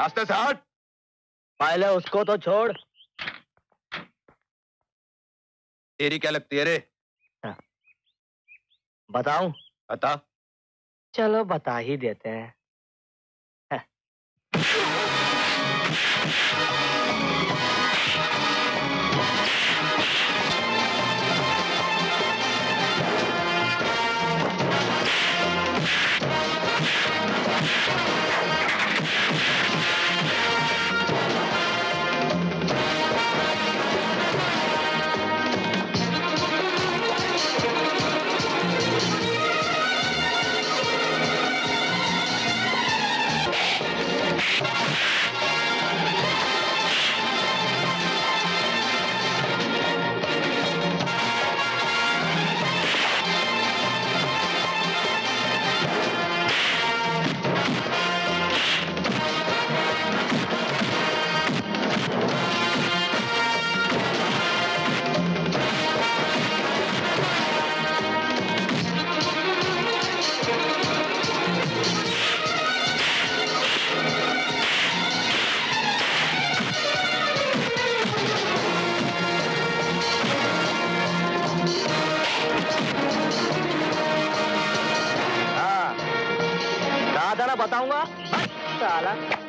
रास्ते से हट। पहले उसको तो छोड़। तेरी क्या लगती है रे? बताऊँ? बता। चलो बता ही देते हैं। बताऊँगा। साला।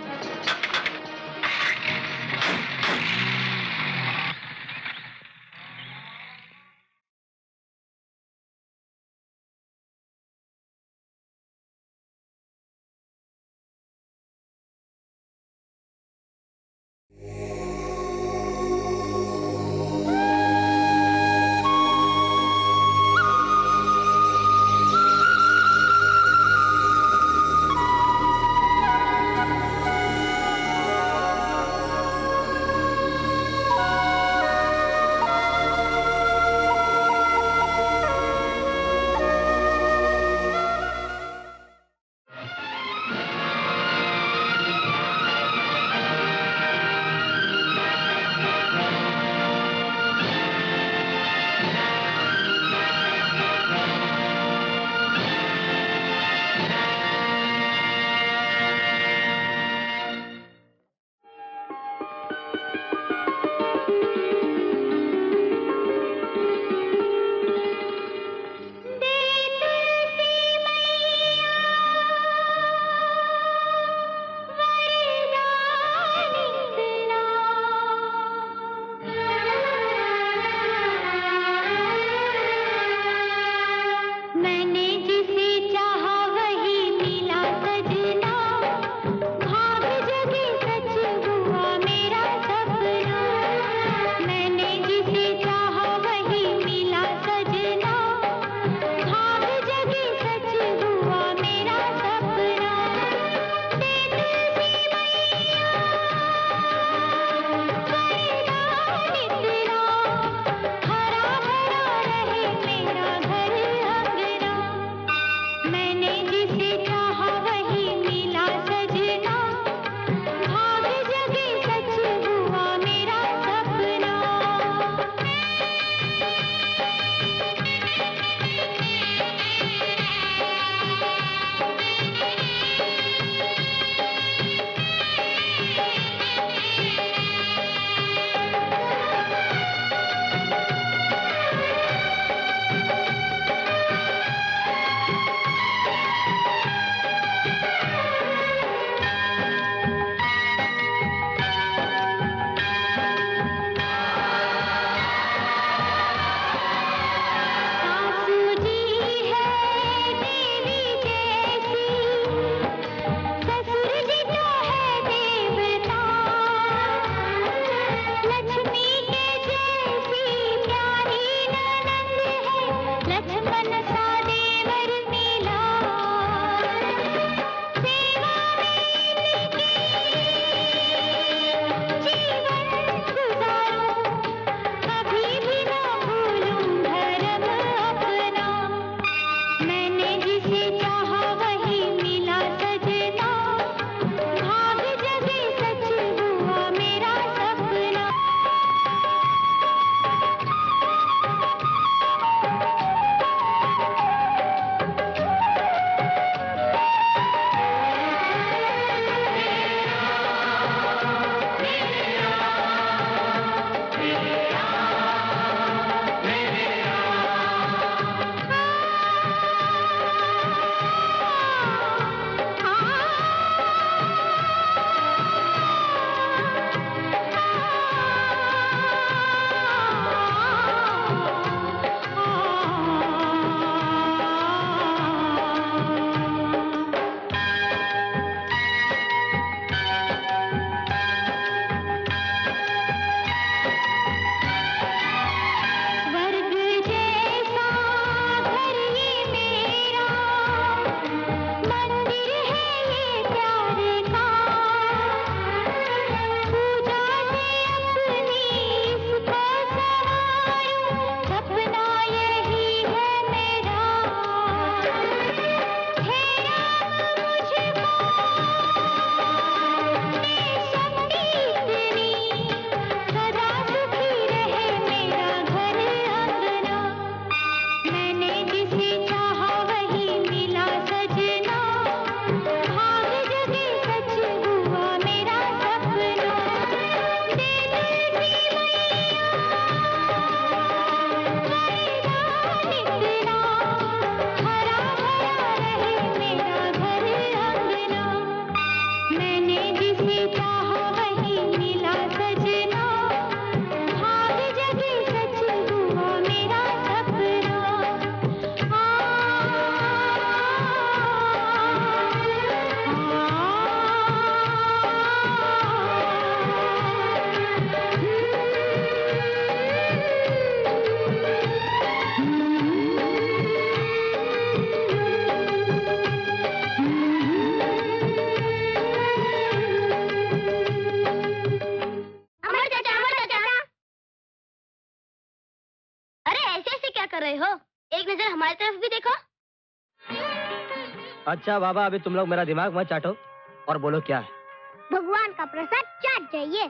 अच्छा बाबा अभी तुम लोग मेरा दिमाग मत चाटो। और बोलो क्या है? भगवान का प्रसाद चाट जाइए।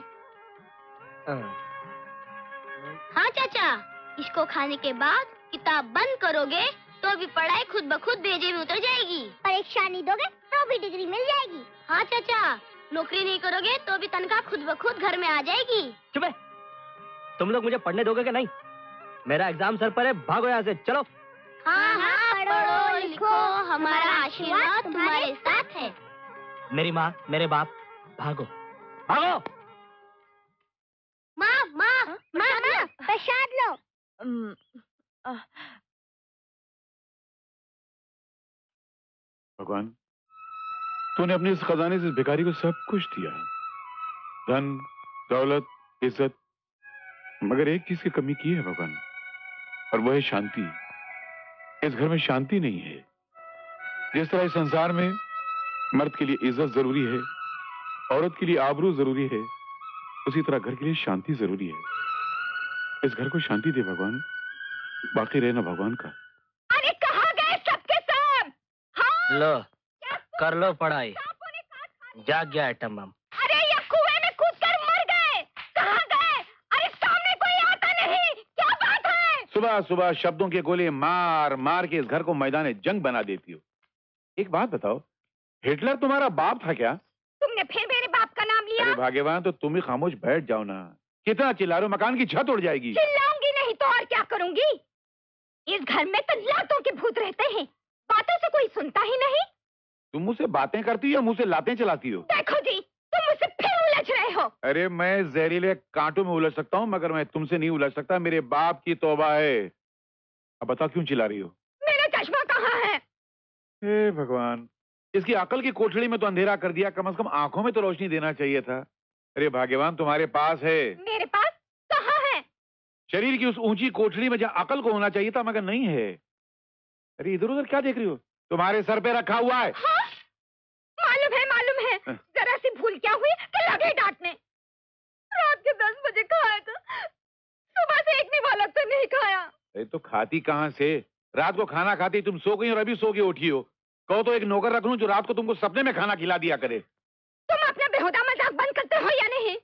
हाँ। हाँ चाचा। इसको खाने के बाद किताब बंद करोगे तो भी पढ़ाई खुद ब खुद भेजे में उतर जाएगी। परीक्षा नहीं दोगे तो भी डिग्री मिल जाएगी। हाँ चाचा। नौकरी नहीं करोगे तो भी तनख्वाह खुद ब खुद घर में आ जाएगी। चुप है। तुम लोग मुझे पढ़ने दोगे कि नहीं? मेरा एग्ज़ाम सर पर है भागो यहाँ से चलो। हाँ हाँ। पढ़ो लिखो हमारा आशीर्वाद तुम्हारे साथ है। मेरी माँ मेरे बाप भागो। भागो! माँ माँ माँ माँ प्रसाद लो। भगवान तूने अपने इस खजाने से इस भिखारी को सब कुछ दिया धन दौलत इज़्ज़त मगर एक चीज़ की कमी की है भगवान और वह है शांति। इस घर में शांति नहीं है। जिस तरह इस संसार में मर्द के लिए इज़्ज़त ज़रूरी है औरत के लिए आबरू ज़रूरी है उसी तरह घर के लिए शांति ज़रूरी है। इस घर को शांति दे भगवान बाकी रहना भगवान का। अरे कहाँ गए सबके सब हाँ लो कर लो पढ़ाई। जाग गया आइटम बम अरे ये कुएँ में कूद कर मर गए कहाँ गए अरे सामने कोई आता नहीं क्या बात है सुबह सुबह शब्दों के गोले मार मार के इस घर को मैदान जंग बना देती हो। एक बात बताओ हिटलर तुम्हारा बाप था क्या? तुमने फिर मेरे बाप का नाम लिया? अरे भाग्यवान तो तुम ही खामोश बैठ जाओ ना। कितना चिल्ला रहे हो मकान की छत उड़ जाएगी। चिल्लाऊँगी नहीं तो और क्या करूँगी? इस घर में तो लातों के भूत रहते हैं। बातों से कोई सुनता ही नहीं। तुम मुझसे बातें करती हो या मुँह से लातें चलाती हो? देखो जी तुम मुझसे फिर उलझ रहे हो अरे मैं जहरीले कांटों में उलझ सकता हूँ मगर मैं तुमसे नहीं उलझ सकता। मेरे बाप की तोबा है। अब बताओ क्यों चिल्ला रही हो? मेरा चश्मा कहाँ है? हे भगवान इसकी अकल की कोठड़ी में तो अंधेरा कर दिया। कम से कम आँखों में तो रोशनी देना चाहिए था। अरे भाग्यवान तुम्हारे पास है। मेरे पास कहाँ है? शरीर की उस ऊँची कोठड़ी में जहाँ अकल को होना चाहिए था मगर नहीं है। अरे इधर उधर क्या देख रही हो? तुम्हारे सर पे रखा हुआ है। हाँ? मालूम है मालूम है हाँ। जरा सी भूल क्या हुई कि लगे डांटने रात के दस बजे खाया था भी वालक तो नहीं खाया। अरे तो खाती कहाँ से? रात को खाना खाती तुम सो गई और अभी सो के उठी हो। कहो तो एक नौकर रख लूँ जो रात को तुमको सपने में खाना खिला दिया करे। तुम अपना बेहुदा मज़ाक बंद करते हो या नहीं?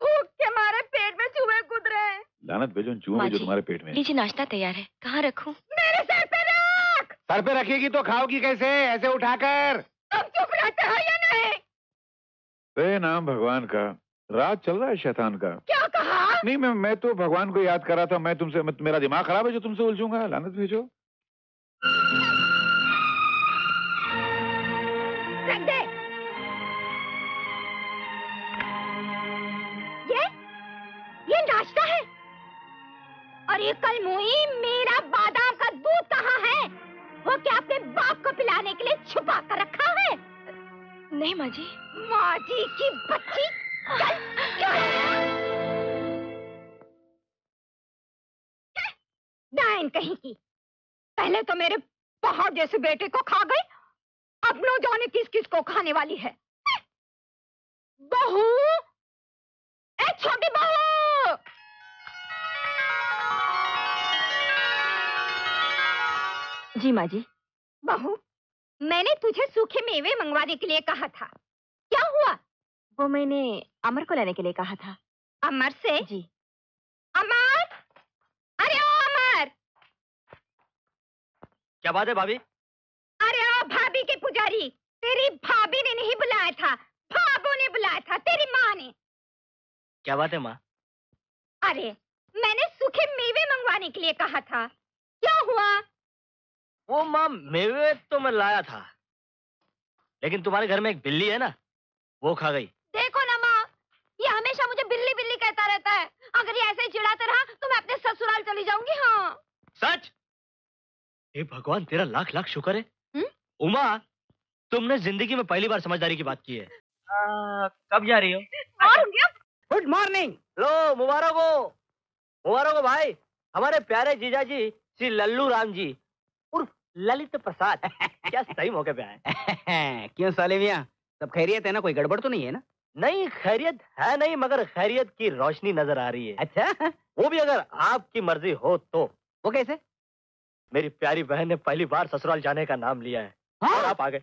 भूख के मारे पेट में चूहे कूद रहे हैं। लानत भेजो चूहों जो तुम्हारे पेट में है। लीजिए नाश्ता तैयार है। कहाँ रखूँ? मेरे सर पे रख! सर पे रखेगी तो खाओगी कैसे? ऐसे उठाकर। तुम चुप रहते हो या नहीं? नाम भगवान का। रात चल रहा है शैतान का। क्या कहा? नहीं मैं मैं तो भगवान को याद कर रहा था मैं तुमसे मेरा दिमाग खराब है जो तुमसे उलझूँगा। लानत भेजो। ये ये नाश्ता है। और ये कल मुही मेरा बादाम का दूध कहाँ है? वो क्या अपने बाप को पिलाने के लिए छुपा कर रखा है? नहीं माँ जी। माँ जी की बच्ची डायन कहीं की। पहले तो मेरे पहाड़ जैसे बेटे को खा गई अब न जाने किस किस को खाने वाली है। बहू ए छोटी बहू! जी माँ जी। बहू मैंने तुझे सूखे मेवे मंगवाने के लिए कहा था। क्या हुआ? वो मैंने अमर को लेने के लिए कहा था। अमर से? जी। अमर? अरे ओ अमर! क्या बात है भाभी? अरे ओ भाभी के पुजारी तेरी भाभी ने नहीं बुलाया था भाभो ने बुलाया था तेरी माँ ने। क्या बात है माँ? अरे मैंने सूखे मेवे मंगवाने के लिए कहा था। क्या हुआ? वो माँ मेवे तो मैं लाया था। लेकिन तुम्हारे घर में एक बिल्ली है ना वो खा गई। देखो ना माँ ये हमेशा मुझे बिल्ली बिल्ली कहता रहता है। अगर ये ऐसे ही चिढ़ाते रहा तो मैं अपने ससुराल चली जाऊँगी हाँ। सच? हे भगवान तेरा लाख लाख शुक्र है। हम्म? उमा तुमने ज़िंदगी में पहली बार समझदारी की बात की है। आ, कब जा रही हो? गुड मॉर्निंग लो मुबारक। हो मुबारक हो भाई। हमारे प्यारे जीजा जी श्री लल्लू राम जी। उर्फ़ ललित प्रसाद। क्या सही मौके पे आए क्यों साले मियाँ? सब खैरियत है ना? कोई गड़बड़ तो नहीं है ना? नहीं खैरियत है नहीं मगर खैरियत की रोशनी नज़र आ रही है। अच्छा? वो भी अगर आपकी मर्ज़ी हो तो। वो कैसे? मेरी प्यारी बहन ने पहली बार ससुराल जाने का नाम लिया है। हाँ? और आप आ गए।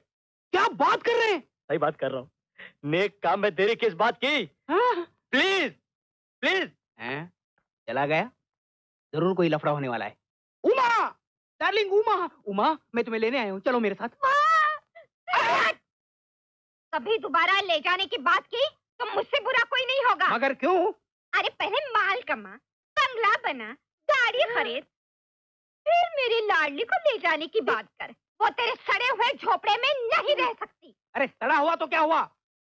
क्या बात कर रहे हैं? सही बात कर रहा हूँ। नेक काम में देरी किस बात की? हाँ? Please please. हैं? चला गया? ज़रूर कोई लफड़ा होने वाला है। उमा! डार्लिंग उमा! उमा मैं तुम्हें लेने आया हूँ। चलो मेरे साथ। कभी दोबारा ले जाने की बात की तो मुझसे बुरा कोई नहीं होगा। मगर क्यों? अरे पहले माल कमा बंगला बना गाड़ी खरीद फिर मेरी लाडली को ले जाने की बात कर। वो तेरे सड़े हुए झोपड़े में नहीं रह सकती। अरे सड़ा हुआ तो क्या हुआ?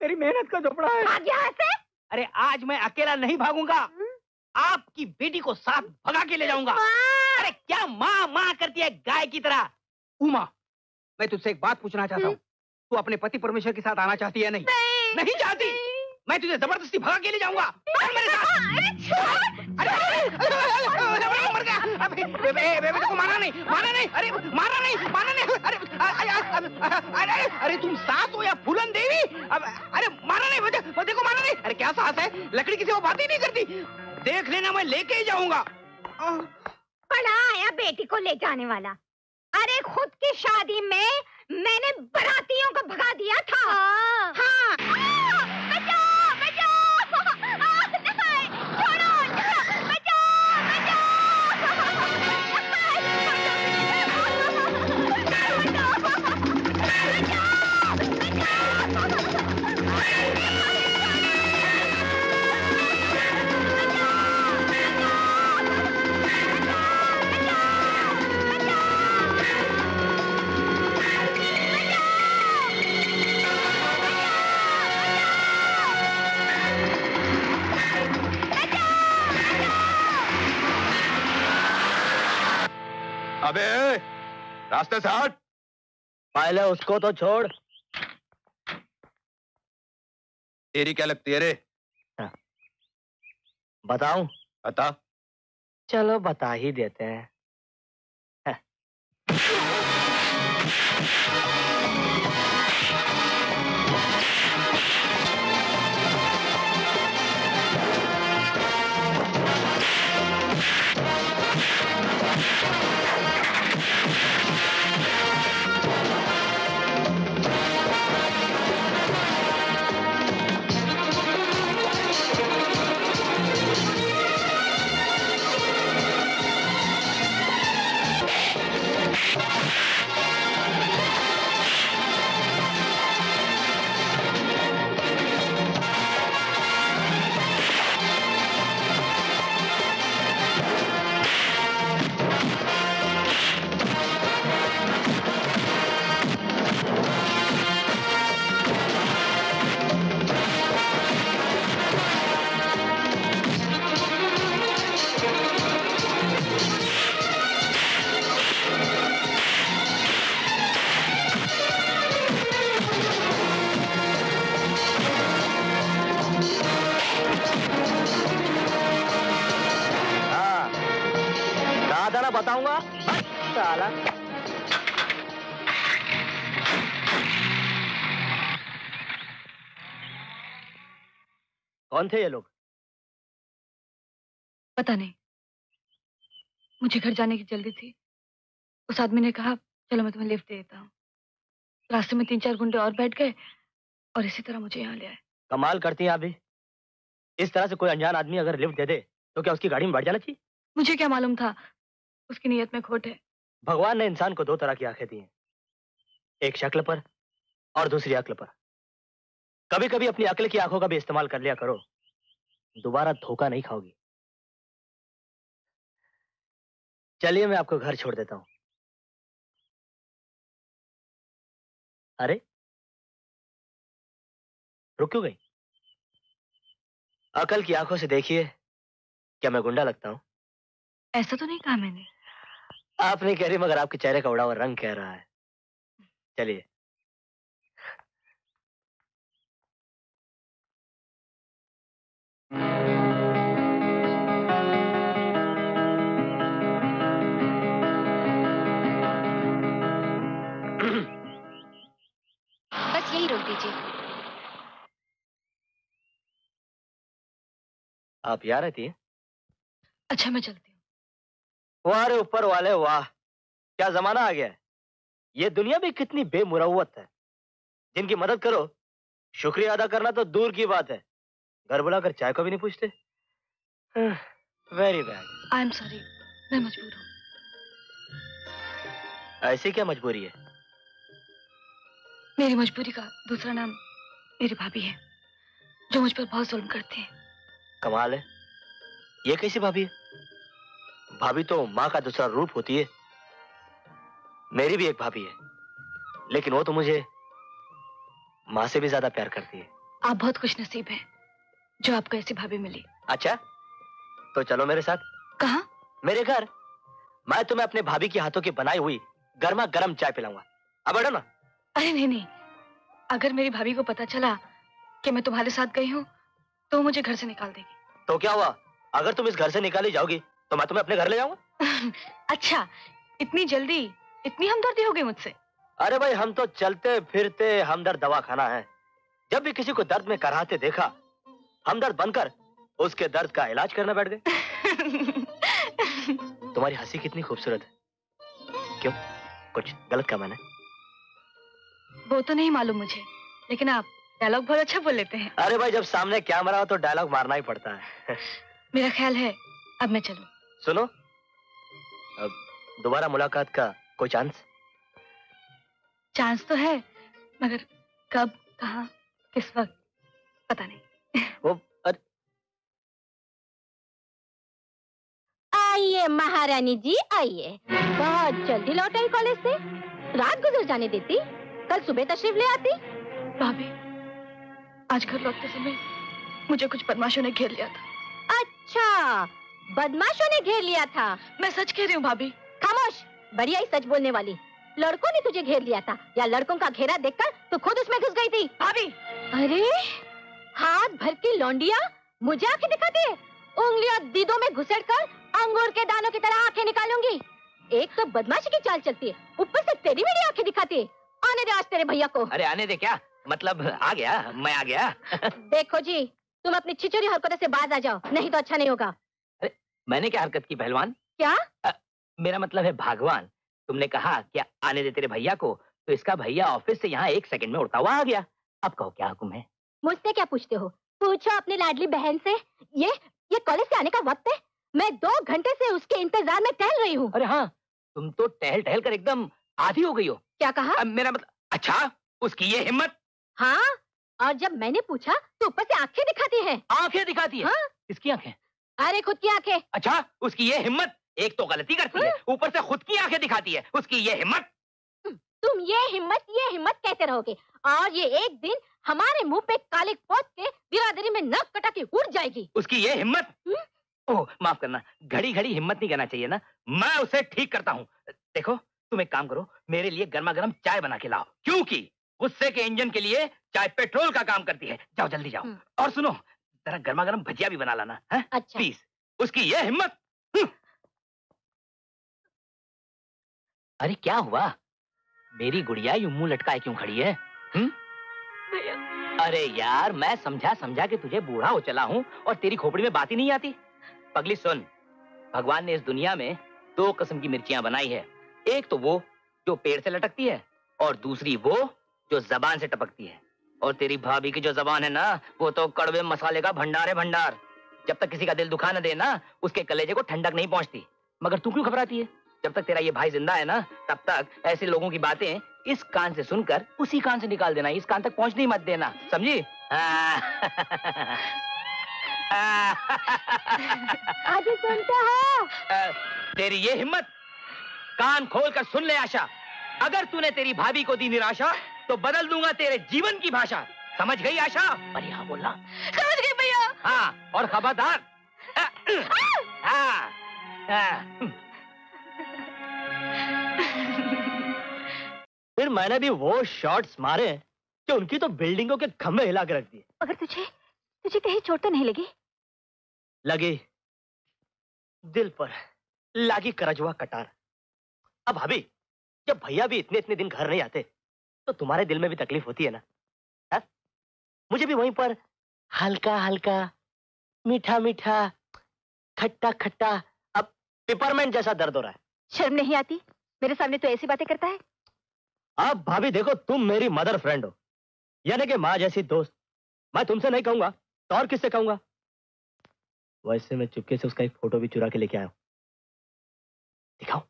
तेरी मेहनत का झोपड़ा है। भाग यहाँ से। अरे आज मैं अकेला नहीं भागूँगा। आपकी बेटी को साथ भगा के ले जाऊँगा। अरे क्या माँ माँ करती है गाय की तरह? उमा मैं तुझसे एक बात पूछना चाहता हूँ। तू अपने पति परमेश्वर के साथ आना चाहती है नहीं नहीं नहीं चाहती मैं तुझे ज़बरदस्ती भगा के ले जाऊँगा चल मेरे साथ अरे अरे, अरे, अरे, मर गया अबे, बे- बे- बे- को मारा नहीं मारा नहीं अरे मारा नहीं मारा नहीं अरे अरे, तुम सास हो या फूलन देवी अरे मारा नहीं बेटे को मारा नहीं अरे क्या सास है लकड़ी किसी को बात ही नहीं करती देख लेना मैं लेके ही जाऊँगा बड़ा आया बेटी को ले जाने वाला अरे खुद की शादी में मैंने बरातियों को भगा दिया था। हाँ। आ, रास्ते से हट। पहले उसको तो छोड़। तेरी क्या लगती है रे? बताऊँ? बता। चलो बता ही देते हैं। बताऊँगा। साला। कौन थे ये लोग? पता नहीं। मुझे घर जाने की जल्दी थी। उस आदमी ने कहा चलो मैं तुम्हें लिफ्ट दे देता हूँ। रास्ते में तीन चार गुंडे और बैठ गए और इसी तरह मुझे यहाँ ले आए। कमाल करती हैं आप भी। इस तरह से कोई अनजान आदमी अगर लिफ्ट दे दे तो क्या उसकी गाड़ी में बैठ जाना चाहिए? मुझे क्या मालूम था? उसकी नीयत में खोट है। भगवान ने इंसान को दो तरह की आँखें दी हैं। एक शक्ल पर और दूसरी अक्ल पर। कभी कभी अपनी अक्ल की आँखों का भी इस्तेमाल कर लिया करो। दोबारा धोखा नहीं खाओगी। चलिए मैं आपको घर छोड़ देता हूँ। अरे? रुक क्यों गई? अकल की आँखों से देखिए क्या मैं गुंडा लगता हूँ? ऐसा तो नहीं कहा मैंने। आप नहीं कह रही मगर आपके चेहरे का उड़ा हुआ रंग कह रहा है। चलिए। बस यही रोक दीजिए। आप यहाँ रहती हैं? अच्छा मैं चलती हूँ। वाह रे ऊपर वाले वाह क्या जमाना आ गया है। ये दुनिया भी कितनी बेमुरवत है। जिनकी मदद करो शुक्रिया अदा करना तो दूर की बात है। घर बुलाकर चाय को भी नहीं पूछते। Very bad I am sorry मैं मजबूर हूँ। ऐसी क्या मजबूरी है? मेरी मजबूरी का दूसरा नाम मेरी भाभी है जो मुझ पर बहुत जुल्म करते हैं। कमाल है। ये कैसी भाभी है? भाभी तो माँ का दूसरा रूप होती है। मेरी भी एक भाभी है लेकिन वो तो मुझे माँ से भी ज़्यादा प्यार करती है। आप बहुत खुश नसीब है जो आपको ऐसी भाभी मिली। अच्छा तो चलो मेरे साथ। कहा? मेरे घर। मैं तुम्हें अपने भाभी के हाथों की बनाई हुई गर्मा गर्म चाय पिलाऊँगा। अब ना। अरे नहीं नहीं। अगर मेरी भाभी को पता चला कि मैं तुम्हारे साथ गई हूँ तो मुझे घर से निकाल देगी। तो क्या हुआ? अगर तुम इस घर से निकाली जाओगी तो मैं तुम्हें अपने घर ले जाऊँगा। अच्छा इतनी जल्दी? इतनी हमदर्दी हो गई मुझसे। अरे भाई हम तो चलते फिरते हमदर्द दवा खाना है। जब भी किसी को दर्द में कराहते देखा हमदर्द बनकर उसके दर्द का इलाज करना बैठ गए। तुम्हारी हँसी कितनी खूबसूरत है। क्यों? कुछ गलत कहा मैंने। वो तो नहीं मालूम मुझे लेकिन आप डायलॉग बहुत अच्छा बोल लेते हैं। अरे भाई जब सामने कैमरा हो तो डायलॉग मारना ही पड़ता है। मेरा ख्याल है अब मैं चलूँ। सुनो। अब दोबारा मुलाकात का कोई चांस? चांस तो है मगर कब कहाँ किस वक्त पता नहीं। वो अरे। आइए महारानी जी आइए। बहुत जल्दी लौट आई कॉलेज से। रात गुजर जाने देती। कल सुबह तशरीफ़ ले आती। भाभी आज घर लौटते समय मुझे कुछ बदमाशों ने घेर लिया था। अच्छा बदमाशों ने घेर लिया था। मैं सच कह रही हूँ भाभी। खामोश बढ़िया ही सच बोलने वाली। लड़कों ने तुझे घेर लिया था या लड़कों का घेरा देखकर तू खुद उसमें घुस गई थी। भाभी। अरे हाथ भर की लौंडिया मुझे आँखें दिखाती है। उंगलियाँ दीदों में घुसेड़ कर अंगूर के दानों की तरह आँखें निकालूँगी। एक तो बदमाशी की चाल चलती है ऊपर से तेरी मेरी आँखें दिखाती है। आने दे आज तेरे भैया को। अरे आने दे क्या? मतलब आ गया? मैं आ गया? देखो जी तुम अपनी छिचोरी हरकतों से बाज आ जाओ नहीं तो अच्छा नहीं होगा। मैंने क्या हरकत की पहलवान? क्या? आ, मेरा मतलब है भगवान। तुमने कहा क्या आने दे तेरे भैया को तो इसका भैया ऑफ़िस से यहाँ एक सेकंड में उड़ता हुआ आ गया। अब कहो क्या हुक्म है? मुझसे क्या पूछते हो? पूछो अपनी लाडली बहन से। ये ये कॉलेज से आने का वक्त है। मैं दो घंटे से उसके इंतज़ार में टहल रही हूँ। अरे हाँ तुम तो टहल टहल कर एकदम आधी हो गई हो। क्या कहा? अब मेरा मतलब अच्छा उसकी ये हिम्मत? हाँ और जब मैंने पूछा तो ऊपर से आँखें दिखाती है। आँखें दिखाती है? हाँ? किसकी आँखें? अरे खुद की आँखें। अच्छा उसकी ये हिम्मत एक तो गलती करती है ऊपर से खुद की आँखें दिखाती है उसकी ये हिम्मत। तुम ये हिम्मत ये हिम्मत कहते रहोगे? और ये एक दिन हमारे मुँह पे काले पोत के बिरादरी में नक कटा के उड़ जाएगी। उसकी ये हिम्मत? हम्म? ओह माफ़ करना घड़ी घड़ी हिम्मत नहीं करना चाहिए ना? मैं उसे ठीक करता हूँ। देखो तुम एक काम करो मेरे लिए गर्मा गर्म चाय बना के लाओ क्योंकि गुस्से के इंजन के लिए चाय पेट्रोल का काम करती है। जाओ जल्दी जाओ। हम्म। और सुनो जरा गर्मा गर्म भजिया भी बना लाना है? अच्छा। प्लीज़ उसकी ये हिम्मत। हम्म। अरे क्या हुआ? मेरी गुड़िया यूँ मुँह लटकाए क्यों खड़ी है? भैया। अरे यार मैं समझा समझा के तुझे बूढ़ा हो चला हूँ और तेरी खोपड़ी में बात ही नहीं आती। पगली सुन। भगवान ने इस दुनिया में दो किस्म की मिर्चियाँ बनाई है। एक तो वो जो पेड़ से लटकती है और दूसरी वो जो जबान से टपकती है। और तेरी भाभी की जो जबान है ना वो तो कड़वे मसाले का भंडार है भंडार। जब तक किसी का दिल दुखा न दे ना उसके कलेजे को ठंडक नहीं पहुँचती। मगर तू क्यों घबराती है? जब तक तेरा ये भाई ज़िंदा है ना तब तक ऐसे लोगों की बातें इस कान से सुनकर उसी कान से निकाल देना इस कान तक पहुँचने मत देना। समझी? आज सुनते हो। तेरी ये हिम्मत कान खोल कर सुन ले आशा। अगर तूने तेरी भाभी को दी निराशा तो बदल दूँगा तेरे जीवन की भाषा। समझ गई आशा? अरे हाँ बोलना। समझ गए भैया। हाँ और खबरदार? हाँ। हाँ। फिर मैंने भी वो शॉट्स मारे कि उनकी तो बिल्डिंगों के खंभे हिला के रख दिए। अगर तुझे तुझे कहीं चोट तो नहीं लगी? लगी। दिल पर लागी करजवा कटार। अब भाभी जब भैया भी इतने इतने दिन घर नहीं आते तो तुम्हारे दिल में भी तकलीफ़ होती है ना? हा? मुझे भी वहीं पर हल्का हल्का मीठा मीठा खट्टा खट्टा अब पिपरमेंट जैसा दर्द हो रहा है। शर्म नहीं आती? मेरे सामने तो ऐसी बातें करता है। अब भाभी देखो तुम मेरी मदर फ्रेंड हो। यानी कि माँ जैसी दोस्त। मैं तुमसे नहीं कहूँगा तो और किससे कहूँगा? वैसे मैं चुपके से उसका एक फ़ोटो भी चुरा के लेके आया हूँ। दिखाओ।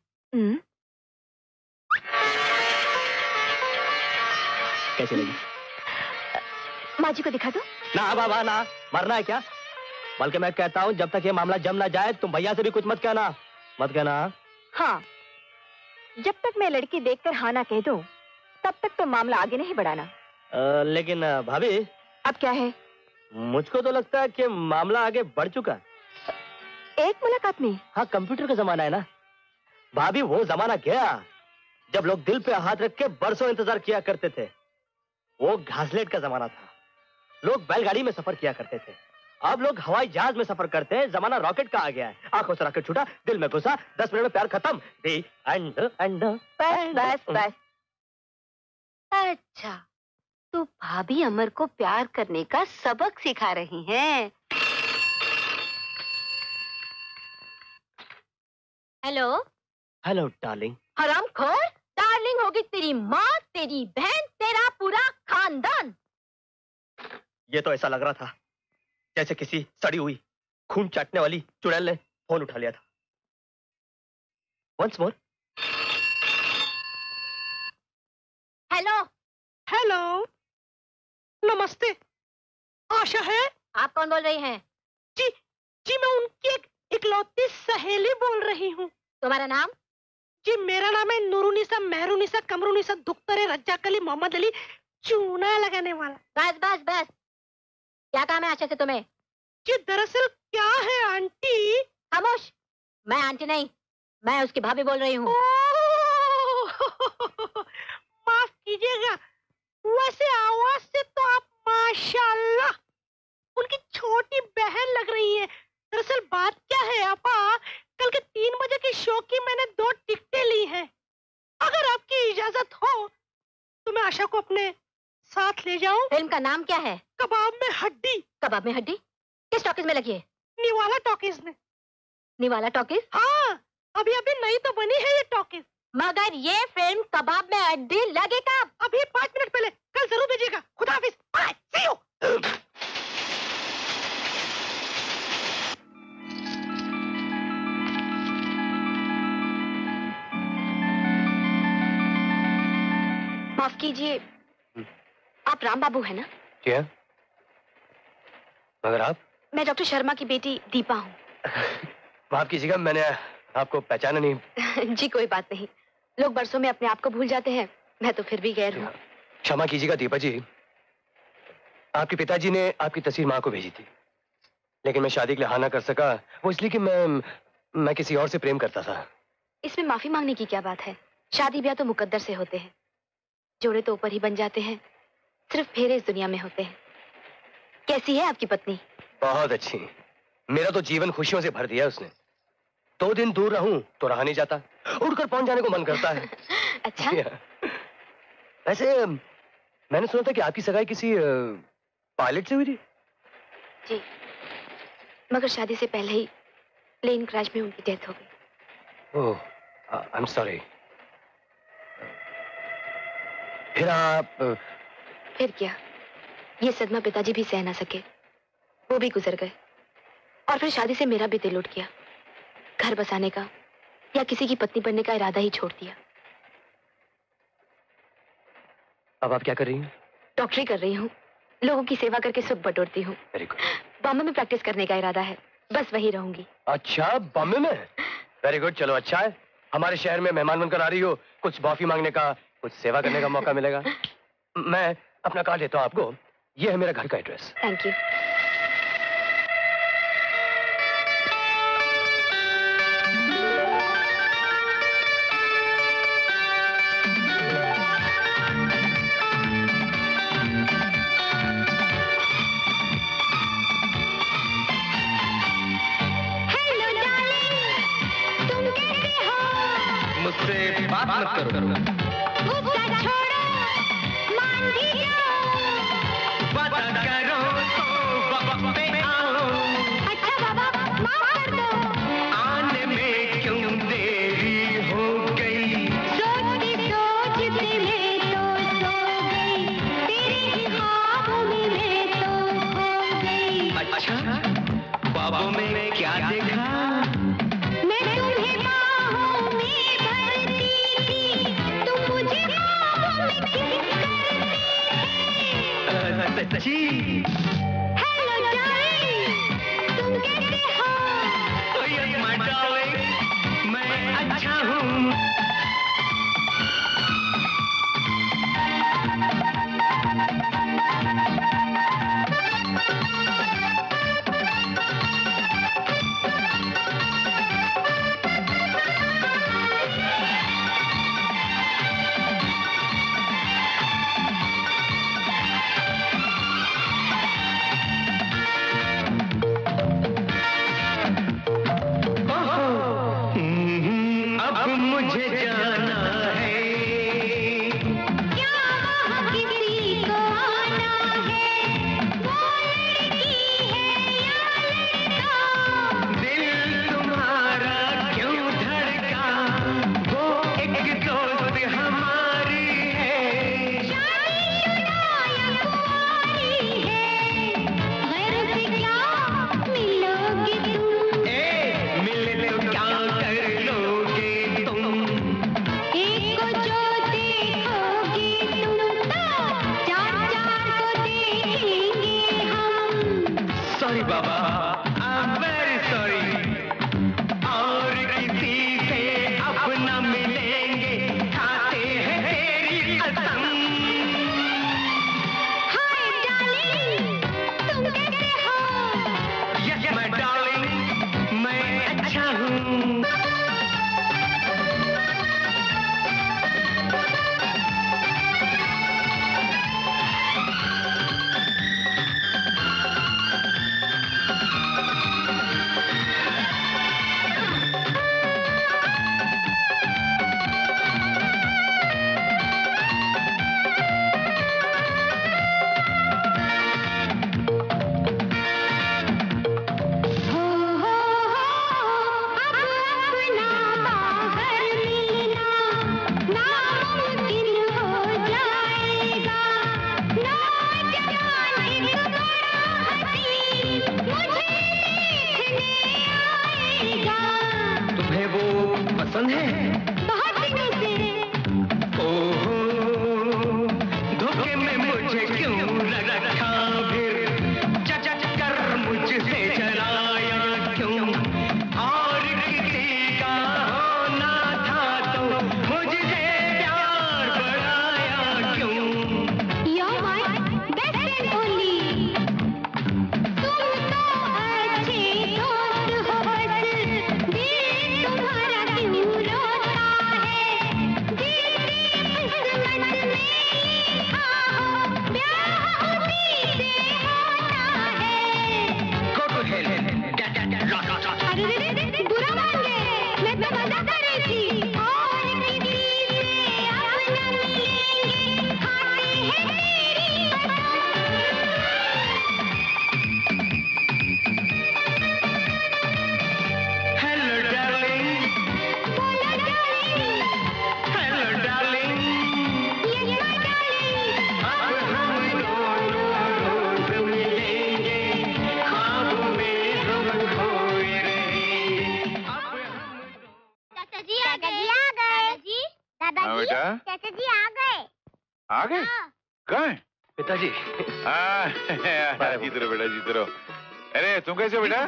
कैसे लगी? माँ जी को दिखा दो। ना बाबा ना मरना है क्या? बल्कि मैं कहता हूँ जब तक ये मामला जम ना जाए तुम भैया से भी कुछ मत कहना। मत कहना। हाँ जब तक मैं लड़की देखकर हाँ ना कह दूँ तब तक तो मामला आगे नहीं बढ़ाना। अ, लेकिन भाभी अब क्या है? मुझको तो लगता है कि मामला आगे बढ़ चुका है। एक मुलाकात में हाँ कंप्यूटर का जमाना है ना। भाभी वो जमाना गया जब लोग दिल पे हाथ रख के बरसों इंतज़ार किया करते थे। वो घासलेट का जमाना था। लोग बैलगाड़ी में सफ़र किया करते थे। अब लोग हवाई जहाज़ में सफ़र करते हैं जमाना रॉकेट का आ गया है। आँखों से रॉकेट छूटा दिल में घुसा दस मिनट में प्यार खत्म। दी एंड एंड बस बस बस। अच्छा तू भाभी अमर को प्यार करने का सबक सिखा रही हैं। हेलो? हेलो डार्लिंग हराम खोर डार्लिंग होगी तेरी माँ तेरी बहन तेरा पूरा खानदान। ये तो ऐसा लग रहा था जैसे किसी सड़ी हुई खून चाटने वाली चुड़ैल ने फ़ोन उठा लिया था। वंस मोर हेलो हेलो नमस्ते। आशा है? आप कौन बोल रही हैं? जी जी मैं उनकी एक इकलौती सहेली बोल रही हूँ। तुम्हारा नाम? जी मेरा नाम है नूरुनिसा मेहरुनिसा कमरुनिसा दुख्तर रज्जाक अली मोहम्मद अली चूना लगाने वाला। बस बस बस। क्या काम है आशा से तुम्हें? जी दरअसल क्या है आंटी? खामोश। मैं आंटी नहीं मैं उसकी भाभी बोल रही हूँ। माफ़ कीजिएगा वैसे आवाज़ से तो आप माशाल्लाह उनकी छोटी बहन लग रही है। दरअसल बात क्या है आपा? कल के तीन बजे के शो की मैंने दो टिकटें ली हैं। अगर आपकी इजाज़त हो तो मैं आशा को अपने साथ ले जाऊँ। फ़िल्म का नाम क्या है? कबाब में हड्डी। कबाब में हड्डी? किस टॉकीज में लगी है? निवाला टॉकीज में। निवाला टॉकीज? हाँ अभी अभी नई तो बनी है ये टॉकीज। मगर ये फ़िल्म कबाब में हड्डी लगे कब अभी पाँच मिनट पहले कल ज़रूर भेजिएगा। खुदा हाफिज। माफ़ कीजिए। आप राम बाबू है ना? क्या? मगर आप? मैं डॉक्टर शर्मा की बेटी दीपा हूँ। माफ़ कीजिएगा मैंने आपको पहचाना नहीं। जी कोई बात नहीं। लोग बरसों में अपने आप को भूल जाते हैं। मैं तो फिर भी गैर हूँ। क्षमा कीजिएगा दीपा जी। आपके पिताजी ने आपकी तस्वीर माँ को भेजी थी। लेकिन मैं शादी के लिए हाँ ना कर सका। वो इसलिए कि मैं मैं किसी और से प्रेम करता था। इसमें माफ़ी मांगने की क्या बात है? शादी ब्याह तो मुकद्दर से होते हैं। जोड़े तो ऊपर ही बन जाते हैं। सिर्फ़ फेरे इस दुनिया में होते हैं। कैसी है आपकी पत्नी? बहुत अच्छी। मेरा तो जीवन खुशियों से भर दिया उसने। दो दिन दूर रहूँ तो रहा नहीं जाता। उड़कर पहुँच जाने को मन करता है। अच्छा। वैसे मैंने सुना था कि आपकी सगाई किसी पायलट से हुई थी? जी। मगर शादी से पहले ही प्लेन क्रैश में उनकी डेथ हो गई। ओह आई एम सॉरी फिर आप फिर क्या? ये सदमा पिताजी भी सह ना सके। वो भी गुजर गए। और फिर शादी से मेरा भी दिल उठ गया। घर बसाने का या किसी की पत्नी बनने का इरादा ही छोड़ दिया। अब आप क्या कर रही हैं? डॉक्टरी कर रही हूँ। लोगों की सेवा करके सुख बटोरती हूँ। बॉम्बे में प्रैक्टिस करने का इरादा है। बस वही रहूँगी। अच्छा बॉम्बे में? वेरी गुड चलो अच्छा है। हमारे शहर में मेहमान बनकर आ रही हो। कुछ माफ़ी मांगने का कुछ सेवा करने का मौका मिलेगा। मैं अपना कार्ड देता हूँ आपको। ये है मेरा घर का address. Thank you hello darling तुम कैसे हो? मुझसे बात मत करो। करती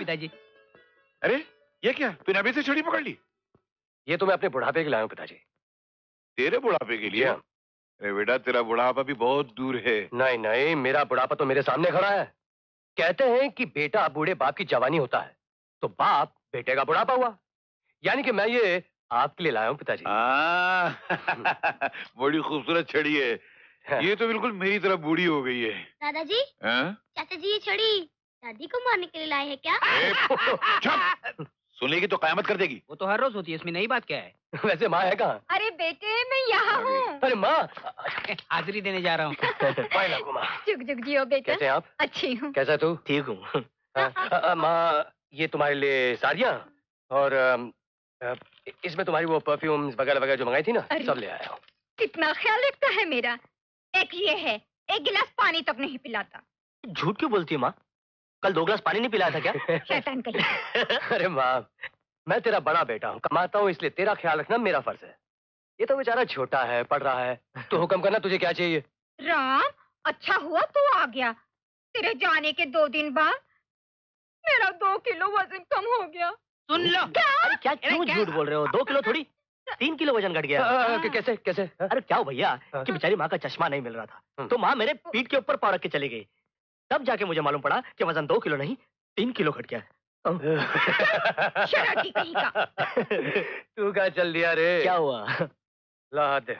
पिताजी अरे ये क्या? तूने अभी से छड़ी पकड़ ली? ये तो मैं अपने बुढ़ापे के लाया हूँ पिताजी। तेरे बुढ़ापे के लिए? हाँ। अरे बेटा तेरा बुढ़ापा भी बहुत दूर है। नहीं नहीं मेरा बुढ़ापा तो मेरे सामने खड़ा है। कहते हैं कि बेटा बूढ़े बाप की जवानी होता है तो बाप बेटे का बुढ़ापा हुआ। यानी कि मैं ये आपके लिए लाया हूँ पिताजी। हाँ, बड़ी खूबसूरत छड़ी है। ये तो बिल्कुल मेरी तरह बूढ़ी हो गई है। दादाजी? हाँ? चाचा जी ये छड़ी। दादी को मारने के लिए लाए हैं क्या? चुप। सुनेगी तो कयामत कर देगी। वो तो हर रोज होती है इसमें नई बात क्या है? वैसे माँ है कहाँ? अरे बेटे मैं यहाँ हूँ। अरे माँ। हाजिरी देने जा रहा हूँ। जुग जियो बेटा। कैसे आप? अच्छी हूँ। कैसा तू? ठीक हूँ। हाँ, अ, माँ ये तुम्हारे लिए साड़ियाँ और इसमें तुम्हारी वो परफ्यूम्स वगैरह वगैरह जो मंगाई थी ना सब ले आया हूँ। कितना ख्याल रखता है मेरा। एक ये है एक गिलास पानी तक नहीं पिलाता। झूठ क्यों बोलती है माँ? कल दो गिलास पानी नहीं पिलाया था क्या? शैतान अरे माँ मैं तेरा बड़ा बेटा हूँ कमाता हूँ इसलिए तेरा ख्याल रखना मेरा फ़र्ज़ है। ये तो बेचारा छोटा है पढ़ रहा है। तो हुक्म करना तुझे क्या चाहिए? राम अच्छा हुआ तू आ गया। तेरे जाने के दो दिन बाद मेरा दो किलो वज़न कम हो गया। सुन लो। अरे क्या क्यों क्या? झूठ बोल रहे हो? दो किलो थोड़ी? तीन किलो वज़न घट गया। आ, क- कैसे कैसे? हाँ? अरे क्या हो भैया हाँ। कि बेचारी माँ का चश्मा नहीं मिल रहा था। हम्म। तो माँ मेरे पीठ के ऊपर पाव के चली गई। तब जाके मुझे मालूम पड़ा कि वज़न दो किलो नहीं तीन किलो घट गया शरारती कहीं का। तू क्या चल दिया रे। क्या हुआ? ला दे।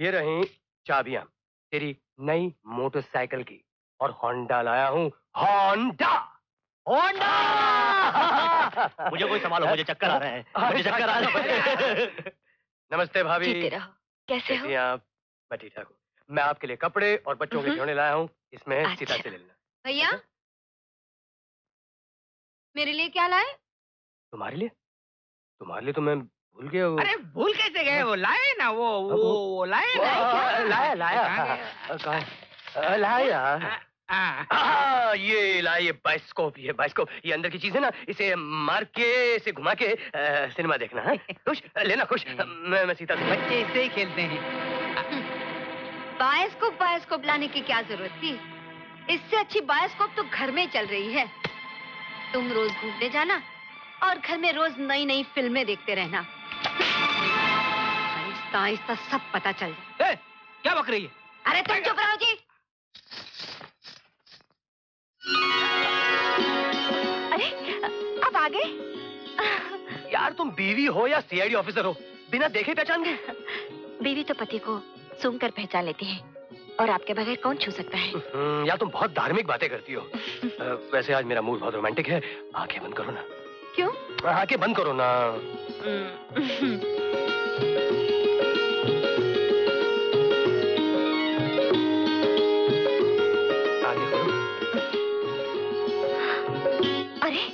ये रही चाबियाँ तेरी नई मोटरसाइकिल की। और होंडा लाया हूँ होंडा। होंडा! मुझे कोई संभालो मुझे चक्कर आ रहे हैं मुझे चक्कर आ रहे हैं। नमस्ते भाभी। कैसे हो? आप मैं ठीक ठाक हूँ। मैं आपके लिए कपड़े और बच्चों के हम्म। खिलौने लाया हूँ। इसमें अच्छा। सीता से ले लेना। भैया? मेरे लिए क्या लाए? तुम्हारे लिए? तुम्हारे लिए तो मैं भूल गया हूँ अरे भूल कैसे गए? वो लाए ना वो वो, वो लाए ना। लाया लाया। हाँ? हाँ, है? आ, लाया हाँ, ये लाइए बाइस्कोप ये बाइस्कोप। ये अंदर की चीज़ है ना इसे मार के इसे घुमा के आ, सिनेमा देखना है? खुश? लेना खुश। मैं मैं सीता बच्चे इससे ही खेलते हैं। बायोस्कोप बायोस्कोप लाने की क्या ज़रूरत थी? इससे अच्छी बायोस्कोप तो घर में चल रही है। तुम रोज घूमने जाना और घर में रोज नई नई फ़िल्में देखते रहना। आहिस्ता आहिस्ता सब पता चल जाए। ए, क्या बक रही है? अरे तुम चुप रहो जी। अरे अब आ गए यार तुम बीवी हो या सीआईडी ऑफिसर हो? बिना देखे पहचान गई बीवी तो पति को सूंघ कर पहचान लेती है। और आपके बगैर कौन छू सकता है? हम्म, यार तुम बहुत धार्मिक बातें करती हो। वैसे आज मेरा मूड बहुत रोमांटिक है। आँखें बंद करो ना। क्यों? आँखें बंद करो ना। अरे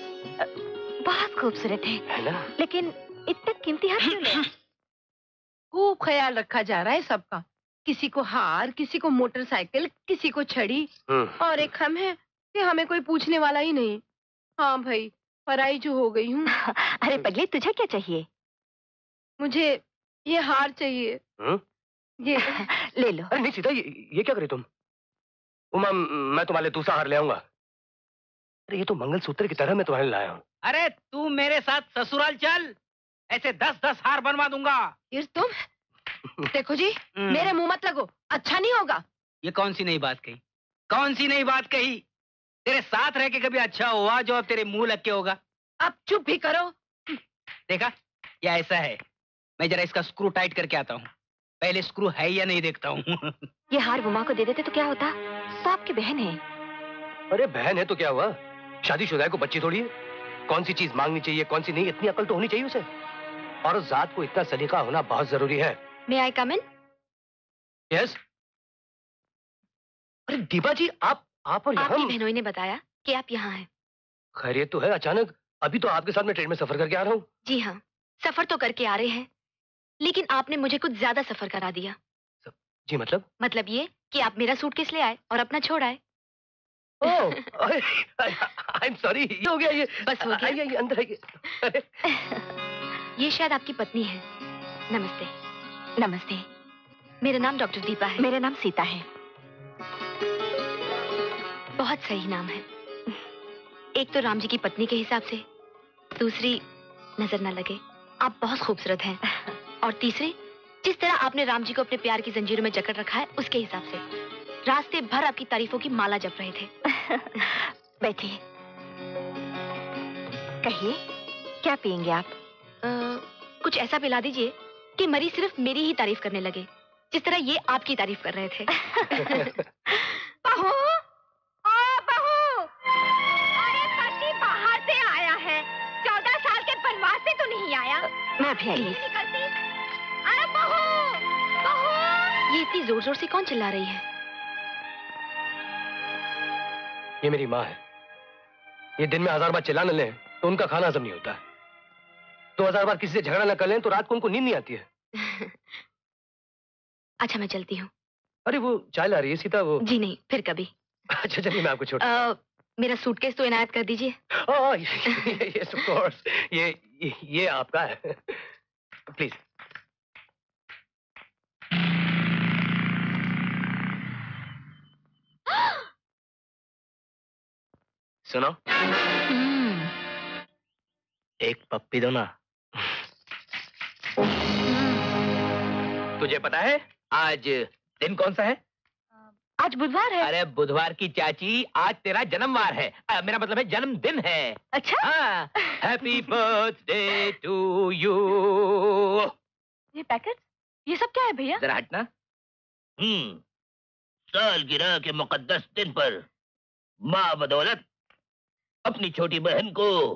बहुत खूबसूरत है। है ना? लेकिन इतना कीमती हाथ क्यों खूब ख्याल रखा जा रहा है सबका। किसी को हार किसी को मोटरसाइकिल किसी को छड़ी। हम्म, और एक हम है कि हमें कोई पूछने वाला ही नहीं। हाँ भाई पराई जो हो गई हूँ। अरे पगली तुझे क्या चाहिए? मुझे ये हार चाहिए। हम्म? ये ले लो। अरे नहीं सीता ये, ये क्या करे तुम? उमा मैं तुम्हारे लिए दूसरा हार ले आऊँगा। अरे ये तो मंगलसूत्र की तरह मैं तुम्हारे लिए लाया हूँ। अरे तू मेरे साथ ससुराल चल। ऐसे दस दस हार बनवा दूँगा। फिर तुम? देखो जी हम्म, मेरे मुँह मत लगो। अच्छा नहीं होगा। ये कौन सी नई बात कही? कौन सी नई बात कही? तेरे साथ रह के कभी अच्छा हुआ जो अब तेरे मुँह लग के होगा? अब चुप भी करो। देखा? ये ऐसा है। मैं जरा इसका स्क्रू टाइट करके आता हूँ। पहले स्क्रू है या नहीं देखता हूँ? ये हार बुमा को दे देते तो क्या होता? तो आपकी बहन है। अरे बहन है तो क्या हुआ? शादीशुदा है को बच्ची थोड़ी है। कौन सी चीज़ मांगनी चाहिए कौन सी नहीं? इतनी अकल तो होनी चाहिए उसे। और उस जात को इतना सलीका होना बहुत ज़रूरी है। मे आई कम इन यस अरे दीपा जी आप आप और आपकी यहाँ बहनोई ने बताया कि आप यहाँ हैं। खैरियत तो है अचानक। अभी तो आपके साथ मैं ट्रेन में सफ़र करके आ रहा हूँ। जी हाँ सफ़र तो करके आ रहे हैं लेकिन आपने मुझे कुछ ज़्यादा सफ़र करा दिया। जी मतलब? मतलब ये कि आप मेरा सूट किस ले आए और अपना छोड़ आए। आई एम सॉरी ये हो गया ये। बस हो गया? आइए, अंदर आइए। ये शायद आपकी पत्नी है। नमस्ते। नमस्ते। मेरा नाम डॉक्टर दीपा है। मेरा नाम सीता है। बहुत सही नाम है। एक तो राम जी की पत्नी के हिसाब से दूसरी नज़र ना लगे। आप बहुत खूबसूरत हैं। और तीसरी जिस तरह आपने राम जी को अपने प्यार की जंजीरों में जकड़ रखा है उसके हिसाब से। रास्ते भर आपकी तारीफों की माला जप रहे थे। बैठिए। कहिए क्या पियेंगे आप? अ, कुछ ऐसा पिला दीजिए। कि मरी सिर्फ़ मेरी ही तारीफ़ करने लगे जिस तरह ये आपकी तारीफ़ कर रहे थे। बहू! ओ बहू! अरे पति बाहर से आया है। चौदह साल के बनवास से तो नहीं आया। मैं भी आई। अरे बहू! बहू! ये इतनी ज़ोर ज़ोर से कौन चिल्ला रही है? ये मेरी माँ है। ये दिन में हज़ार बार चिल्ला न लें तो उनका खाना हजम नहीं होता। है दो हज़ार बार किसी से झगड़ा न कर लें तो रात को उनको नींद नहीं आती है। अच्छा मैं चलती हूँ। अरे वो चाय ला रही है सीता वो। जी नहीं फिर कभी। अच्छा चलिए मैं आपको छोड़ मेरा सूटकेस तो इनायत कर दीजिए। यस ऑफ़ कोर्स ये ये ये आपका है। प्लीज़ सुनो। हम्म, एक पप्पी दो ना। तुझे पता है आज दिन कौन सा है? आज बुधवार है। अरे बुधवार की चाची आज तेरा जन्मवार है। अ, मेरा मतलब है जन्मदिन है। अच्छा? हैप्पी बर्थडे टू यू ये पैकेट ये सब क्या है भैया? जरा हटना। हम्म। सालगिरह के मुकद्दस दिन पर माँ बदौलत अपनी छोटी बहन को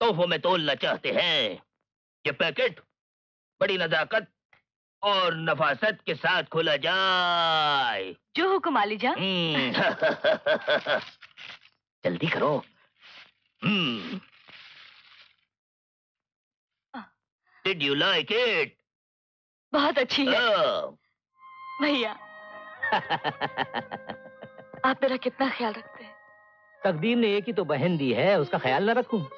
तोहफों में तोलना चाहते हैं। ये पैकेट बड़ी नजाकत और नफासत के साथ खोला जाए। जो हुक्म आलीजा हम्म, जल्दी करो। डिड यू लाइक इट बहुत अच्छी है। भैया। आप मेरा कितना ख्याल रखते हैं। तकदीर ने एक ही तो बहन दी है उसका ख्याल ना रखूँ।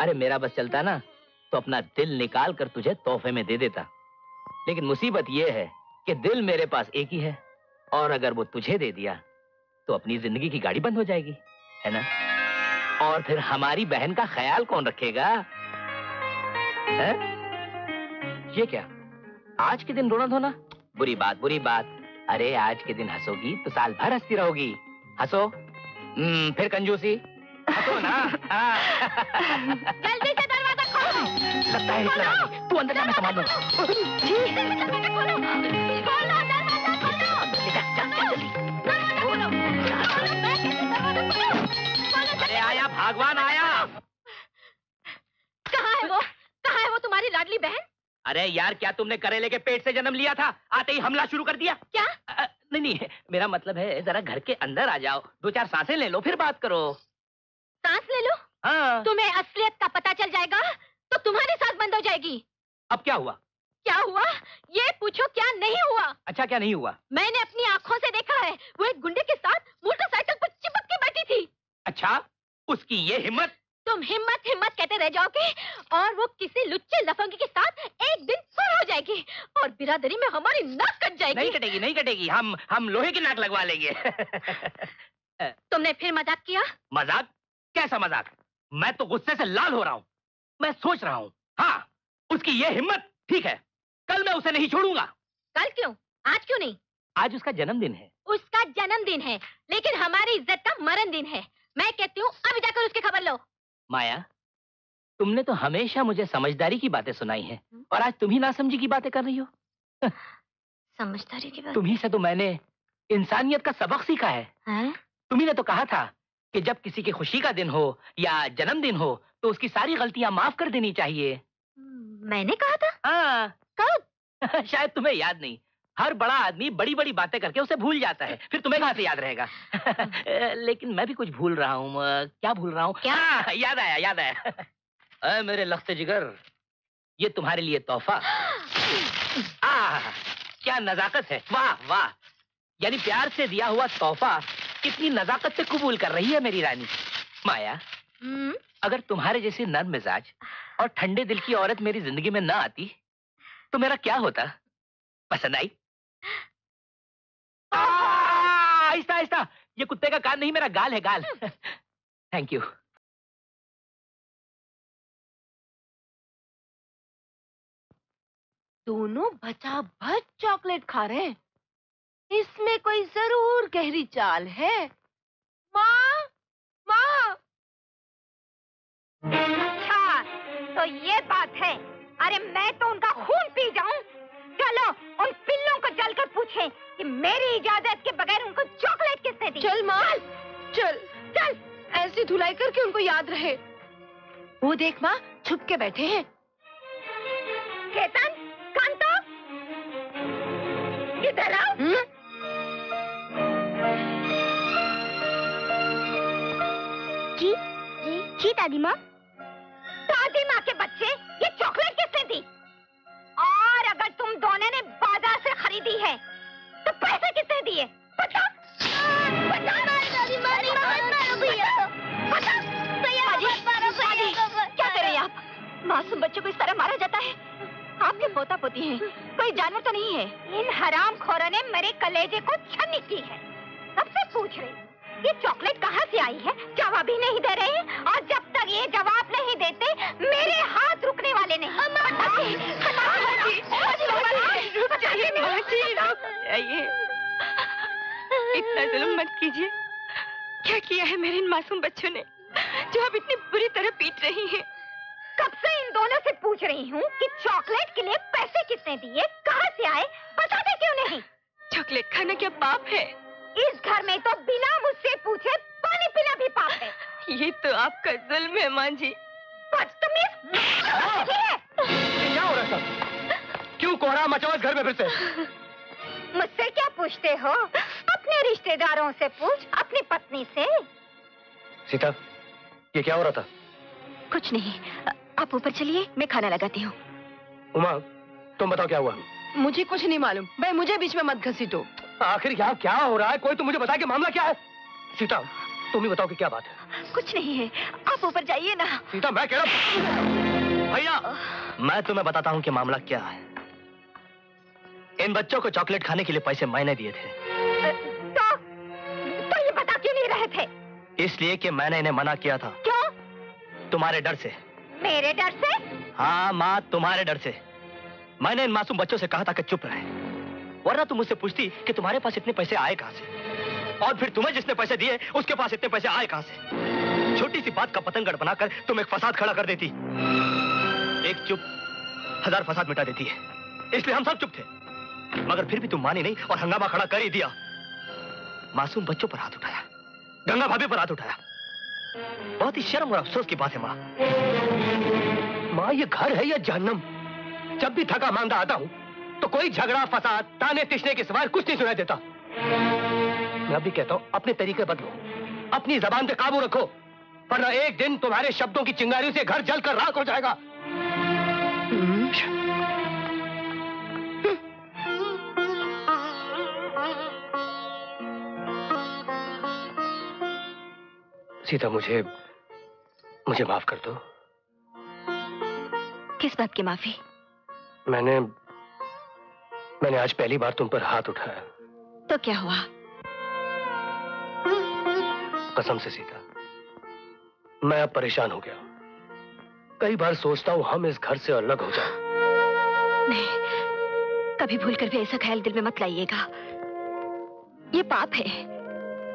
अरे मेरा बस चलता ना तो अपना दिल निकाल कर तुझे तोहफे में दे देता। लेकिन मुसीबत यह है कि दिल मेरे पास एक ही है और अगर वो तुझे दे दिया तो अपनी ज़िंदगी की गाड़ी बंद हो जाएगी है ना? और फिर हमारी बहन का ख्याल कौन रखेगा? है? ये क्या? आज के दिन रोना धोना? बुरी बात बुरी बात। अरे आज के दिन हंसोगी तो साल भर हंसती रहोगी। हंसो। हम्म, फिर कंजूसी। हंसो ना। हाँ। जल्दी से लगता है हिटलर आ गई। तू अंदर जा मैं संभाल लूँगा अरे आया भगवान आया कहाँ है वो कहाँ है वो तुम्हारी लाडली बहन अरे यार क्या तुमने करेले के पेट से जन्म लिया था आते ही हमला शुरू कर दिया क्या अ, नहीं नहीं मेरा मतलब है जरा घर के अंदर आ जाओ दो चार साँसें ले लो फिर बात करो सांस ले लो हाँ तुम्हें असलियत का पता चल जाएगा तो तुम्हारी सांस बंद हो जाएगी। अब क्या हुआ? क्या हुआ? ये पूछो क्या नहीं हुआ? अच्छा क्या नहीं हुआ? मैंने अपनी आँखों से देखा है वो एक गुंडे के साथ मोटरसाइकिल पर चिपक के बैठी थी। अच्छा उसकी ये हिम्मत? तुम हिम्मत हिम्मत कहते रह जाओगे और वो किसी लुच्चे लफंगे के साथ एक दिन फुर हो जाएगी और बिरादरी में हमारी नाक कट जाएगी। नहीं कटेगी नहीं कटेगी हम हम लोहे की नाक लगवा लेंगे। तुमने फिर मज़ाक किया? मज़ाक? कैसा मज़ाक? मैं तो गुस्से से लाल हो रहा हूँ। मैं सोच रहा हूँ। हाँ उसकी ये हिम्मत ठीक है। कल मैं उसे नहीं छोड़ूँगा। कल क्यों? आज क्यों नहीं? आज उसका जन्मदिन है। उसका जन्मदिन है लेकिन हमारी इज़्ज़त का मरण दिन है। मैं कहती हूँ अभी जाकर उसकी खबर लो। माया तुमने तो हमेशा मुझे समझदारी की बातें सुनाई हैं और आज तुम ही नासमझी की बातें कर रही हो। समझदारी की बात? तुम्ही से तो मैंने इंसानियत का सबक सीखा है। है? तुम्ही ने तो कहा था कि जब किसी की खुशी का दिन हो या जन्मदिन हो तो उसकी सारी गलतियाँ माफ़ कर देनी चाहिए। मैंने कहा था। हाँ। कब शायद तुम्हें याद नहीं। हर बड़ा आदमी बड़ी बड़ी बातें करके उसे भूल जाता है। फिर तुम्हें कहाँ से याद रहेगा? लेकिन मैं भी कुछ भूल रहा हूँ क्या भूल रहा हूँ? क्या? हाँ, याद आया याद आया। अरे मेरे लख्त जिगर ये तुम्हारे लिए तोहफा। आ क्या नजाकत है। वाह वाह। यानी प्यार से दिया हुआ तोहफा कितनी नजाकत से कबूल कर रही है मेरी रानी। माया हम्म, अगर तुम्हारे जैसी नर्म मिजाज और ठंडे दिल की औरत मेरी ज़िंदगी में ना आती तो मेरा क्या होता? पसंद आई? आहिस्ता आहिस्ता। ये कुत्ते का कान नहीं मेरा गाल है गाल। थैंक यू दोनों बचा बच चॉकलेट खा रहे हैं। इसमें कोई ज़रूर गहरी चाल है। माँ माँ। अच्छा तो ये बात है। अरे मैं तो उनका खून पी जाऊँ। चलो उन पिल्लों को जलकर पूछें कि मेरी इजाज़त के बगैर उनको चॉकलेट किसने दी? चल माँ चल चल ऐसी धुलाई करके उनको याद रहे। वो देख माँ छुप के बैठे हैं। केतन कांता। इधर आओ। जी दादी माँ। दादी माँ के बच्चे ये चॉकलेट किसने दी? और अगर तुम दोनों ने बाज़ार से खरीदी है तो पैसे किसने दिए? दादी माँ क्या कर रहे हैं आप मासूम बच्चों को इस तरह मारा जाता है? आपके पोता पोती हैं कोई जानवर तो नहीं है। इन हराम खोरों ने मेरे कलेजे को छन्नी की है। सबसे पूछ रही ये चॉकलेट कहाँ से आई है? जवाब ही नहीं दे रहे और जब तक ये जवाब नहीं देते मेरे हाथ रुकने वाले नहीं। इतना जुल्म मत कीजिए। क्या किया है मेरे इन मासूम बच्चों ने जो अब इतनी बुरी तरह पीट रही हैं? कब से इन दोनों से पूछ रही हूँ कि चॉकलेट के लिए पैसे कितने दिए कहाँ से आए? बताते क्यों नहीं? चॉकलेट खाना क्या पाप है? इस घर में तो बिना मुझसे पूछे पानी पीना भी पाप है। ये तो आपका जुल्म है माँ जी बदतमीज क्या हो रहा है सब? क्यों कोहरा मचा इस घर में फिर से? मुझसे क्या पूछते हो? अपने रिश्तेदारों से पूछ अपनी पत्नी से। सीता ये क्या हो रहा था? कुछ नहीं। आप ऊपर चलिए मैं खाना लगाती हूँ। उमा तुम बताओ क्या हुआ? मुझे कुछ नहीं मालूम। भाई मुझे बीच में मत घसीटो। आखिर यहाँ क्या हो रहा है? कोई तो मुझे बताए कि मामला क्या है? सीता तुम ही बताओ कि क्या बात है। कुछ नहीं है। आप ऊपर जाइए ना। सीता मैं कह रहा भैया मैं तुम्हें बताता हूँ कि मामला क्या है। इन बच्चों को चॉकलेट खाने के लिए पैसे मैंने दिए थे। तो तो ये बता क्यों नहीं रहे थे? इसलिए कि मैंने इन्हें मना किया था। क्यों? तुम्हारे डर से। मेरे डर से? हाँ माँ तुम्हारे डर से। मैंने इन मासूम बच्चों से कहा था कि चुप रहे। वरना तुम मुझसे पूछती कि तुम्हारे पास इतने पैसे आए कहाँ से? और फिर तुम्हें जिसने पैसे दिए, उसके पास इतने पैसे आए कहाँ से? छोटी सी बात का पतंगड़ बनाकर तुम एक फसाद खड़ा कर देती। एक चुप, हज़ार फसाद मिटा देती है। इसलिए हम सब चुप थे। मगर फिर भी तुम मानी नहीं और हंगामा खड़ा कर ही दिया। मासूम बच्चों पर हाथ उठाया। गंगा भाभी पर हाथ उठाया। बहुत ही शर्म और अफसोस की बात है माँ। माँ, ये घर है या जहन्नम? जब भी थका मांदा आता हूँ तो कोई झगड़ा फसाद ताने तिशने के सिवाय कुछ नहीं सुनाई देता। मैं अभी कहता हूँ अपने तरीके बदलो। अपनी जबान पे काबू रखो। वरना एक दिन तुम्हारे शब्दों की चिंगारियों से घर जलकर राख हो जाएगा। सीता मुझे मुझे माफ़ कर दो। किस बात की माफ़ी? मैंने मैंने आज पहली बार तुम पर हाथ उठाया। तो क्या हुआ? कसम से सीता मैं अब परेशान हो गया कई बार सोचता हूँ हम इस घर से अलग हो जाए। नहीं कभी भूल कर भी ऐसा ख्याल दिल में मत लाइएगा। ये पाप है।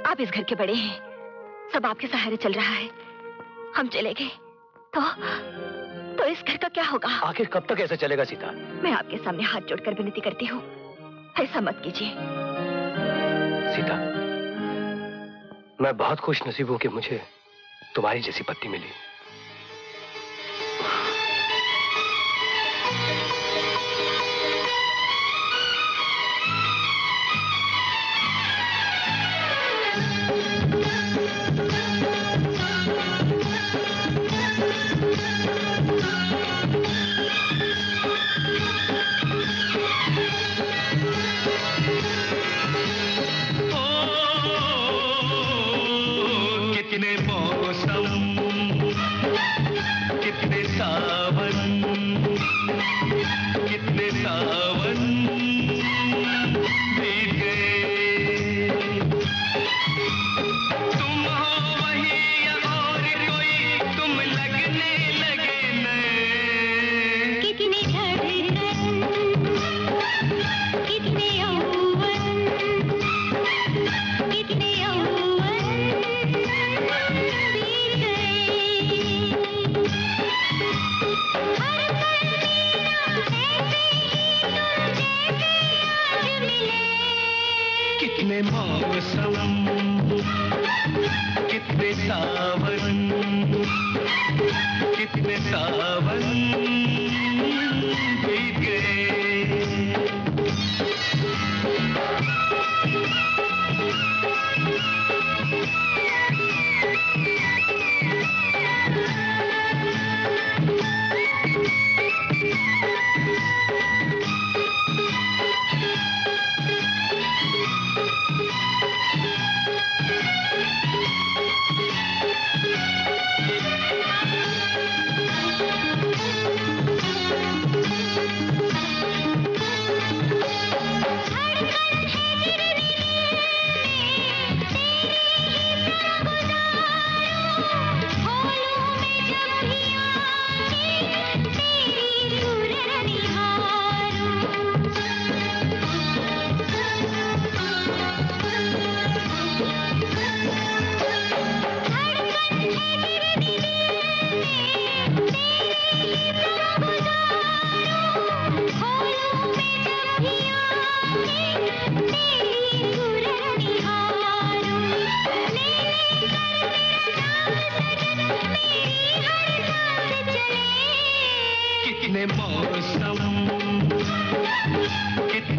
आप इस घर के बड़े हैं। सब आपके सहारे चल रहा है। हम चले गए। तो तो इस घर का क्या होगा? आखिर कब तक ऐसा चलेगा सीता? मैं आपके सामने हाथ जोड़कर विनती करती हूँ। ऐसा मत कीजिए। सीता मैं बहुत खुश नसीब हूँ कि मुझे तुम्हारी जैसी पत्नी मिली।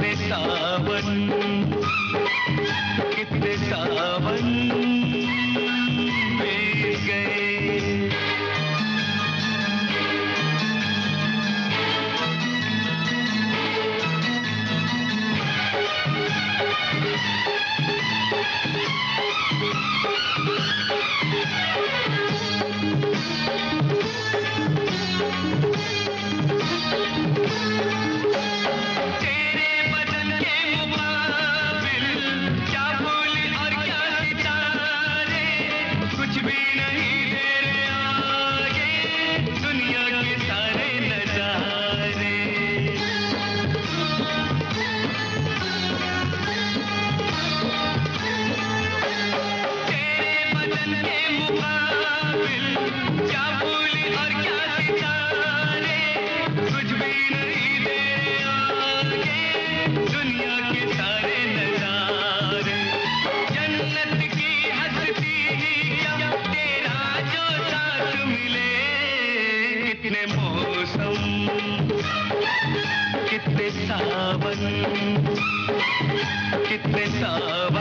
कितने सावन कितने सावन। सावन। कितने सावन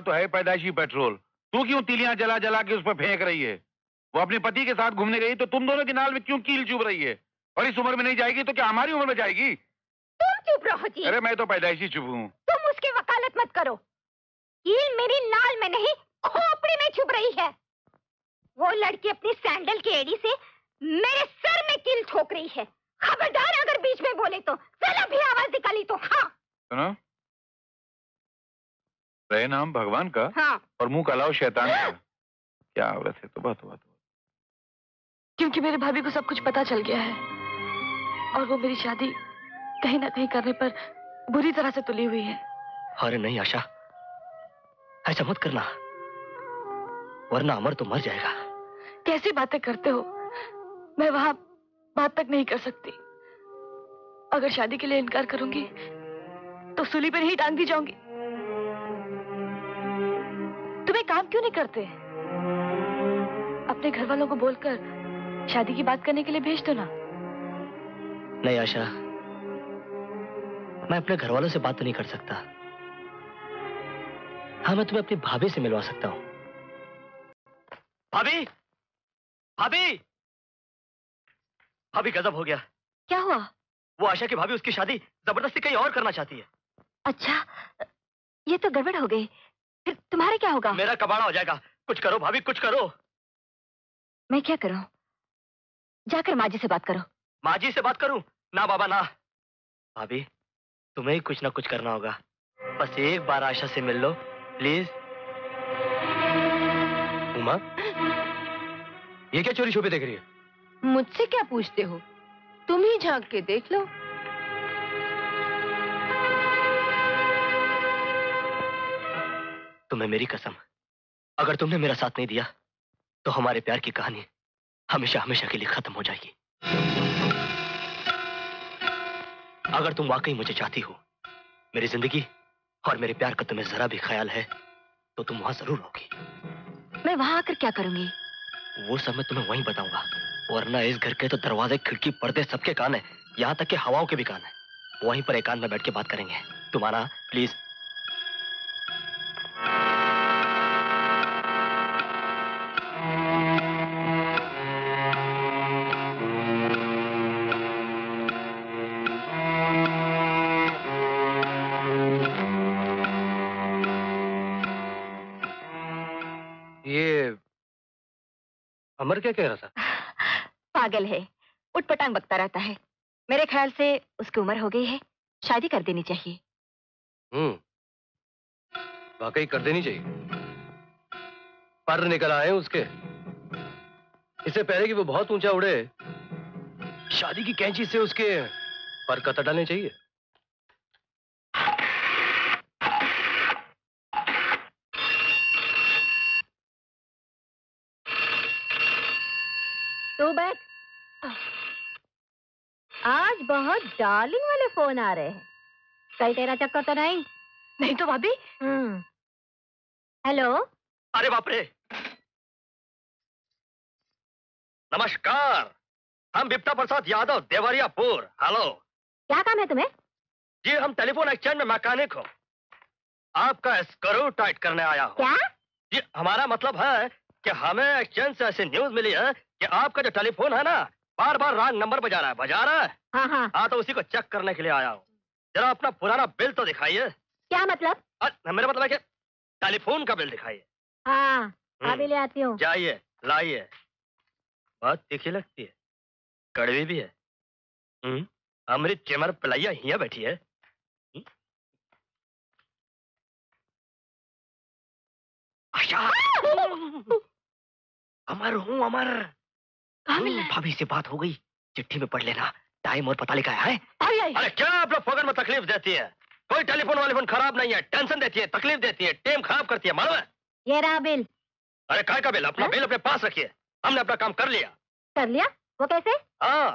माँ तो है पैदाइशी पेट्रोल। तू क्यों तीलियाँ जला जला के उस पर फेंक रही है? वो अपने पति के साथ घूमने गई तो तुम दोनों की नाल में क्यों कील चुभ रही है? और इस उम्र में नहीं जाएगी तो क्या हमारी उम्र में जाएगी? तुम चुप रहो जी। अरे मैं तो पैदाइशी चुप हूँ। तुम उसकी वकालत मत करो। ये मेरी नाल में नहीं खोपड़ी में छुप रही है। वो लड़की अपनी सैंडल की एड़ी से मेरे सर में किल ठोक रही है। खबरदार अगर बीच में बोले तो जरा भी आवाज़ निकाली तो हाँ। सुनो। रहे नाम भगवान का? हाँ। और मुँह कलाओ शैतान का। क्या औरत है तो बात बात। क्योंकि मेरे भाभी को सब कुछ पता चल गया है। और वो मेरी शादी कहीं ना कहीं करने पर बुरी तरह से तुली हुई है। अरे नहीं आशा। ऐसा मत करना। वरना अमर तो मर जाएगा। कैसी बातें करते हो? मैं वहाँ बात तक नहीं कर सकती। अगर शादी के लिए इनकार करूँगी तो सूली पर ही टांग दी जाऊँगी। एक काम क्यों नहीं करते? अपने घर वालों को बोलकर शादी की बात करने के लिए भेज दो ना। नहीं आशा। मैं अपने घर वालों से बात तो नहीं कर सकता। हाँ मैं तुम्हें अपनी भाभी से मिलवा सकता हूँ। भाभी? भाभी? भाभी गजब हो गया। क्या हुआ? वो आशा की भाभी उसकी शादी ज़बरदस्ती कहीं और करना चाहती है। अच्छा ये तो गड़बड़ हो गई। फिर तुम्हारे क्या होगा? मेरा कबाड़ा हो जाएगा। कुछ करो भाभी कुछ करो। मैं क्या करूँ? जाकर माँ जी से बात करो। माजी से बात करूँ? ना बाबा ना। भाभी तुम्हें ही कुछ ना कुछ करना होगा। बस एक बार आशा से मिल लो प्लीज़। उमा ये क्या चोरी छुपे देख रही है? मुझसे क्या पूछते हो? तुम ही झाँक के देख लो। तुम्हें मेरी कसम। अगर तुमने मेरा साथ नहीं दिया तो हमारे प्यार की कहानी हमेशा हमेशा के लिए खत्म हो जाएगी। अगर तुम वाकई मुझे चाहती हो मेरी ज़िंदगी और मेरे प्यार का तुम्हें जरा भी ख्याल है तो तुम वहाँ ज़रूर होगी मैं वहाँ आकर क्या करूँगी? वो सब मैं तुम्हें वहीं बताऊँगा वरना इस घर के तो दरवाजे खिड़की पर्दे सबके कान है। यहाँ तक के हवाओं के भी कान है। वहीं पर एकांत में बैठ के बात करेंगे। तुम्हारा प्लीज़ अमर क्या कह रहा था। पागल है। उठपटांग बकता रहता है। मेरे ख्याल से उसकी उम्र हो गई है। शादी कर देनी चाहिए। हम्म। वाकई कर देनी चाहिए। पर निकल आए उसके। इससे पहले कि वो बहुत ऊँचा उड़े शादी की कैंची से उसके पर कतर डालने चाहिए तू बैठ आज बहुत डार्लिंग वाले फ़ोन आ रहे हैं। कहीं तेरा चक्कर तो नहीं? नहीं तो भाभी। हम्म। हेलो अरे बाप रे। नमस्कार। हम बिप्टा प्रसाद यादव देवरियापुर। हेलो क्या काम है तुम्हें? जी हम टेलीफोन एक्सचेंज में मैकेनिक हो। आपका स्क्रू टाइट करने आया हूँ। क्या? जी हमारा मतलब है कि हमें एक्सचेंज से ऐसी न्यूज़ मिली है कि आपका जो टेलीफोन है ना बार बार रॉन्ग नंबर बजा रहा है। बजा रहा है? हाँ हाँ। हाँ तो उसी को चेक करने के लिए आया हूँ। जरा अपना पुराना बिल तो दिखाइए। क्या मतलब? अ- मेरा मतलब है कि टेलीफोन का बिल दिखाइए। हाँ अभी ले आती हूँ। जाइए लाइए। बहुत तीखी लगती है। कड़वी भी है। हम्म, अमृत चेमर पिलाइया हिया बैठी है। हम्म। अमर हूँ अमर। हम्म, भाभी से बात हो गई। चिट्ठी में पढ़ लेना। टाइम और पता लिखा है अरे क्या आप लोग फ़ोन में तकलीफ़ देती है? कोई टेलीफोन वालीफोन खराब नहीं है टेंशन देती है तकलीफ़ देती है टेम खराब करती है मालूम है? ये रहा बिल। अरे काय का बिल? अपना बिल अपने पास रखिए। हमने अपना काम कर लिया। कर लिया? वो कैसे? हाँ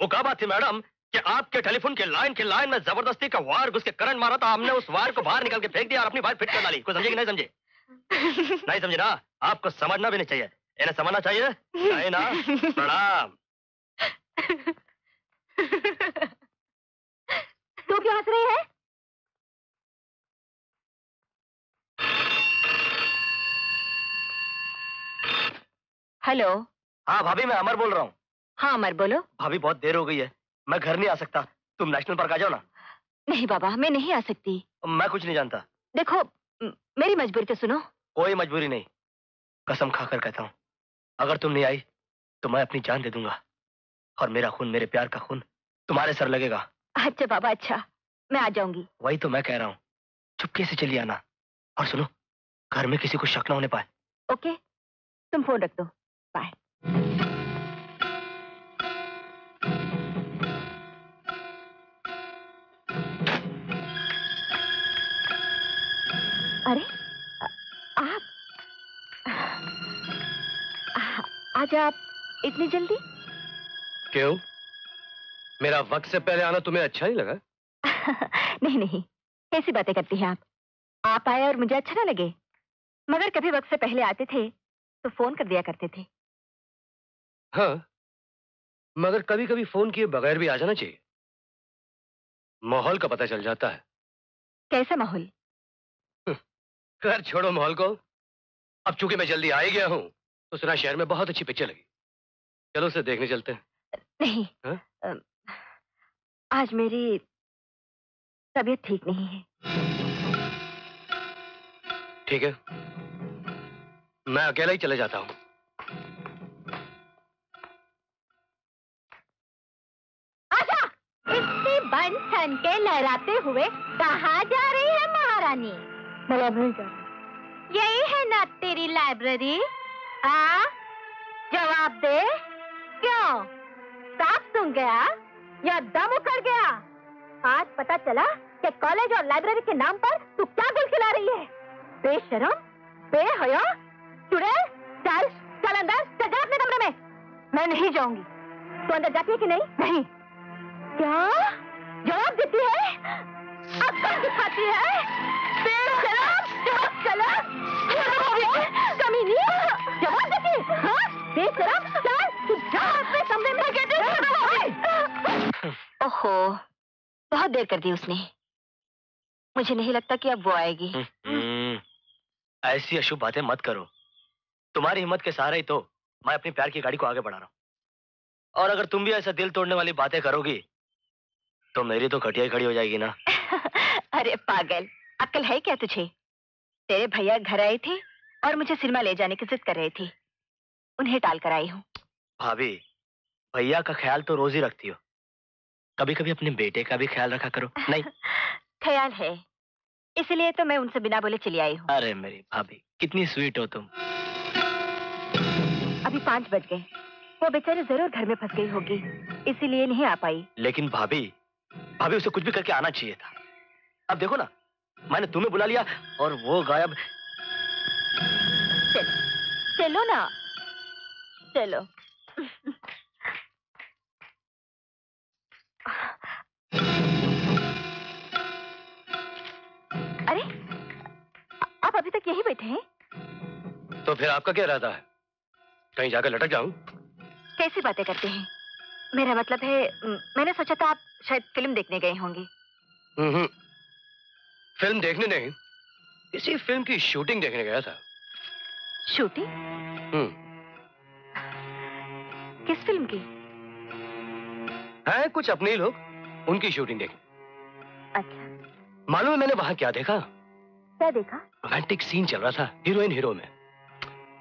वो क्या बात थी मैडम कि आपके टेलीफोन के लाइन के लाइन में ज़बरदस्ती का वायर घुस के करंट मारा था हमने उस वायर को बाहर निकाल के फेंक दिया और अपनी वायर फिट कर डाली। कोई समझे कि नहीं समझे? नहीं समझे ना? आपको समझना भी नहीं चाहिए। इन्हें समझना चाहिए? नहीं ना? प्रणाम। तू क्यों हंस रही है? हेलो। हाँ भाभी मैं अमर बोल रहा हूँ। हाँ अमर बोलो। भाभी बहुत देर हो गई है। मैं घर नहीं आ सकता। तुम नेशनल पार्क आ जाओ ना। नहीं बाबा मैं नहीं आ सकती। मैं कुछ नहीं जानता। देखो मेरी मजबूरी तो सुनो। कोई मजबूरी नहीं। कसम खाकर कहता हूँ। अगर तुम नहीं आई तो मैं अपनी जान दे दूँगा। और मेरा खून मेरे प्यार का खून तुम्हारे सर लगेगा। अच्छा बाबा अच्छा। मैं आ जाऊँगी। वही तो मैं कह रहा हूँ। चुपके से चली आना। और सुनो घर में किसी को शक ना होने पाए। ओके? तुम फ़ोन रख दो। बाय। आ- आप इतनी जल्दी? क्यों? मेरा वक्त से पहले आना तुम्हें अच्छा नहीं लगा? नहीं नहीं। कैसी बातें करती हैं आप। आप आए और मुझे अच्छा ना लगे। मगर कभी वक्त से पहले आते थे तो फ़ोन कर दिया करते थे। हाँ मगर कभी कभी फ़ोन किए बगैर भी आ जाना चाहिए। माहौल का पता चल जाता है। कैसा माहौल? खैर छोड़ो माहौल को। अब चूँकि मैं जल्दी आ ही गया हूँ तो सुना शहर में बहुत अच्छी पिक्चर लगी। चलो उसे देखने चलते हैं। नहीं। हाँ? आज मेरी तबीयत ठीक नहीं है। ठीक है। मैं अकेला ही चले जाता हूँ। आशा बन ठन के लहराते हुए कहा जा रही है महारानी? मैं लाइब्रेरी जा यही है ना तेरी लाइब्रेरी हाँ? जवाब दे। क्यों? साफ़ सुन गया या दम उखड़ गया? आज पता चला कि कॉलेज और लाइब्रेरी के नाम पर तू क्या गुल खिला रही है। बेशरम, बेहया, चुड़ैल चल चल अंदर चल जा अपने कमरे में। मैं नहीं जाऊँगी। तो अंदर जाती है कि नहीं? नहीं। क्या? जवाब देती है? अक्कल दिखाती है? बेशरम, जवाब चला। ओहो बहुत देर कर दी उसने। मुझे नहीं लगता कि अब वो आएगी। हम्म, ऐसी अशुभ बातें मत करो। तुम्हारी हिम्मत के सहारे ही तो मैं अपनी प्यार की गाड़ी को आगे बढ़ा रहा हूँ। और अगर तुम भी ऐसा दिल तोड़ने वाली बातें करोगी तो मेरी तो खटिया ही खड़ी हो जाएगी ना। अरे पागल अक्ल है क्या तुझे? तेरे भैया घर आए थे और मुझे सिनेमा ले जाने की जिद कर रहे थे। उन्हें टाल कर आई हूँ। भाभी भैया का ख्याल तो रोज ही रखती हो। कभी कभी अपने बेटे का भी ख्याल रखा करो। नहीं। ख्याल है। इसलिए तो मैं उनसे बिना बोले चली आई हूँ। अरे मेरी भाभी कितनी स्वीट हो तुम। अभी पाँच बज गए। वो बेचारी ज़रूर घर में फंस गई होगी। इसीलिए नहीं आ पाई। लेकिन भाभी भाभी उसे कुछ भी करके आना चाहिए था। अब देखो ना मैंने तुम्हें बुला लिया और वो गायब। चलो ना। चलो। अरे आप अभी तक यहीं बैठे हैं? तो फिर आपका क्या इरादा है? कहीं जाकर लटक जाऊँ? कैसी बातें करते हैं? मेरा मतलब है मैंने सोचा था आप शायद फ़िल्म देखने गए होंगे। हम्म फ़िल्म देखने नहीं इसी फ़िल्म की शूटिंग देखने गया था। शूटिंग? हम्म। किस फ़िल्म की? है कुछ अपने ही लोग उनकी शूटिंग देखी। अच्छा। मालूम है मैंने वहाँ क्या देखा? क्या देखा? रोमांटिक सीन चल रहा था हीरोइन हीरो में।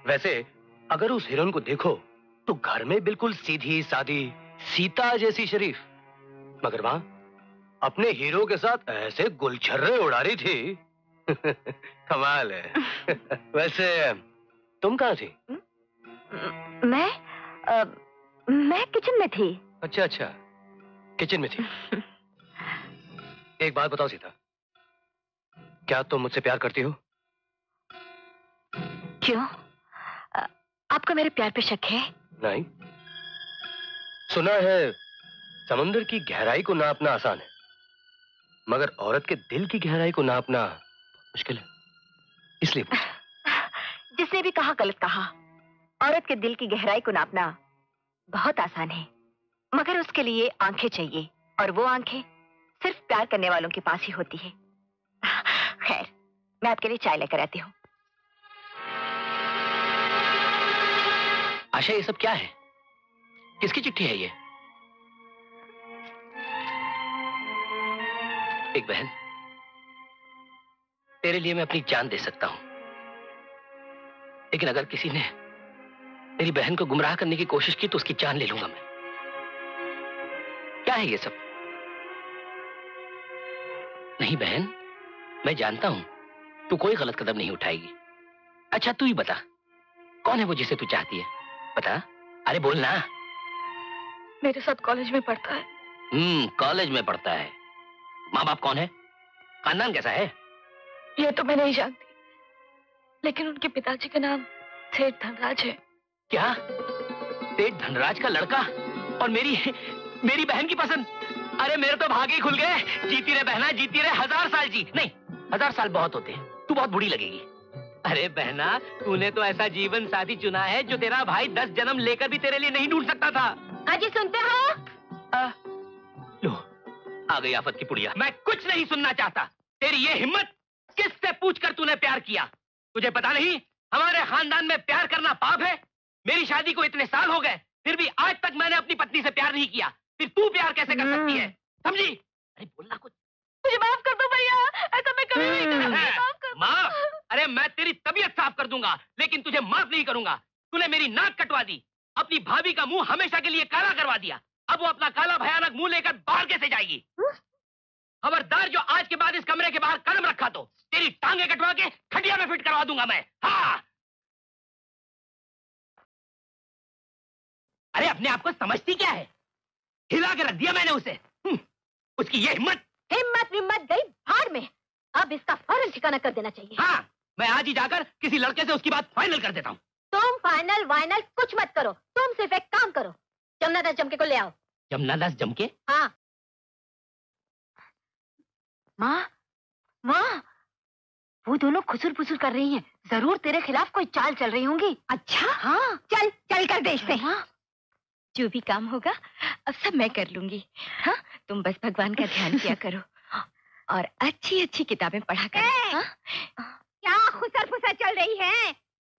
वैसे अगर उस हीरोइन को देखो तो घर में बिल्कुल सीधी सादी सीता जैसी शरीफ। मगर वहाँ अपने हीरो के साथ ऐसे गुलछर्रे उड़ा रही थी। कमाल है। वैसे तुम कहाँ थी? मैं अ, मैं किचन में थी। अच्छा अच्छा। किचन में थी। एक बात बताओ सीता। क्या तुम मुझसे प्यार करती हो? क्यों? अ, आपको मेरे प्यार पे शक है? नहीं। सुना है समुंदर की गहराई को नापना आसान है। मगर औरत के दिल की गहराई को नापना मुश्किल है। इसलिए जिसने भी कहा गलत कहा। औरत के दिल की गहराई को नापना बहुत आसान है। मगर उसके लिए आँखें चाहिए, और वो आँखें सिर्फ़ प्यार करने वालों के पास ही होती है। खैर, मैं आपके लिए चाय लेकर आती हूँ। आशा, ये सब क्या है? किसकी चिट्ठी है ये? एक बहन, तेरे लिए मैं अपनी जान दे सकता हूँ। लेकिन अगर किसी ने मेरी बहन को गुमराह करने की कोशिश की तो उसकी जान ले लूँगा मैं। क्या है ये सब? नहीं बहन मैं जानता हूँ तू कोई गलत कदम नहीं उठाएगी। अच्छा तू ही बता कौन है वो जिसे तू चाहती है? बता। अरे बोल ना। मेरे साथ कॉलेज में पढ़ता है। हम्म कॉलेज में पढ़ता है। माँ बाप कौन है? खानदान कैसा है? ये तो मैं नहीं जानती लेकिन उनके पिताजी का नाम सेठ धनराज है। क्या? सेठ धनराज का लड़का और मेरी मेरी बहन की पसंद। अरे मेरे तो भागे ही खुल गए। जीती रहे बहना जीती रहे हज़ार साल जी। नहीं हज़ार साल बहुत होते हैं। तू बहुत बुरी लगेगी। अरे बहना तूने तो ऐसा जीवन साथी चुना है जो तेरा भाई दस जन्म लेकर भी तेरे लिए नहीं ढूंढ सकता था। अजी सुनते हो? लो आ गई आफत की पुड़िया। मैं कुछ नहीं सुनना चाहता। तेरी ये हिम्मत किससे पूछकर तूने प्यार किया? तुझे पता नहीं? हमारे खानदान में प्यार करना पाप है। मेरी शादी को इतने साल हो गए फिर भी आज तक मैंने अपनी पत्नी से प्यार नहीं किया। फिर तू प्यार कैसे कर सकती है? समझी? अरे बोलना कुछ। मुझे माफ़ कर दो भैया ऐसा मैं कभी नहीं करूँगी माफ़ कर माफ़? अरे मैं तेरी तबीयत साफ़ कर दूँगा लेकिन तुझे माफ़ नहीं करूँगा। तूने मेरी नाक कटवा दी अपनी भाभी का मुँह हमेशा के लिए काला करवा दिया। अब वो अपना काला भयानक मुँह लेकर बाहर कैसे जाएगी? खबरदार जो आज के बाद इस कमरे के बाहर कदम रखा तो तेरी टांगे कटवा के खटिया में फिट करवा दूँगा मैं। हाँ अरे अपने आप को समझती क्या है? हिला के रख दिया मैंने उसे। हम्म, उसकी ये हिम्मत। हिम्मत विम्मत गई भाड़ में। अब इसका फ़ौरन ठिकाना कर देना चाहिए। हाँ मैं आज ही जाकर किसी लड़के से उसकी बात फाइनल कर देता हूँ। तुम फाइनल वाइनल कुछ मत करो। तुम सिर्फ़ एक काम करो। जमुना दास जमके को ले आओ। जमुना दास जमके? हाँ। माँ माँ वो दोनों खुसुर फुसुर कर रही हैं। ज़रूर तेरे खिलाफ कोई चाल चल रही होंगी। अच्छा? हाँ। चल चल कर देखते हैं। हाँ जो भी काम होगा अब सब मैं कर लूँगी। हाँ तुम बस भगवान का ध्यान किया करो। और अच्छी अच्छी किताबें पढ़ा करो। हाँ? क्या खुसर फुसर चल रही है?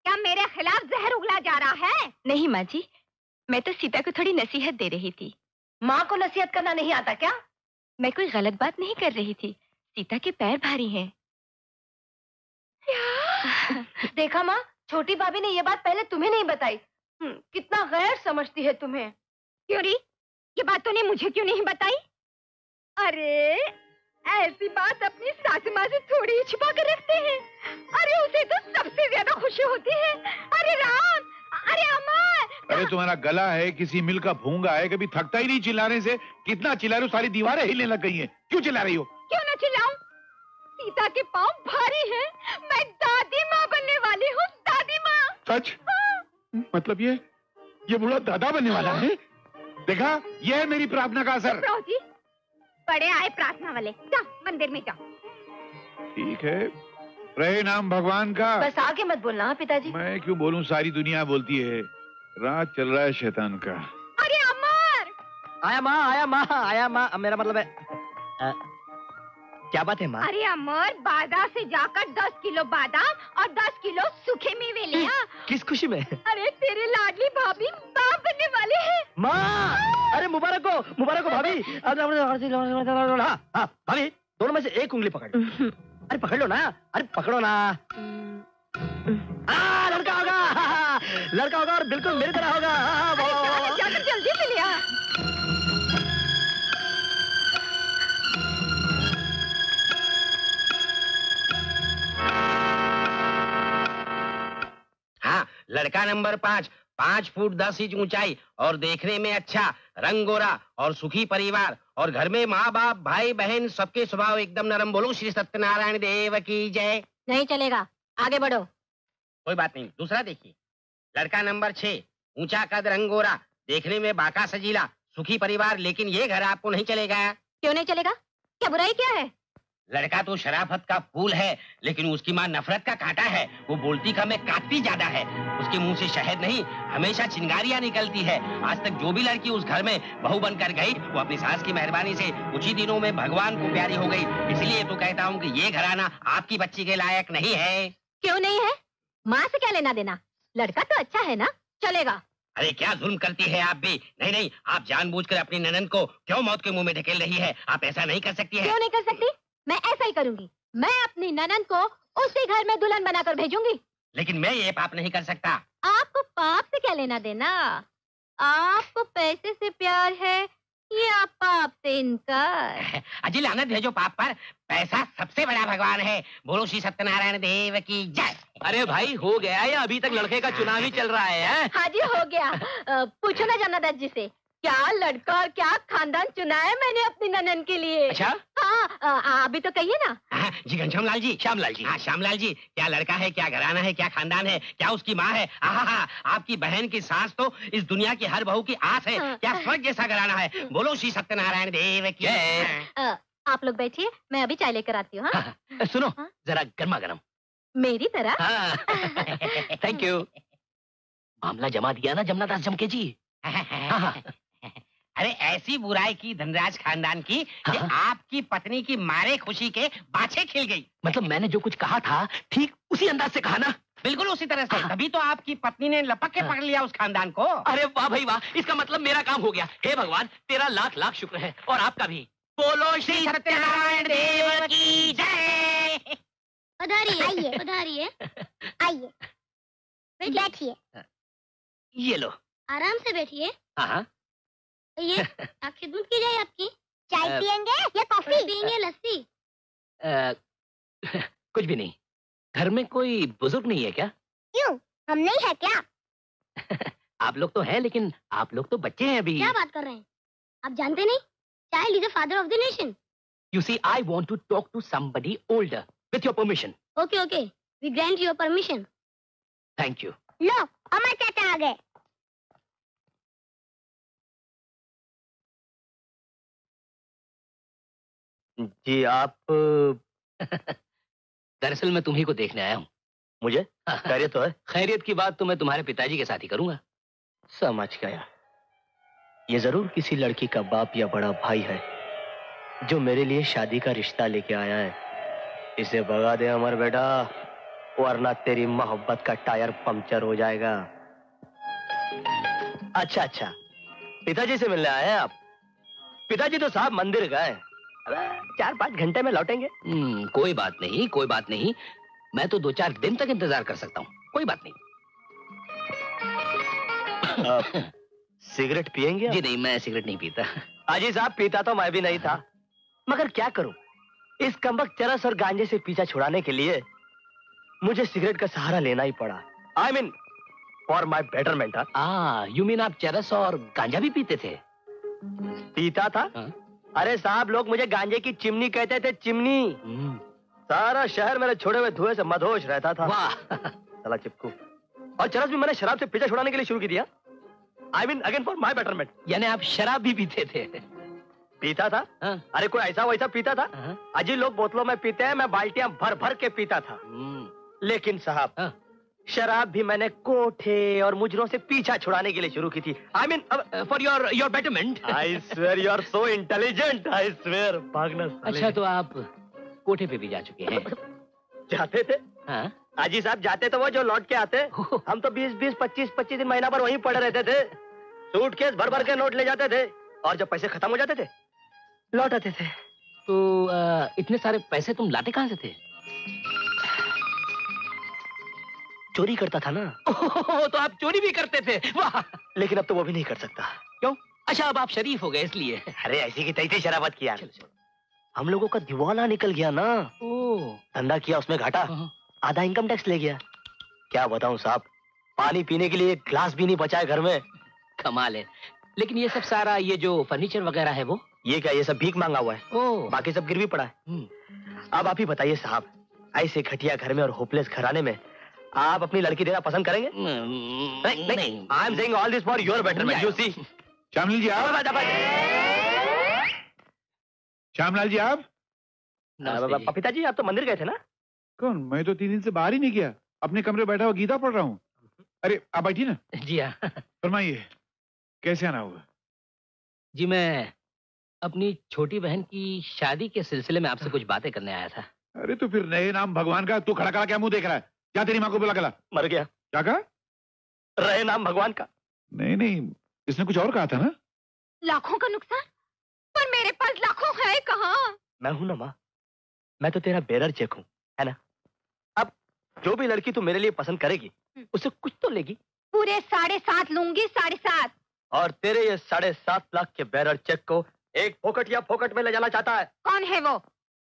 क्या मेरे खिलाफ जहर उगला जा रहा है? नहीं माँ जी। मैं तो सीता को थोड़ी नसीहत दे रही थी। माँ को नसीहत करना नहीं आता क्या? मैं कोई गलत बात नहीं कर रही थी। सीता के पैर भारी हैं। देखा माँ छोटी भाभी ने ये बात पहले तुम्हें नहीं बताई। कितना गैर समझती है तुम्हें? क्यों री? ये बात तूने मुझे क्यों नहीं बताई? अरे ऐसी बात अपनी सासू माँ से थोड़ी ही छिपा कर रखते हैं। अरे उसे तो सबसे ज़्यादा खुशी होती है। अरे राम! अरे अमर! अरे तुम्हारा गला है किसी मिल का भूँगा है कभी थकता ही नहीं चिल्लाने से? कितना चिल्ला रहे हो सारी दीवारें हिलने लग गई हैं। क्यों चिल्ला रही हो? क्यों ना चिल्लाऊं? सीता के पाँव भारी हैं। मैं दादी माँ बनने वाली हूँ दादी माँ। सच? मतलब ये ये बूढ़ा दादा बनने वाला है? देखा ये है मेरी प्रार्थना का असर। जी बड़े आए प्रार्थना वाले। जाओ मंदिर में जाओ। ठीक है। रहे नाम भगवान का। बस आगे मत बोलना हाँ, पिताजी? मैं क्यों बोलूँ? सारी दुनिया बोलती है। रात चल रहा है शैतान का। अरे अमर! आया माँ आया माँ आया माँ। मेरा मतलब है अ, क्या बात है माँ? अरे अमर बाज़ार से जाकर दस किलो बादाम और दस किलो सूखे मेवे ले आ। किस खुशी में? अरे तेरे लाडली भाभी माँ बनने वाले हैं। माँ! अरे मुबारक हो मुबारक हो भाभी। हाँ हाँ भाभी दोनों में से एक उंगली पकड़। अरे पकड़ लो ना अरे पकड़ो ना। आ, लड़का होगा लड़का होगा और बिल्कुल मेरी तरह होगा। लड़का नंबर पाँच पाँच फुट दस इंच ऊंचाई और देखने में अच्छा रंग गोरा और सुखी परिवार। और घर में माँ बाप भाई बहन सबके स्वभाव एकदम नरम बोलो। श्री सत्यनारायण देव की जय। नहीं चलेगा। आगे बढ़ो। कोई बात नहीं। दूसरा देखिए। लड़का नंबर छह ऊँचा कद रंग गोरा देखने में बाका सजीला सुखी परिवार लेकिन ये घर आपको नहीं चलेगा। क्यों नहीं चलेगा? क्या बुराई क्या है? लड़का तो शराफत का फूल है लेकिन उसकी माँ नफरत का कांटा है। वो बोलती का मैं काटती ज़्यादा है। उसके मुँह से शहद नहीं हमेशा चिंगारियाँ निकलती है। आज तक जो भी लड़की उस घर में बहू बनकर गई वो अपनी सास की मेहरबानी से कुछ ही दिनों में भगवान को प्यारी हो गई। इसलिए तो कहता हूँ कि ये घराना आपकी बच्ची के लायक नहीं है। क्यों नहीं है? माँ से क्या लेना देना? लड़का तो अच्छा है ना? चलेगा। अरे क्या जुल्म करती है आप भी? नहीं नहीं आप जानबूझकर अपनी ननन को क्यों मौत के मुँह में ढकेल रही है? आप ऐसा नहीं कर सकती है। क्यों नहीं कर सकती? मैं ऐसा ही करूँगी। मैं अपनी ननन को उसी घर में दुल्हन बनाकर भेजूँगी। लेकिन मैं ये पाप नहीं कर सकता। आपको पाप से क्या लेना देना? आपको पैसे से प्यार है या पाप से इनकार? अजी लानत भेजो पाप पर। पैसा सबसे बड़ा भगवान है। बोलो श्री सत्यनारायण देव की जय। अरे भाई हो गया या अभी तक लड़के का चुनाव ही चल रहा है हैं? हाँ जी हो गया। पूछो ना जनादत जी से। क्या लड़का और क्या खानदान चुना है मैंने अपनी ननन के लिए? अच्छा? हाँ अभी तो कहिए ना। हाँ, जी घनश्याम लाल जी श्यामलाल जी। हाँ श्यामलाल जी क्या लड़का है क्या घराना है क्या खानदान है क्या उसकी माँ है? आहा आपकी बहन की सास तो इस दुनिया की हर बहू की आस है। हाँ। क्या स्वर्ग जैसा घराना है? बोलो श्री सत्यनारायण देव की। अ, आप लोग बैठिए मैं अभी चाय लेकर आती हूँ हाँ? हाँ, सुनो हाँ? जरा गर्मा गर्म। मेरी तरह? थैंक यू मामला जमा दिया ना जमनादास जमके जी। हाँ, हाँ। अरे ऐसी बुराई की धनराज खानदान की कि हाँ। आपकी पत्नी की मारे खुशी के बाछे खिल गई। मतलब मैंने जो कुछ कहा था ठीक उसी अंदाज से कहा ना? बिल्कुल उसी तरह से। हाँ। तभी तो आपकी पत्नी ने लपक के हाँ। पकड़ लिया उस खानदान को। अरे वाह भाई वाह इसका मतलब मेरा काम हो गया। हे भगवान तेरा लाख लाख शुक्र है और आपका भी। बोलो श्री सत्यनारायण देव की जय। पधारिए आइए पधारिए आइए। बैठिए। ये लो। आराम से बैठिए। हाँ हाँ। ये आखिर दूध की जाए आपकी। चाय पियेंगे या कॉफ़ी? पियेंगे लस्सी। कुछ भी नहीं। घर में कोई बुज़ुर्ग नहीं है क्या? क्यों? हम नहीं है क्या? आप लोग तो हैं लेकिन आप लोग तो बच्चे हैं अभी। क्या बात कर रहे हैं? आप जानते नहीं? Child is the father of the nation you see I want to talk to somebody older with your permission okay okay we grant your permission thank you लो अमर चाचा आ गए। जी आप दरअसल मैं तुम्ही को देखने आया हूँ। मुझे? खैरियत तो है? खैरियत की बात तो मैं तुम्हारे पिताजी के साथ ही करूँगा। समझ गया। ये ज़रूर किसी लड़की का बाप या बड़ा भाई है जो मेरे लिए शादी का रिश्ता लेके आया है। इसे भगा दे अमर बेटा वरना तेरी मोहब्बत का टायर पंक्चर हो जाएगा। अच्छा अच्छा। पिताजी से मिलने आए हैं आप? पिताजी तो साहब मंदिर गए चार पाँच घंटे में लौटेंगे। हम्म, कोई बात नहीं कोई बात नहीं। मैं तो दो चार दिन तक इंतज़ार कर सकता हूँ। कोई बात नहीं। सिगरेट पियेंगे जी नहीं मैं सिगरेट नहीं पीता। अजी साहब पीता तो मैं भी नहीं था। मगर क्या करूँ? इस कमबक चरस और गांजे से पीछा छुड़ाने के लिए मुझे सिगरेट का सहारा लेना ही पड़ा। I mean for my betterment you mean आप चरस और गांजा भी पीते थे? पीता था? अरे साहब लोग मुझे गांजे की चिमनी कहते थे चिमनी। सारा शहर मेरे छोड़े हुए धुएँ से मधोश रहता था। वाह। साला चिपकू। और चरस भी मैंने शराब से पीछा छुड़ाने के लिए शुरू की दिया I mean again for my betterment यानी आप शराब भी पीते थे। पीता था? अरे कोई ऐसा वैसा पीता था? अजी लोग बोतलों में पीते हैं मैं बाल्टियाँ भर भर के पीता था। लेकिन साहब शराब भी मैंने कोठे और मुजरों से पीछा छुड़ाने के लिए शुरू की थी। I mean for your your betterment I swear you are so intelligent I swear भागना अच्छा तो आप कोठे पे भी जा चुके हैं। जाते थे? हाँ? आजी साहब जाते तो वो जो लौट के आते। हम तो 20 20 25 25 दिन महीना भर वहीं पड़े रहते थे। सूटकेस भर भर के नोट ले जाते थे। और जब पैसे खत्म हो जाते थे? लौट आते थे। तो आ, इतने सारे पैसे तुम लाते कहाँ से थे? चोरी करता था ना। तो आप चोरी भी करते थे। वाह। लेकिन अब तो वो भी नहीं कर सकता। क्यों? अच्छा अब आप शरीफ हो गए इसलिए। अरे ऐसी की तैसी शराबत किया हम लोगों का दिवाला निकल गया ना। धंधा किया उसमें घाटा। आधा इनकम टैक्स ले गया। क्या बताऊँ साहब पानी पीने के लिए एक ग्लास भी नहीं बचा है घर में। कमाल है। लेकिन ये सब सारा ये जो फर्नीचर वगैरह है वो? ये क्या ये सब भीख मांगा हुआ है? ओ। बाकी सब गिर भी पड़ा है। अब आप ही बताइए साहब ऐसे घटिया घर में और होपलेस घराने में आप अपनी लड़की देना पसंद करेंगे? नहीं नहीं I am saying all this for your betterment you see Shyamlal ji आप श्यामलाल जी आप पपिता जी आप तो मंदिर गए थे ना? कौन? मैं तो तीन दिन से बाहर ही नहीं गया। अपने कमरे बैठा हुआ गीता पढ़ रहा हूँ। अरे आप बैठी ना? जी हाँ। फरमाइए कैसे आना हुआ? जी मैं अपनी छोटी बहन की शादी के सिलसिले में आपसे कुछ बातें करने आया था। अरे तो फिर नए नाम भगवान का तू खड़ा खड़ा क्या मुँह देख रहा है? क्या तेरी माँ को बुला गला? मर गया। क्या कहा? रहे नाम भगवान का। नहीं नहीं इसने कुछ और कहा था ना? लाखों का नुकसान? पर मेरे पास लाखों है कहाँ? मैं हूँ ना माँ। मैं तो तेरा बेरर चेक हूँ है ना? अब जो भी लड़की तू मेरे लिए पसंद करेगी उसे कुछ तो लेगी। पूरे साढ़े सात लूँगी साढ़े सात। और तेरे ये साढ़े सात लाख के बैरर चेक को एक फोकट या फोकट में ले जाना चाहता है। कौन है वो?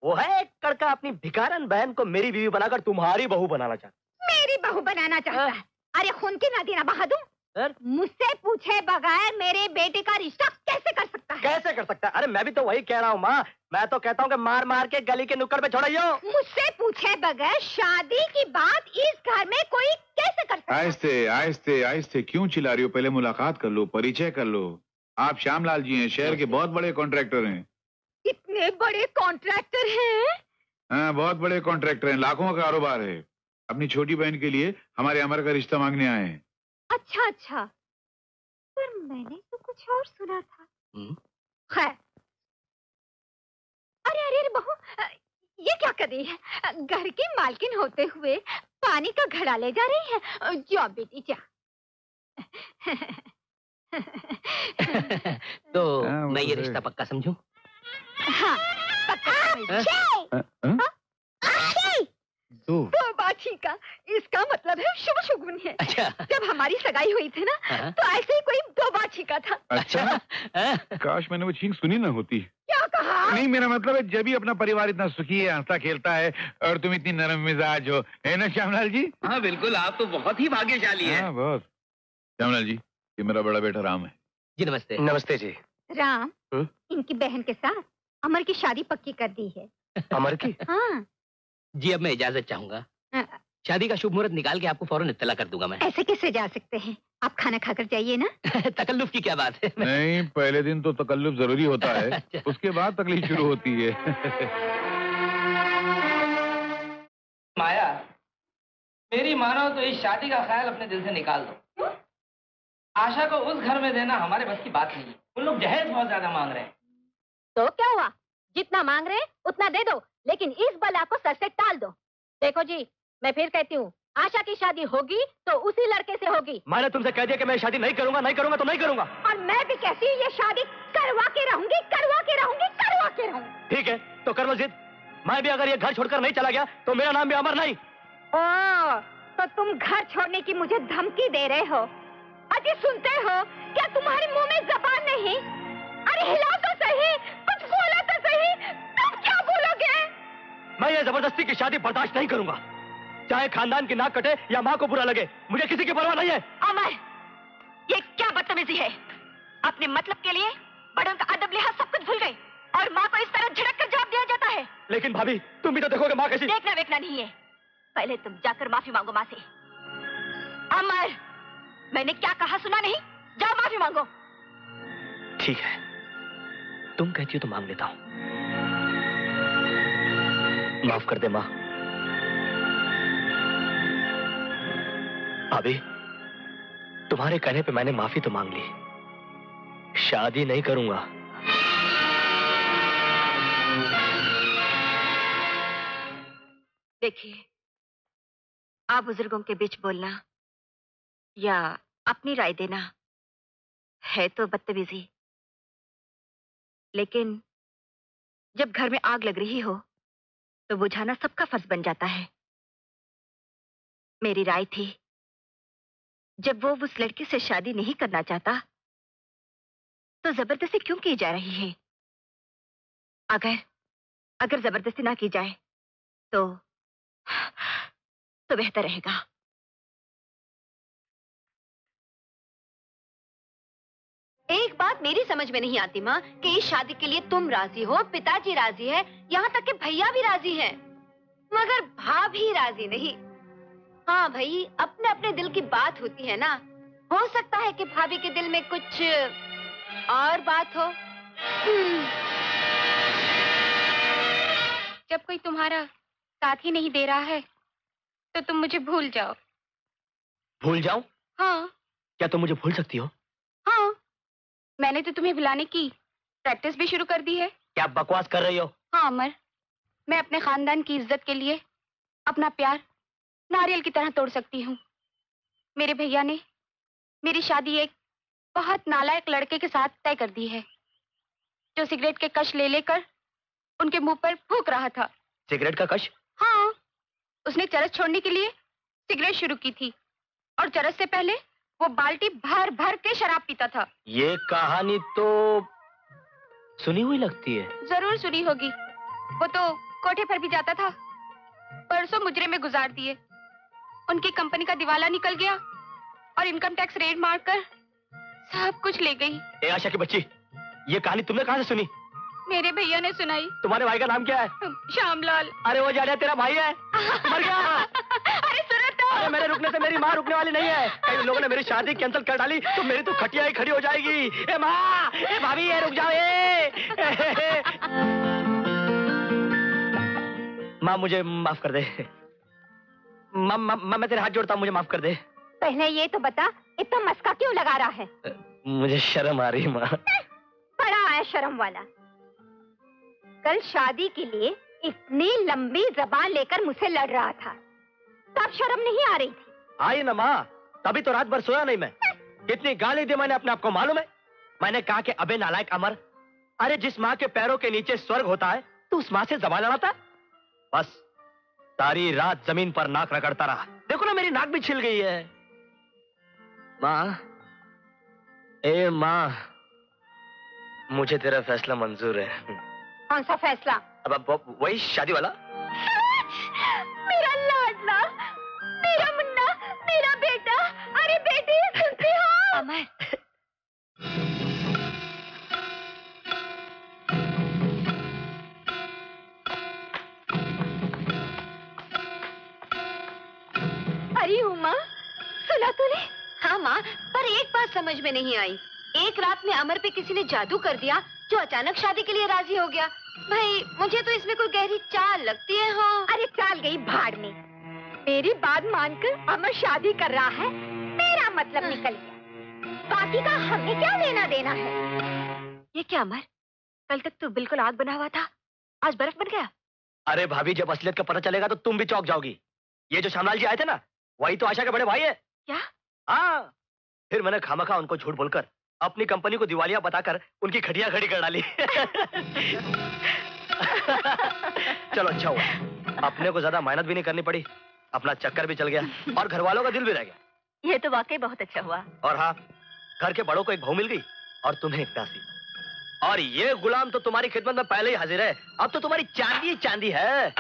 वो है एक लड़का अपनी भिकारन बहन को मेरी बीवी बनाकर तुम्हारी बहू बनाना चाहता मेरी बहू बनाना चाहता है? अरे खून की नदी ना बहा दूँ मुझसे पूछे बगैर मेरे बेटे का रिश्ता कैसे कर सकता है? कैसे कर सकता है? अरे मैं भी तो वही कह रहा हूँ माँ। मैं तो कहता हूँ कि मार मार के गली के नुक्कड़ पे छोड़ियो मुझसे पूछे बगैर शादी की बात इस घर में कोई कैसे कर सकता है? आहिस्ते आहिस्ते आहिस्ते क्यों चिल्ला रही हो? पहले मुलाकात कर लो परिचय कर लो। आप श्यामलाल जी हैं शहर के बहुत बड़े कॉन्ट्रैक्टर हैं। इतने बड़े कॉन्ट्रैक्टर हैं। हाँ बहुत बड़े कॉन्ट्रैक्टर हैं लाखों का कारोबार है। अपनी छोटी बहन के लिए हमारे अमर का रिश्ता मांगने आए हैं। अच्छा अच्छा। पर मैंने तो कुछ और सुना था। खैर। अरे अरे अरे बहू ये क्या कर रही है? घर की मालकिन होते हुए पानी का घड़ा ले जा रही है? जा बेटी जा। तो मैं ये रिश्ता पक्का समझूं? हाँ दो। दो बाछी का इसका मतलब है शुभ शुगुन है। अच्छा। जब हमारी सगाई हुई थी ना हाँ। तो ऐसे ही कोई दो बाछी का था। अच्छा। काश मैंने वो छींक सुनी ना होती। क्या कहा? नहीं मेरा मतलब है जब भी अपना परिवार इतना सुखी है हंसता खेलता है और तुम इतनी नरम मिजाज हो है ना श्यामलाल जी? हाँ बिल्कुल आप तो बहुत ही भाग्यशाली हैं। हाँ बहुत। श्यामलाल जी ये मेरा बड़ा बेटा राम है। जी नमस्ते। नमस्ते जी। राम? हम्म? इनकी बहन के साथ अमर की शादी पक्की कर दी है। अमर की? हाँ। जी अब मैं इजाज़त चाहूँगा। हाँ, शादी का शुभ मुहूर्त निकाल के आपको फ़ौरन इत्तला कर दूँगा मैं। ऐसे कैसे जा सकते हैं? आप खाना खाकर जाइए ना। तकल्लुफ की क्या बात है? नहीं पहले दिन तो तकल्लुफ ज़रूरी होता है। उसके बाद तकलीफ़ शुरू होती है। माया मेरी मानो तो इस शादी का ख्याल अपने दिल से निकाल दो। आशा को उस घर में देना हमारे बस की बात नहीं है। उन लोग जहेज बहुत ज़्यादा मांग रहे हैं। तो क्या हुआ? जितना मांग रहे हैं, उतना दे दो लेकिन इस बला को सर से टाल दो। देखो जी मैं फिर कहती हूँ आशा की शादी होगी तो उसी लड़के से होगी। मैंने तुमसे कह दिया कि मैं शादी नहीं करूँगा नहीं करूँगा तो नहीं करूँगा। और मैं भी कहती हूँ ये शादी करवा के रहूँगी करवा के रहूँगी करवा के रहूँगी। ठीक है तो कर लो जिद। मैं भी अगर ये घर छोड़कर नहीं चला गया तो मेरा नाम भी अमर नहीं। ओ तो तुम घर छोड़ने की मुझे धमकी दे रहे हो। अजी सुनते हो क्या तुम्हारे मुँह में जबान नहीं? अरे हिलाओ तो सही कुछ बोलो तो सही तुम क्या बोलोगे? मैं ये ज़बरदस्ती की शादी बर्दाश्त नहीं करूँगा। चाहे खानदान की नाक कटे या माँ को बुरा लगे मुझे किसी की परवाह नहीं है। अमर ये क्या बदतमीजी है? अपने मतलब के लिए बड़ों का अदब लिहाज सब कुछ भूल गए और माँ को इस तरह झड़क कर जवाब दिया जाता है। लेकिन भाभी तुम भी तो देखोगे माँ कैसी। देखना वेखना नहीं है। पहले तुम जाकर माफ़ी मांगो माँ से। अमर मैंने क्या कहा सुना नहीं? जाओ माफ़ी मांगो। ठीक है। तुम कहती हो तो मांग लेता हूँ। माफ़ कर दे माँ। भाभी तुम्हारे कहने पे मैंने माफ़ी तो मांग ली। शादी नहीं करूँगा। देखिए आप बुज़ुर्गों के बीच बोलना या अपनी राय देना। है तो बदतमीजी। लेकिन जब घर में आग लग रही हो तो बुझाना सबका फ़र्ज़ बन जाता है। मेरी राय थी, जब वो उस लड़की से शादी नहीं करना चाहता तो ज़बरदस्ती क्यों की जा रही है? अगर अगर ज़बरदस्ती ना की जाए तो तो बेहतर रहेगा। एक बात मेरी समझ में नहीं आती माँ कि इस शादी के लिए तुम राज़ी हो पिताजी राज़ी है यहाँ तक कि भैया भी राज़ी है। मगर भाभी राज़ी नहीं। हाँ भाई अपने अपने दिल की बात होती है ना। हो सकता है कि भाभी के दिल में कुछ और बात हो। जब कोई तुम्हारा साथ ही नहीं दे रहा है तो तुम मुझे भूल जाओ। भूल जाओ हाँ। क्या तुम मुझे भूल सकती हो? हाँ। मैंने तो तुम्हें बुलाने की प्रैक्टिस भी शुरू कर दी है। क्या बकवास कर रही हो? हाँ अमर। मैं अपने खानदान की इज़्ज़त के लिए अपना प्यार नारियल की तरह तोड़ सकती हूँ। मेरे भैया ने मेरी शादी एक बहुत नालायक लड़के के साथ तय कर दी है। जो सिगरेट के कश ले लेकर उनके मुँह पर फूक रहा था। सिगरेट का कश? हाँ उसने चरस छोड़ने के लिए सिगरेट शुरू की थी। और चरस से पहले वो बाल्टी भर भर के शराब पीता था। ये कहानी तो सुनी हुई लगती है। ज़रूर सुनी होगी। वो तो कोठे पर भी जाता था। परसों मुजरे में गुजार दिए उनकी कंपनी का दिवाला निकल गया और इनकम टैक्स रेड मारकर सब कुछ ले गई। ए आशा की बच्ची ये कहानी तुमने कहाँ से सुनी? मेरे भैया ने सुनाई। तुम्हारे भाई का नाम क्या है? श्यामलाल। अरे वो जाने तेरा भाई है। मर गया। अरे मेरे रुकने से मेरी माँ रुकने वाली नहीं है कई लोगों ने मेरी शादी कैंसिल कर डाली तो मेरी तो खटिया ही खड़ी हो जाएगी। ए माँ ए भाभी ए रुक जाओ ए। माँ मुझे माफ़ कर दे। माँ माँ माँ, मैं तेरे हाथ जोड़ता हूँ मुझे माफ़ कर दे। पहले ये तो बता इतना मस्का क्यों लगा रहा है? मुझे शर्म आ रही माँ। बड़ा आया शर्म वाला। कल शादी के लिए इतनी लंबी जबान लेकर मुझसे लड़ रहा था। तब शर्म नहीं आ रही थी। आई ना माँ तभी तो रात भर सोया नहीं मैं। कितनी गाली दी मैंने अपने आप को मालूम है? मैंने कहा कि अबे नालायक अमर अरे जिस माँ के पैरों के नीचे स्वर्ग होता है तो उस माँ से जबान लड़ाता है? बस सारी रात ज़मीन पर नाक रगड़ता रहा। देखो ना मेरी नाक भी छिल गई है। माँ ए माँ मुझे तेरा फैसला मंजूर है। कौन सा फैसला? अब अब वही शादी वाला? में नहीं आई। एक रात में अमर पे किसी ने जादू कर दिया जो अचानक शादी के लिए राज़ी हो गया। भाई मुझे तो इसमें कोई गहरी चाल लगती है हाँ। अरे चाल गई भाड़ में। मेरी बात मानकर अमर शादी कर रहा है मेरा मतलब निकल गया। बाकी का हमें क्या लेना देना है? ये क्या अमर? कल तक तो बिल्कुल आग बना हुआ था। आज बर्फ़ बन गया। अरे भाभी जब असलियत का पता चलेगा तो तुम भी चौक जाओगी। ये जो श्यामलाल जी आए थे ना वही तो आशा के बड़े भाई है। क्या? हाँ। फिर मैंने खामखा उनको झूठ बोलकर अपनी कंपनी को दिवालिया बताकर उनकी खटिया खड़ी कर डाली। चलो अच्छा हुआ। अपने को ज़्यादा मेहनत भी नहीं करनी पड़ी। अपना चक्कर भी चल गया और घर वालों का दिल भी रह गया। ये तो वाकई बहुत अच्छा हुआ। और हाँ घर के बड़ों को एक भाव मिल गई और तुम्हें एक दासी और ये गुलाम तो तुम्हारी खिदमत में पहले ही हाजिर है। अब तो तुम्हारी चांदी चांदी है।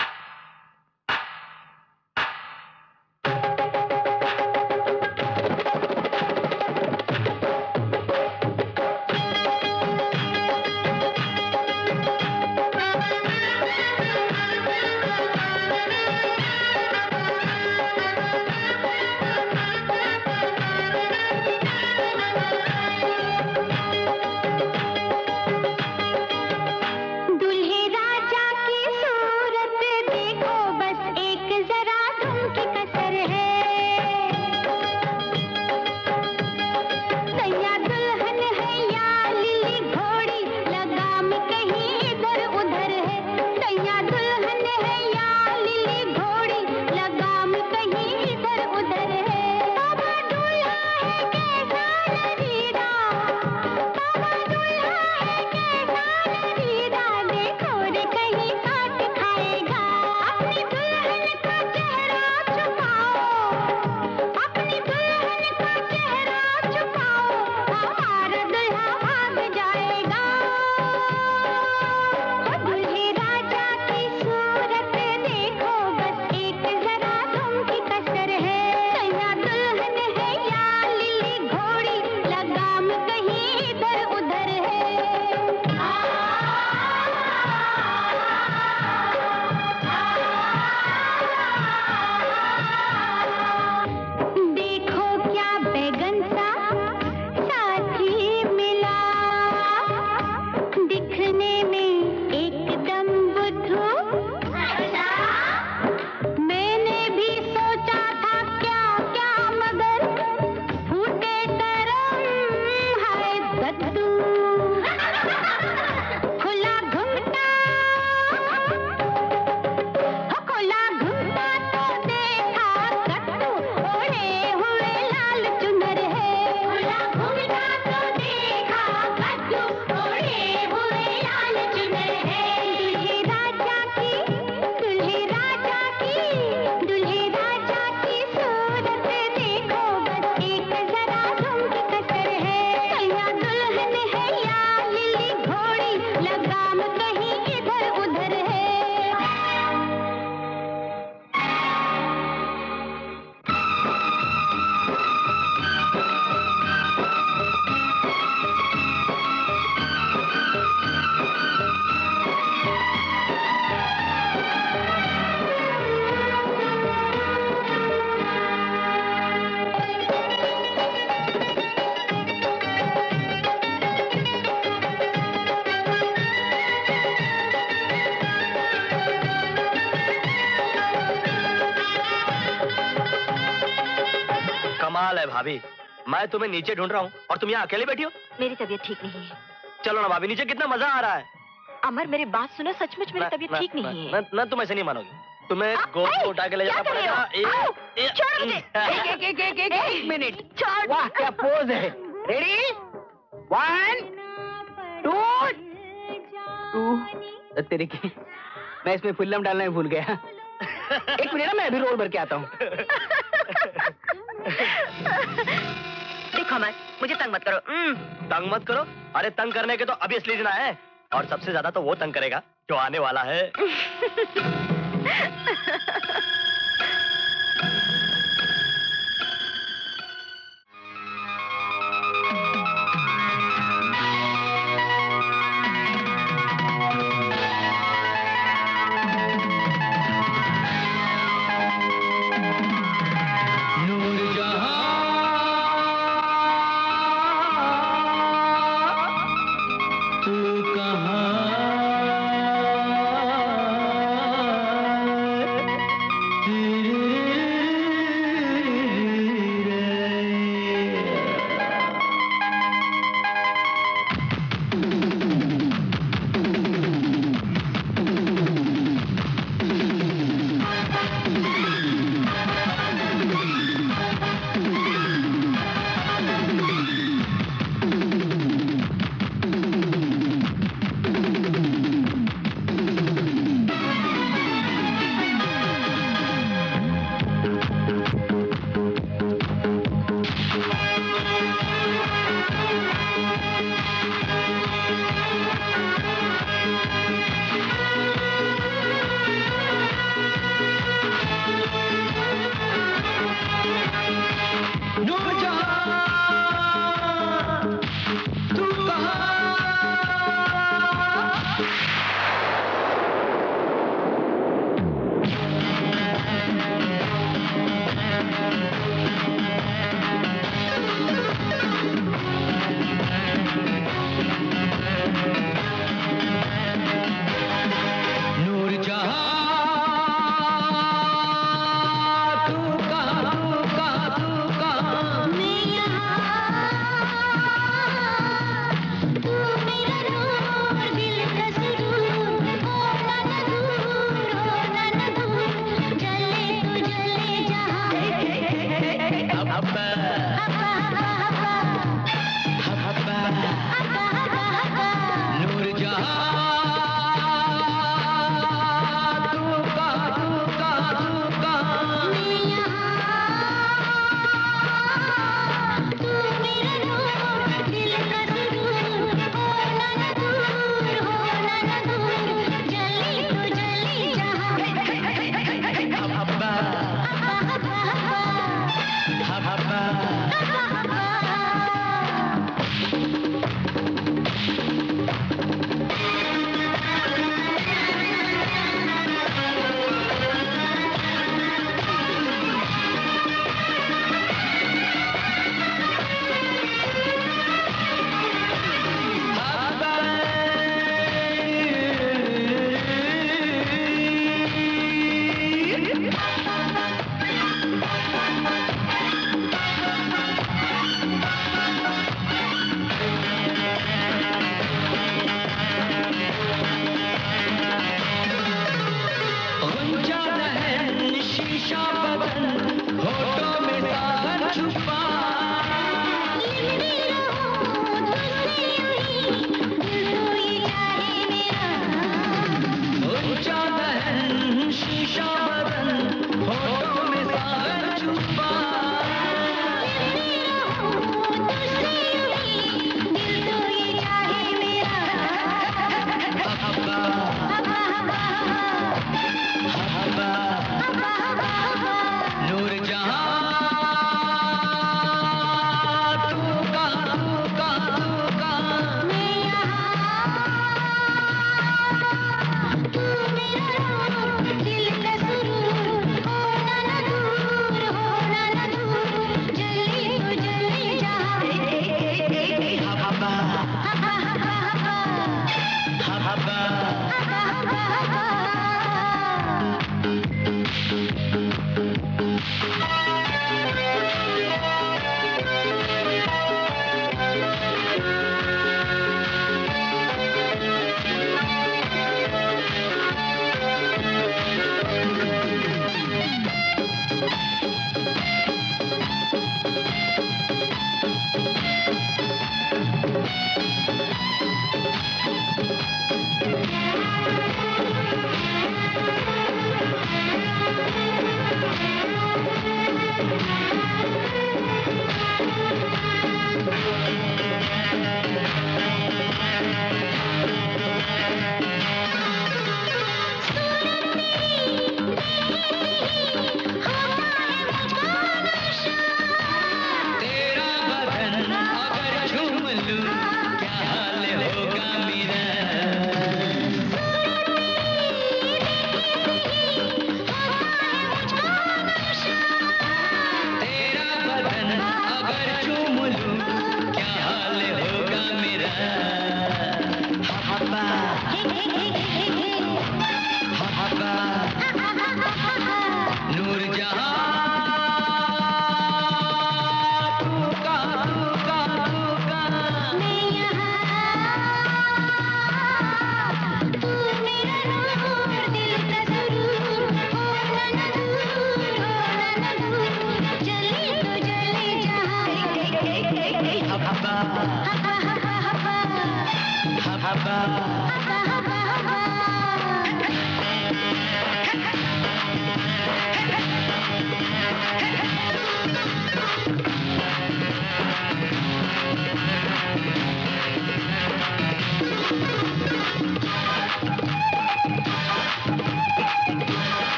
तुम्हें नीचे ढूंढ रहा हूँ और तुम यहाँ अकेले बैठी हो? मेरी तबीयत ठीक नहीं है। चलो ना भाभी नीचे कितना मज़ा आ रहा है। अमर मेरी बात सुनो सचमुच मेरी तबीयत ठीक नहीं है। न तुम ऐसे नहीं मानोगी। तुम्हें गोद को उठा के ले जाना पड़ेगा। एक मिनट। वाह क्या पोज है। रेडी वन टू टू तेरे की मैं इसमें फुल्लम डालना ही भूल गया। एक मिनट ना मैं अभी रोल भर के आता हूँ। रखा मैं मुझे तंग मत करो। हम्म। तंग मत करो? अरे तंग करने के तो अभी इसलिए दिन है। और सबसे ज़्यादा तो वो तंग करेगा जो आने वाला है।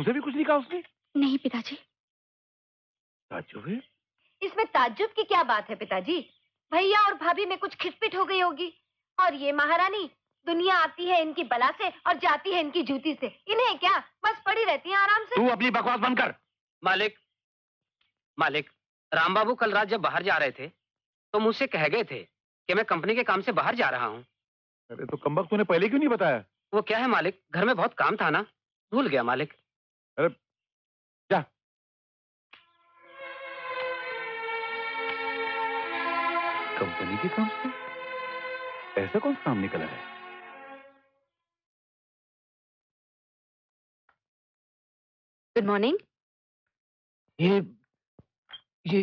तुमसे भी कुछ नहीं कहा उसने नहीं पिताजी। ताज्जुब है? इसमें ताज्जुब की क्या बात है पिताजी? भैया और भाभी में कुछ खिसपिट हो गई होगी। और ये महारानी दुनिया आती है इनकी बला से और जाती है इनकी जूती से। इन्हें क्या? बस पड़ी रहती है आराम से? तू अपनी बकवास बंद कर। मालिक मालिक राम बाबू कल रात जब बाहर जा रहे थे तो मुझसे कह गए थे कि मैं कंपनी के काम से बाहर जा रहा हूँ। अरे तो कम्बक तूने पहले क्यों नहीं बताया? वो क्या है मालिक? घर में बहुत काम था ना? भूल गया मालिक। अरे जा। कंपनी के काम से? ऐसा कौन सा काम निकला है? गुड मॉर्निंग ये ये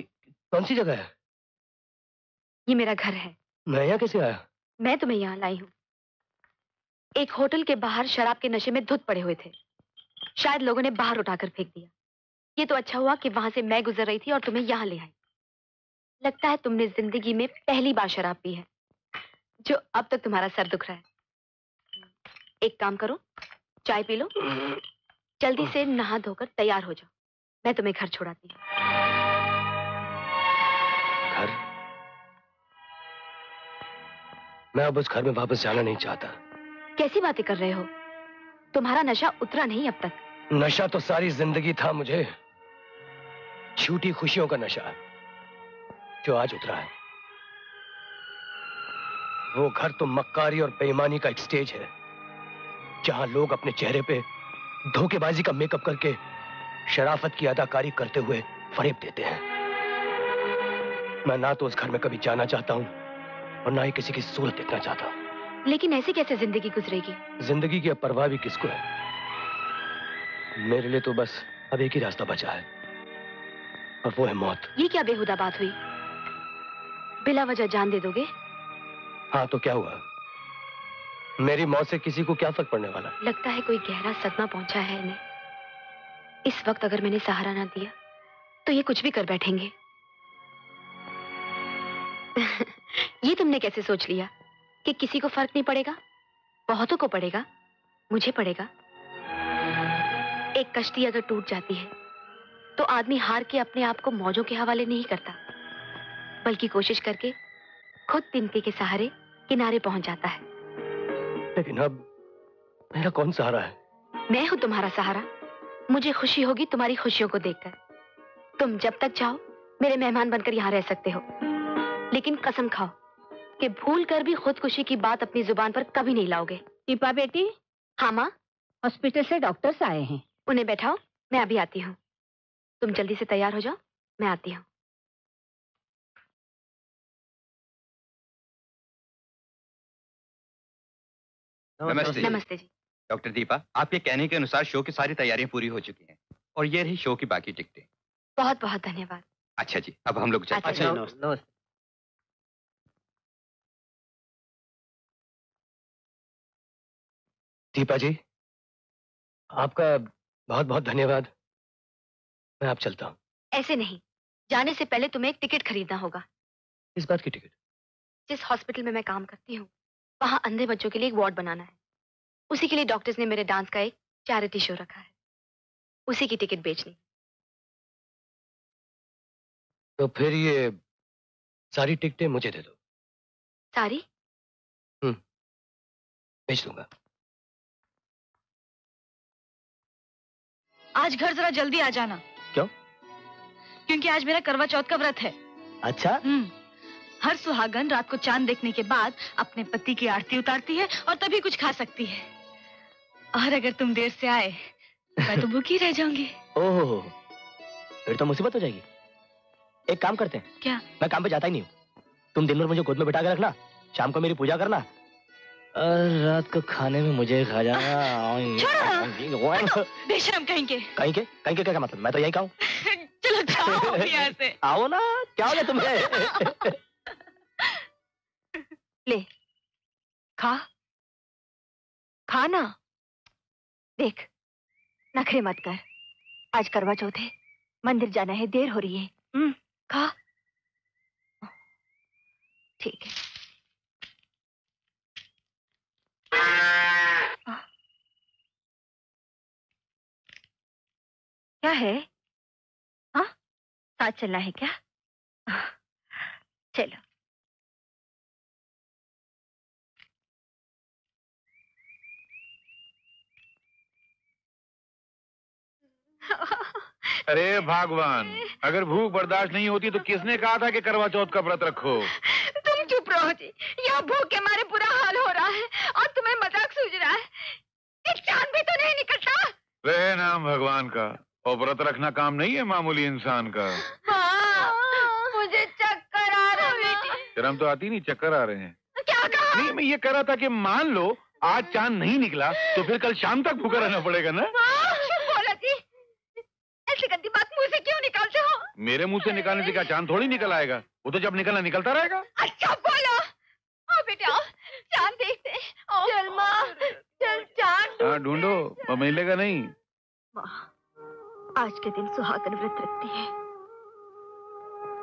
कौन सी जगह है? ये मेरा घर है। मैं यहाँ कैसे आया? मैं तुम्हें यहाँ लाई हूँ। एक होटल के बाहर शराब के नशे में धुत पड़े हुए थे। शायद लोगों ने बाहर उठाकर फेंक दिया। ये तो अच्छा हुआ कि वहाँ से मैं गुजर रही थी और तुम्हें यहाँ ले आई। लगता है तुमने ज़िंदगी में पहली बार शराब पी है जो अब तक तुम्हारा सर दुख रहा है। एक काम करो चाय पी लो। जल्दी से नहा धोकर तैयार हो जाओ। मैं तुम्हें घर छोड़ाती हूँ। घर? मैं अब उस घर में वापस जाना नहीं चाहता। कैसी बातें कर रहे हो? तुम्हारा नशा उतरा नहीं अब तक। नशा तो सारी ज़िंदगी था मुझे। झूठी खुशियों का नशा जो आज उतरा है। वो घर तो मक्कारी और बेईमानी का एक स्टेज है जहाँ लोग अपने चेहरे पे धोखेबाजी का मेकअप करके शराफत की अदाकारी करते हुए फरेब देते हैं। मैं ना तो उस घर में कभी जाना चाहता हूँ और ना ही किसी की सूरत देखना चाहता हूँ। लेकिन ऐसे कैसे ज़िंदगी गुजरेगी? ज़िंदगी की अब परवाह भी किसको है? मेरे लिए तो बस अब एक ही रास्ता बचा है। और वो है मौत। ये क्या बेहुदा बात हुई? बिला वजह जान दे दोगे? हाँ तो क्या हुआ? मेरी मौत से किसी को क्या फ़र्क पड़ने वाला? लगता है कोई गहरा सदमा पहुँचा है इन्हें। इस वक्त अगर मैंने सहारा ना दिया तो ये कुछ भी कर बैठेंगे। ये तुमने कैसे सोच लिया कि किसी को फ़र्क नहीं पड़ेगा? बहुतों को पड़ेगा मुझे पड़ेगा। एक कश्ती अगर टूट जाती है तो आदमी हार के अपने आप को मौजों के हवाले नहीं करता बल्कि कोशिश करके खुद तिनके के सहारे किनारे पहुँच जाता है। लेकिन अब मेरा कौन सहारा है? मैं हूँ तुम्हारा सहारा। मुझे खुशी होगी तुम्हारी खुशियों को देखकर। तुम जब तक चाहो मेरे मेहमान बनकर यहाँ रह सकते हो। लेकिन कसम खाओ कि भूल कर भी खुदकुशी की बात अपनी ज़ुबान पर कभी नहीं लाओगे। दीपा बेटी? हाँ माँ। हॉस्पिटल से डॉक्टर्स आए हैं। उन्हें बैठाओ मैं अभी आती हूँ। तुम जल्दी से तैयार हो जाओ मैं आती हूँ। नमस्ते। नमस्ते जी। डॉक्टर दीपा आपके कहने के अनुसार शो की सारी तैयारियाँ पूरी हो चुकी हैं और ये रही शो की बाकी टिकटें। बहुत बहुत धन्यवाद। अच्छा जी अब हम लोग चलते अच्छा, हैं नमस्ते। दीपा जी? आपका बहुत बहुत धन्यवाद। मैं आप चलता हूँ। ऐसे नहीं। जाने से पहले तुम्हें एक टिकट खरीदना होगा। इस बात की टिकट? जिस हॉस्पिटल में मैं काम करती हूँ वहाँ अंधे बच्चों के लिए एक वार्ड बनाना है। उसी के लिए डॉक्टर्स ने मेरे डांस का एक चैरिटी शो रखा है। उसी की टिकट बेचनी। तो फिर ये सारी टिकटें मुझे दे दो। सारी? बेच दूँगा। आज घर जरा जल्दी आ जाना। क्यों? क्योंकि आज मेरा करवा चौथ का व्रत है। अच्छा? हम्म। हर सुहागन रात को चाँद देखने के बाद अपने पति की आरती उतारती है और तभी कुछ खा सकती है। और अगर तुम देर से आए मैं तो भूखी रह जाऊँगी। ओह फिर तो मुसीबत हो जाएगी। एक काम करते हैं। क्या? मैं काम पे जाता ही नहीं हूँ। तुम दिन भर मुझे गोद में बिठा के रखना शाम को मेरी पूजा करना रात को खाने में मुझे खा जाना बेशरम कहेंगे। कहीं के कहीं के क्या मतलब? मैं तो यही कहूँ। चलो जाओ यहाँ से। आओ ना क्या हो गया तुम्हें? ले खा। खा ना। देख नखरे मत कर। आज करवा चौथ। है मंदिर जाना है देर हो रही है। हम्म खा। ठीक है। क्या है? हाँ? साथ चलना है क्या? चलो। अरे भगवान अगर भूख बर्दाश्त नहीं होती तो किसने कहा था कि करवा चौथ का व्रत रखो? तुम चुप रहो जी यहाँ भूख के मारे बुरा हाल हो रहा है और तुम्हें मज़ाक सूझ रहा है। एक चाँद भी तो नहीं निकलता। रहे नाम भगवान का और व्रत रखना काम नहीं है मामूली इंसान का। हाँ, मुझे चक्कर आ रहा बेटी। शर्म तो आती नहीं चक्कर आ रहे हैं। क्या कहा? नहीं मैं ये कह रहा था कि मान लो आज चाँद नहीं निकला तो फिर कल शाम तक भूखा रहना पड़ेगा ना? हाँ, बोला जी ऐसी गंदी बात मुँह से क्यों निकालते हो मेरे मुँह से निकालने से क्या चाँद थोड़ी निकल आएगा? वो तो जब निकलना निकलता रहेगा। अच्छा बोलो। आओ बेटा चाँद देखते चल माँ चल चाँद हाँ ढूंढो मिलेगा नहीं। आज के दिन सुहागन व्रत रखती है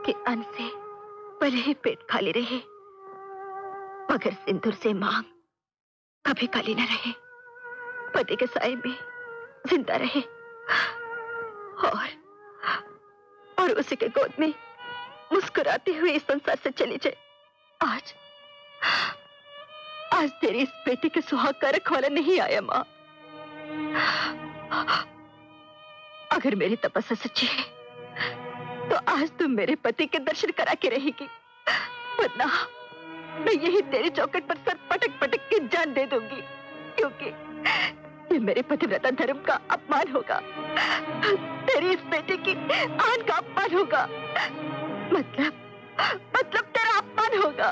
कि अन्न से भले ही पेट खाली रहे मगर सिंदूर से मांग कभी खाली न रहे पति के साय में ज़िंदा रहे। और और उसी के गोद में मुस्कुराते हुए इस संसार से चली जाए। आज आज तेरी इस बेटी के सुहाग का रखवाला नहीं आया, माँ। अगर मेरी तपस्या सच्ची है तो आज तुम मेरे पति के दर्शन करा के रहेगी। वरना मैं यही तेरे चौकट पर सर पटक पटक के जान दे दूँगी, क्योंकि ये मेरे पतिव्रता धर्म का अपमान होगा। तेरी इस बेटे की आन का अपमान होगा। मतलब मतलब तेरा अपमान होगा।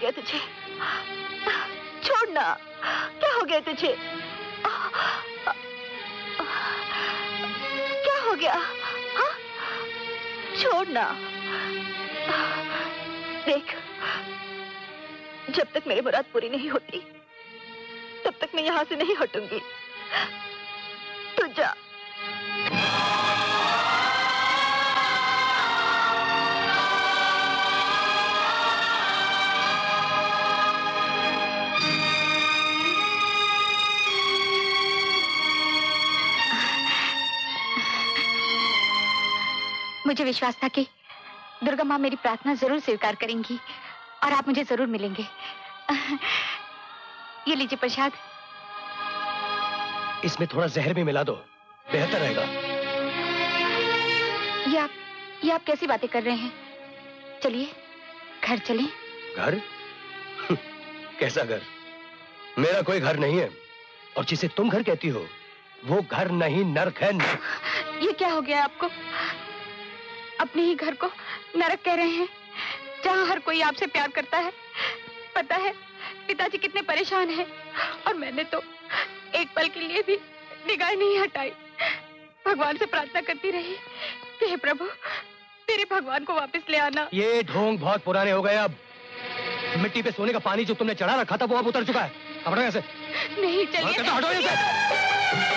गया तुझे? छोड़ना। क्या हो गया तुझे? क्या हो गया? हाँ? छोड़ना। देख, जब तक मेरी मुराद पूरी नहीं होती, तब तक मैं यहाँ से नहीं हटूँगी। मुझे विश्वास था कि दुर्गा माँ मेरी प्रार्थना ज़रूर स्वीकार करेंगी और आप मुझे ज़रूर मिलेंगे। ये लीजिए प्रसाद। इसमें थोड़ा जहर भी मिला दो। बेहतर रहेगा। ये आप ये आप कैसी बातें कर रहे हैं? चलिए घर चले। घर? कैसा घर? मेरा कोई घर नहीं है। और जिसे तुम घर कहती हो वो घर नहीं नरक है। नरक ये क्या हो गया आपको? अपने ही घर को नरक कह रहे हैं जहाँ हर कोई आपसे प्यार करता है। पता है पिताजी कितने परेशान हैं और मैंने तो एक पल के लिए भी निगाह नहीं हटाई। भगवान से प्रार्थना करती रही कि हे प्रभु तेरे भगवान को वापस ले आना। ये ढोंग बहुत पुराने हो गए अब। मिट्टी पे सोने का पानी जो तुमने चढ़ा रखा था वो अब उतर चुका है। हटो यहाँ से। नहीं चलिए। हटो यहाँ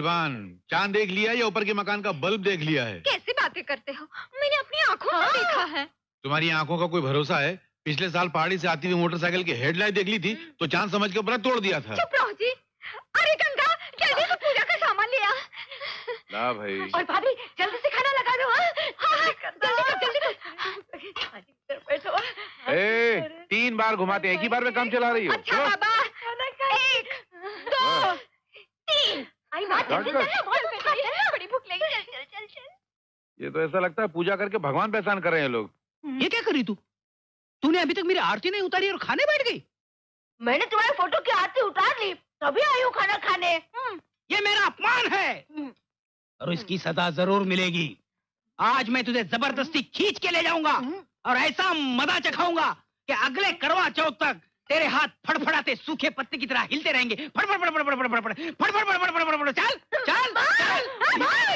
पहलवान चाँद देख लिया या ऊपर के मकान का बल्ब देख लिया है? कैसी बातें करते हो? मैंने अपनी आँखों से देखा है। तुम्हारी आँखों का कोई भरोसा है? पिछले साल पहाड़ी से आती हुई मोटरसाइकिल की हेडलाइट देख ली थी तो चाँद समझ के ऊपर तोड़ दिया था। चुप रहो जी। अरे गंगा जल्दी से पूजा का सामान ले आ। ला भाई। और भाभी जल्दी से खाना लगा दो हाँ? हाँ, हाँ, जल्दी कर जल्दी कर तीन बार घुमाते हैं एक ही बार में काम चला रही हो? अच्छा बाबा एक दो चलो बड़ी भूख लगी चल चल चल चल। ये तो ऐसा लगता है पूजा करके भगवान पहचान कर रहे हैं लोग। ये क्या करी तू? तूने अभी तक मेरी आरती नहीं उतारी और खाने बैठ गई? मैंने तुम्हारे फ़ोटो की आरती उतार ली तभी आई हूँ खाना खाने। ये मेरा अपमान है। और इसकी सजा ज़रूर मिलेगी। आज मैं तुझे ज़बरदस्ती खींच के ले जाऊँगा और ऐसा मज़ा चखाऊँगा कि अगले करवा चौथ तक तेरे हाथ फड़फड़ाते सूखे पत्ते की तरह हिलते रहेंगे फड़फड़ फड़फड़ फड़फड़ फड़फड़ फड़फड़ फड़फड़ फड़फड़ फड़फड़ चल चल चल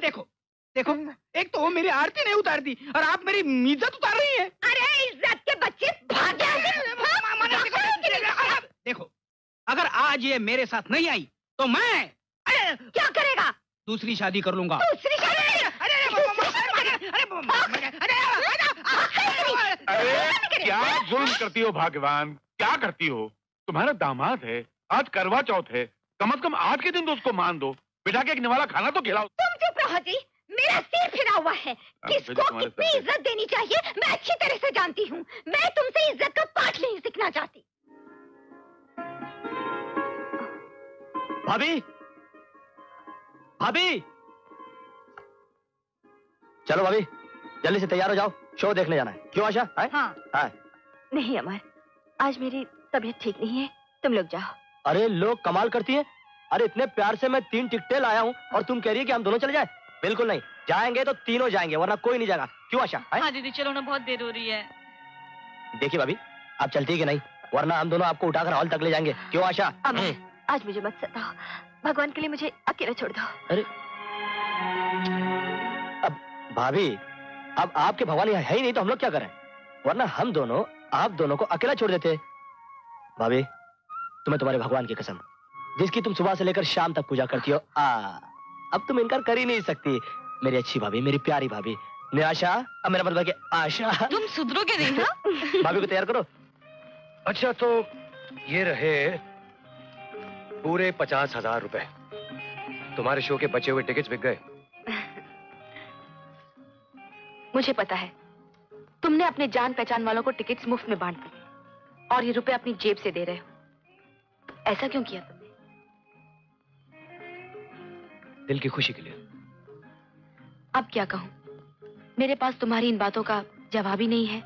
देखो देखो एक तो वो मेरी आरती नहीं उतार दी और आप मेरी इज़्ज़त उतार रही है अरे इज़्ज़त के बच्चे देखो अगर आज ये मेरे साथ नहीं आई तो मैं अरे क्या करेगा दूसरी शादी कर लूँगा दूसरी शादी अरे अरे क्या जुल्म करती हो भगवान क्या करती हो? तुम्हारा दामाद है आज करवा चौथ है। कम से कम आज के दिन तो उसको मान दो। बिठा के एक निवाला खाना तो खिलाओ। तुम चुप रहो जी। मेरा सिर फिरा हुआ है। किसको कितनी इज़्ज़त देनी चाहिए मैं अच्छी तरह से जानती हूँ। मैं तुमसे इज़्ज़त का पाठ नहीं सीखना चाहती। भाभी भाभी। चलो भाभी जल्दी से तैयार हो जाओ। शो देखने जाना है। क्यों आशा? आए? हाँ। आए। नहीं अमर। आज मेरी तबीयत ठीक नहीं है। तुम लोग जाओ। अरे लोग कमाल करती है। अरे इतने प्यार से मैं तीन टिकटे लाया हूँ और तुम कह रही है कि हम दोनों चले जाए? बिल्कुल नहीं। जाएँगे तो तीनों जाएँगे वरना कोई नहीं जाएगा। क्यों आशा? हाँ दीदी चलो ना बहुत देर हो रही है। देखिए भाभी आप चलती है कि नहीं? वरना हम दोनों आपको उठाकर हॉल तक ले जाएँगे। क्यों आशा? अमर आज मुझे मत सताओ। भगवान के लिए मुझे अकेला छोड़ दो। अरे। अब भाभी अब आपके भगवान यहाँ है ही नहीं तो हम लोग क्या करें? वरना हम दोनों आप दोनों को अकेला छोड़ देते। भाभी तुम्हें तुम्हारे भगवान की कसम। जिसकी तुम सुबह से लेकर शाम तक पूजा करती हो आ अब तुम इनकार कर ही नहीं सकती। मेरी अच्छी भाभी मेरी प्यारी भाभी निराशा अब मेरा मतलब है आशा। तुम सुधरोगे नहीं ना? भाभी को तैयार करो। अच्छा तो ये रहे पूरे पचास हज़ार रुपए। तुम्हारे शो के बचे हुए टिकट्स बिक गए। मुझे पता है। तुमने अपने जान पहचान वालों को टिकट्स मुफ़्त में बांट दी और ये रुपए अपनी जेब से दे रहे हो। ऐसा क्यों किया तुमने? दिल की खुशी के लिए। अब क्या कहूँ? मेरे पास तुम्हारी इन बातों का जवाब ही नहीं है।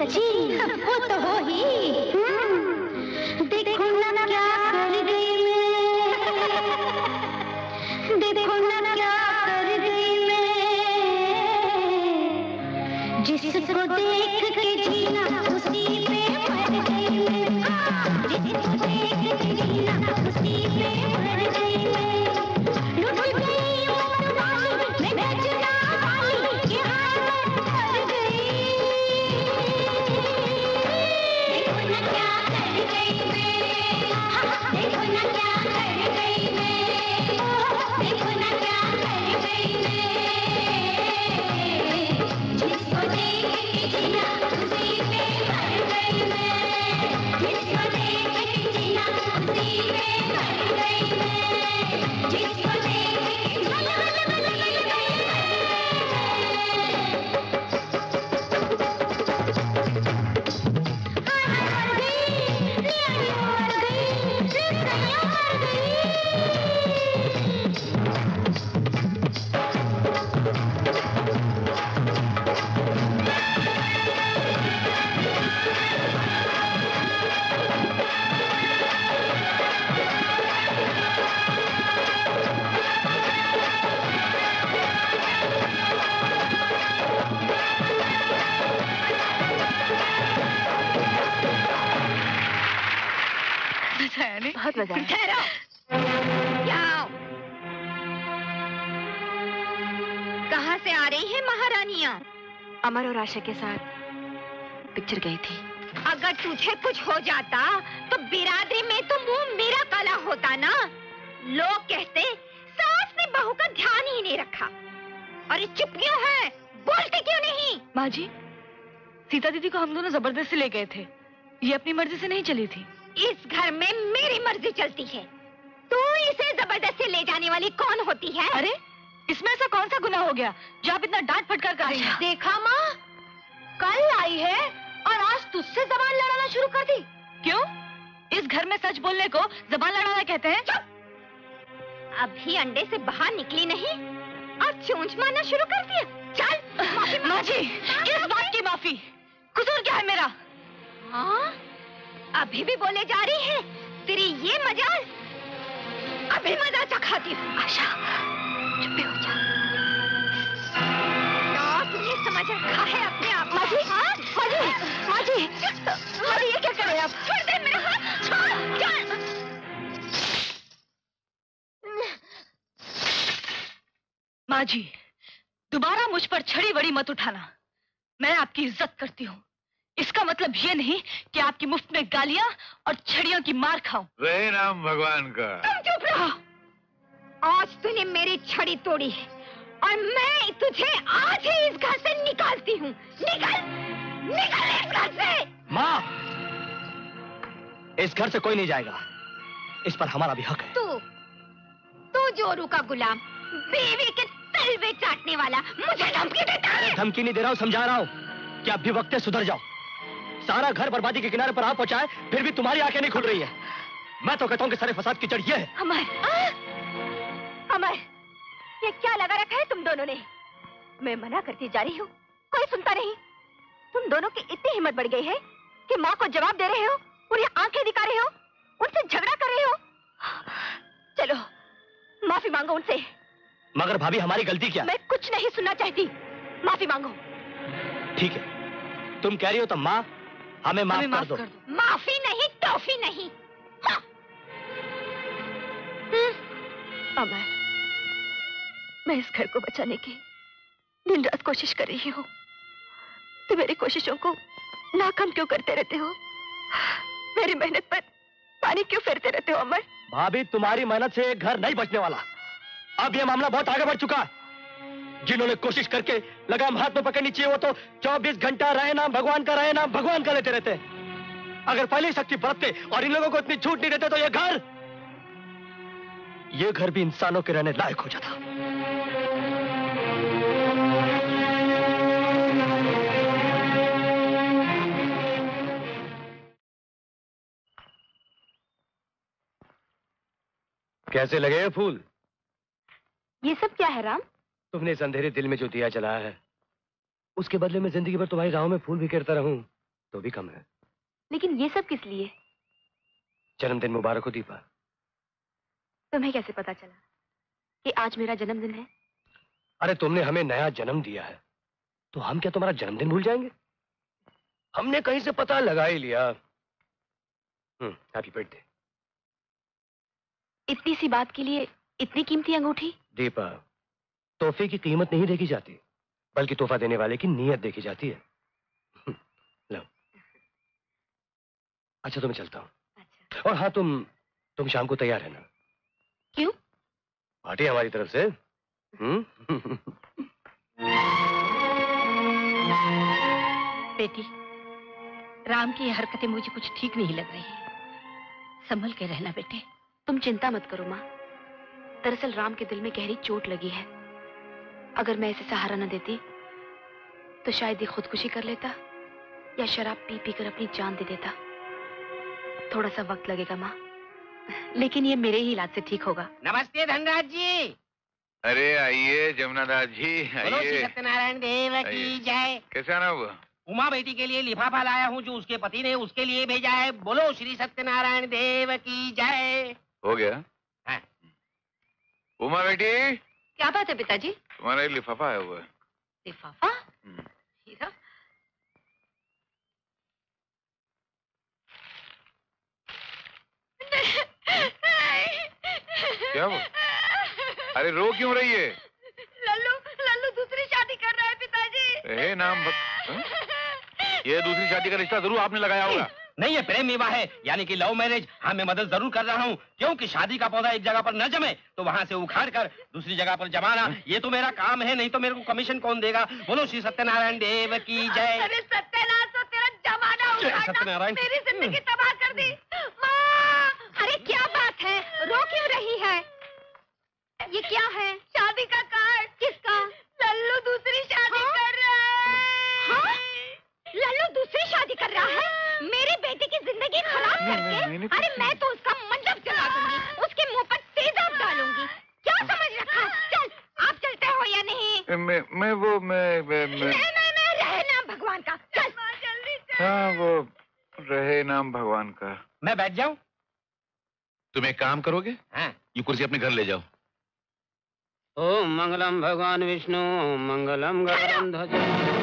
अकल की कच्ची वो तो हो ही। आशा के साथ पिक्चर गई थी। अगर तुझे कुछ हो जाता तो बिरादरी में तो मुँह मेरा काला होता ना। लोग कहते सास ने बहू का ध्यान ही नहीं रखा। अरे चुप क्यों है? बोलते क्यों नहीं? माँ जी सीता दीदी को हम दोनों ज़बरदस्ती ले गए थे। ये अपनी मर्ज़ी से नहीं चली थी। इस घर में मेरी मर्ज़ी चलती है। तू इसे ज़बरदस्ती ले जाने वाली कौन होती है? अरे इसमें ऐसा कौन सा गुनाह हो गया जो आप इतना डांट फटकार कर रही हैं? देखा माँ कल आई है और आज तुझसे जबान लड़ाना शुरू कर दी। क्यों? इस घर में सच बोलने को जबान लड़ाना कहते हैं? अभी अंडे से बाहर निकली नहीं और चोंच मारना शुरू कर दिया। चल माफ़ी माँ जी किस बात की माफ़ी? कसूर क्या है मेरा? हाँ अभी भी बोले जा रही है तेरी ये मजाल। अभी मज़ा चखाती हूँ आशा चुप हो जा। ना तुमने समझ? है अपने आप माँ जी, हाँ? माँ जी, माँ जी, माँ जी, ये क्या कर रहे हैं आप? छोड़ दे मेरा हाथ छोड़ चल माँ जी दोबारा मुझ पर छड़ी बड़ी मत उठाना। मैं आपकी इज़्ज़त करती हूँ। इसका मतलब ये नहीं कि आपकी मुफ़्त में गालियाँ और छड़ियों की मार खाऊं। वही नाम भगवान का। तुम चुप रहो। आज तूने मेरी छड़ी तोड़ी है। और मैं तुझे आज ही इस घर से निकालती हूँ। निकल! निकल इस घर से! माँ इस घर से कोई नहीं जाएगा। इस पर हमारा भी हक है। तू तू जोरू का गुलाम बीवी के तलवे चाटने वाला मुझे धमकी देता है! धमकी नहीं दे रहा हूँ समझा रहा हूँ कि अब भी वक्त है सुधर जाओ। सारा घर बर्बादी के किनारे पर आ पहुँचा है फिर भी तुम्हारी आँखें नहीं खुल रही है। मैं तो कहता हूँ कि सारे फसाद की जड़ ये है। अमर अमर ये क्या लगा रखा है तुम दोनों ने? मैं मना करती जा रही हूँ। कोई सुनता नहीं। तुम दोनों की इतनी हिम्मत बढ़ गई है कि माँ को जवाब दे रहे हो उन्हें आँखें दिखा रहे हो उनसे झगड़ा कर रहे हो। चलो माफ़ी मांगो उनसे। मगर भाभी हमारी गलती क्या? मैं कुछ नहीं सुनना चाहती। माफ़ी मांगो। ठीक है। तुम कह रही हो तो माँ हमें माफ़ कर दो। माफ़ी नहीं टॉफी नहीं। हाँ। अमर मैं इस घर को बचाने की दिन रात कोशिश कर रही हूँ। तो मेरी कोशिशों को नाकाम क्यों करते रहते हो? मेरी मेहनत पर पानी क्यों फेरते रहते हो, अमर? भाभी, तुम्हारी मेहनत से घर नहीं बचने वाला। अब यह मामला बहुत आगे बढ़ चुका। जिन्होंने कोशिश करके लगाम हाथ में पकड़नी चाहिए, वो तो 24 घंटा रहे नाम भगवान का, रहे नाम भगवान का लेते रहते। अगर पहले शक्ति बरतते और इन लोगों को इतनी छूट नहीं देते तो ये घर ये घर भी इंसानों के रहने लायक हो जाता। कैसे लगे ये फूल? ये सब क्या है राम? तुमने इस अंधेरे दिल में जो दिया जलाया है उसके बदले में ज़िंदगी भर तुम्हारी राहों में फूल बिखेरता रहूँ तो भी कम है। लेकिन ये सब किस लिए? जन्मदिन मुबारक हो दीपा। तुम्हें कैसे पता चला कि आज मेरा जन्मदिन है? अरे तुमने हमें नया जन्म दिया है तो हम क्या तुम्हारा जन्मदिन भूल जाएँगे? हमने कहीं से पता लगा ही लिया। हम्म हैप्पी बर्थडे इतनी सी बात के लिए इतनी कीमती अंगूठी? दीपा तोहफे की कीमत नहीं देखी जाती बल्कि तोहफा देने वाले की नीयत देखी जाती है। लो। अच्छा तो मैं चलता हूँ। अच्छा। और हाँ तुम तुम शाम को तैयार है ना? क्यों? पार्टी हमारी तरफ़ से। हम्म? बेटी राम की हरकतें मुझे कुछ ठीक नहीं लग रही संभल के रहना बेटे। तुम चिंता मत करो माँ। दरअसल राम के दिल में गहरी चोट लगी है। अगर मैं इसे सहारा न देती तो शायद ये खुदकुशी कर लेता या शराब पी पी कर अपनी जान दे देता। थोड़ा सा वक्त लगेगा माँ। लेकिन ये मेरे ही इलाज से ठीक होगा। नमस्ते धनराज जी। अरे आइए जमुनादास जी आइए। सत्यनारायण देव की जय। कैसे आना हुआ? उमा बेटी के लिए लिफाफा लाया हूँ जो उसके पति ने उसके लिए भेजा है। बोलो श्री सत्यनारायण देव की जय। हो गया। हाँ। उमा बेटी? क्या बात है पिताजी? तुम्हारा ये लिफाफा आया हुआ है। लिफाफा? हीरा। क्या वो अरे रो क्यों रही है? लल्लू लल्लू दूसरी शादी कर रहा है पिताजी। हे नाम भग... हाँ? ये दूसरी शादी का रिश्ता ज़रूर आपने लगाया होगा। नहीं ये प्रेम विवाह है। यानी कि लव मैरिज हाँ मैं मदद ज़रूर कर रहा हूँ। क्योंकि शादी का पौधा एक जगह पर न जमे तो वहाँ से उखाड़ कर दूसरी जगह पर जमाना ये तो मेरा काम है नहीं तो मेरे को कमीशन कौन देगा? बोलो श्री सत्यनारायण देव की जय। तो सत्यनारायण। मेरी ज़िंदगी तबाह कर दी। अरे क्या बात है? रो क्यों रही है? ये क्या है? शादी का कार्ड। किसका? लल्लू दूसरी शादी कर रहा है। हाँ? लल्लू दूसरी शादी कर रहा है? मेरे बेटे की ज़िंदगी खराब करके? अरे मैं तो उसका मंडप जला दूँगी। उसके मुँह पर तेजाब डालूँगी। क्या समझ रखा? चल आप चलते हो या नहीं? मैं मैं वो मैं मैं, मैं मैं मैं मैं रहे ना भगवान का। चल। जल्दी हाँ वो रहे नाम भगवान का। मैं बैठ जाऊँ? तुम एक काम करोगे? हाँ। ये कुर्सी अपने घर ले जाओ। ओम मंगलम भगवान विष्णु मंगलम गरुड़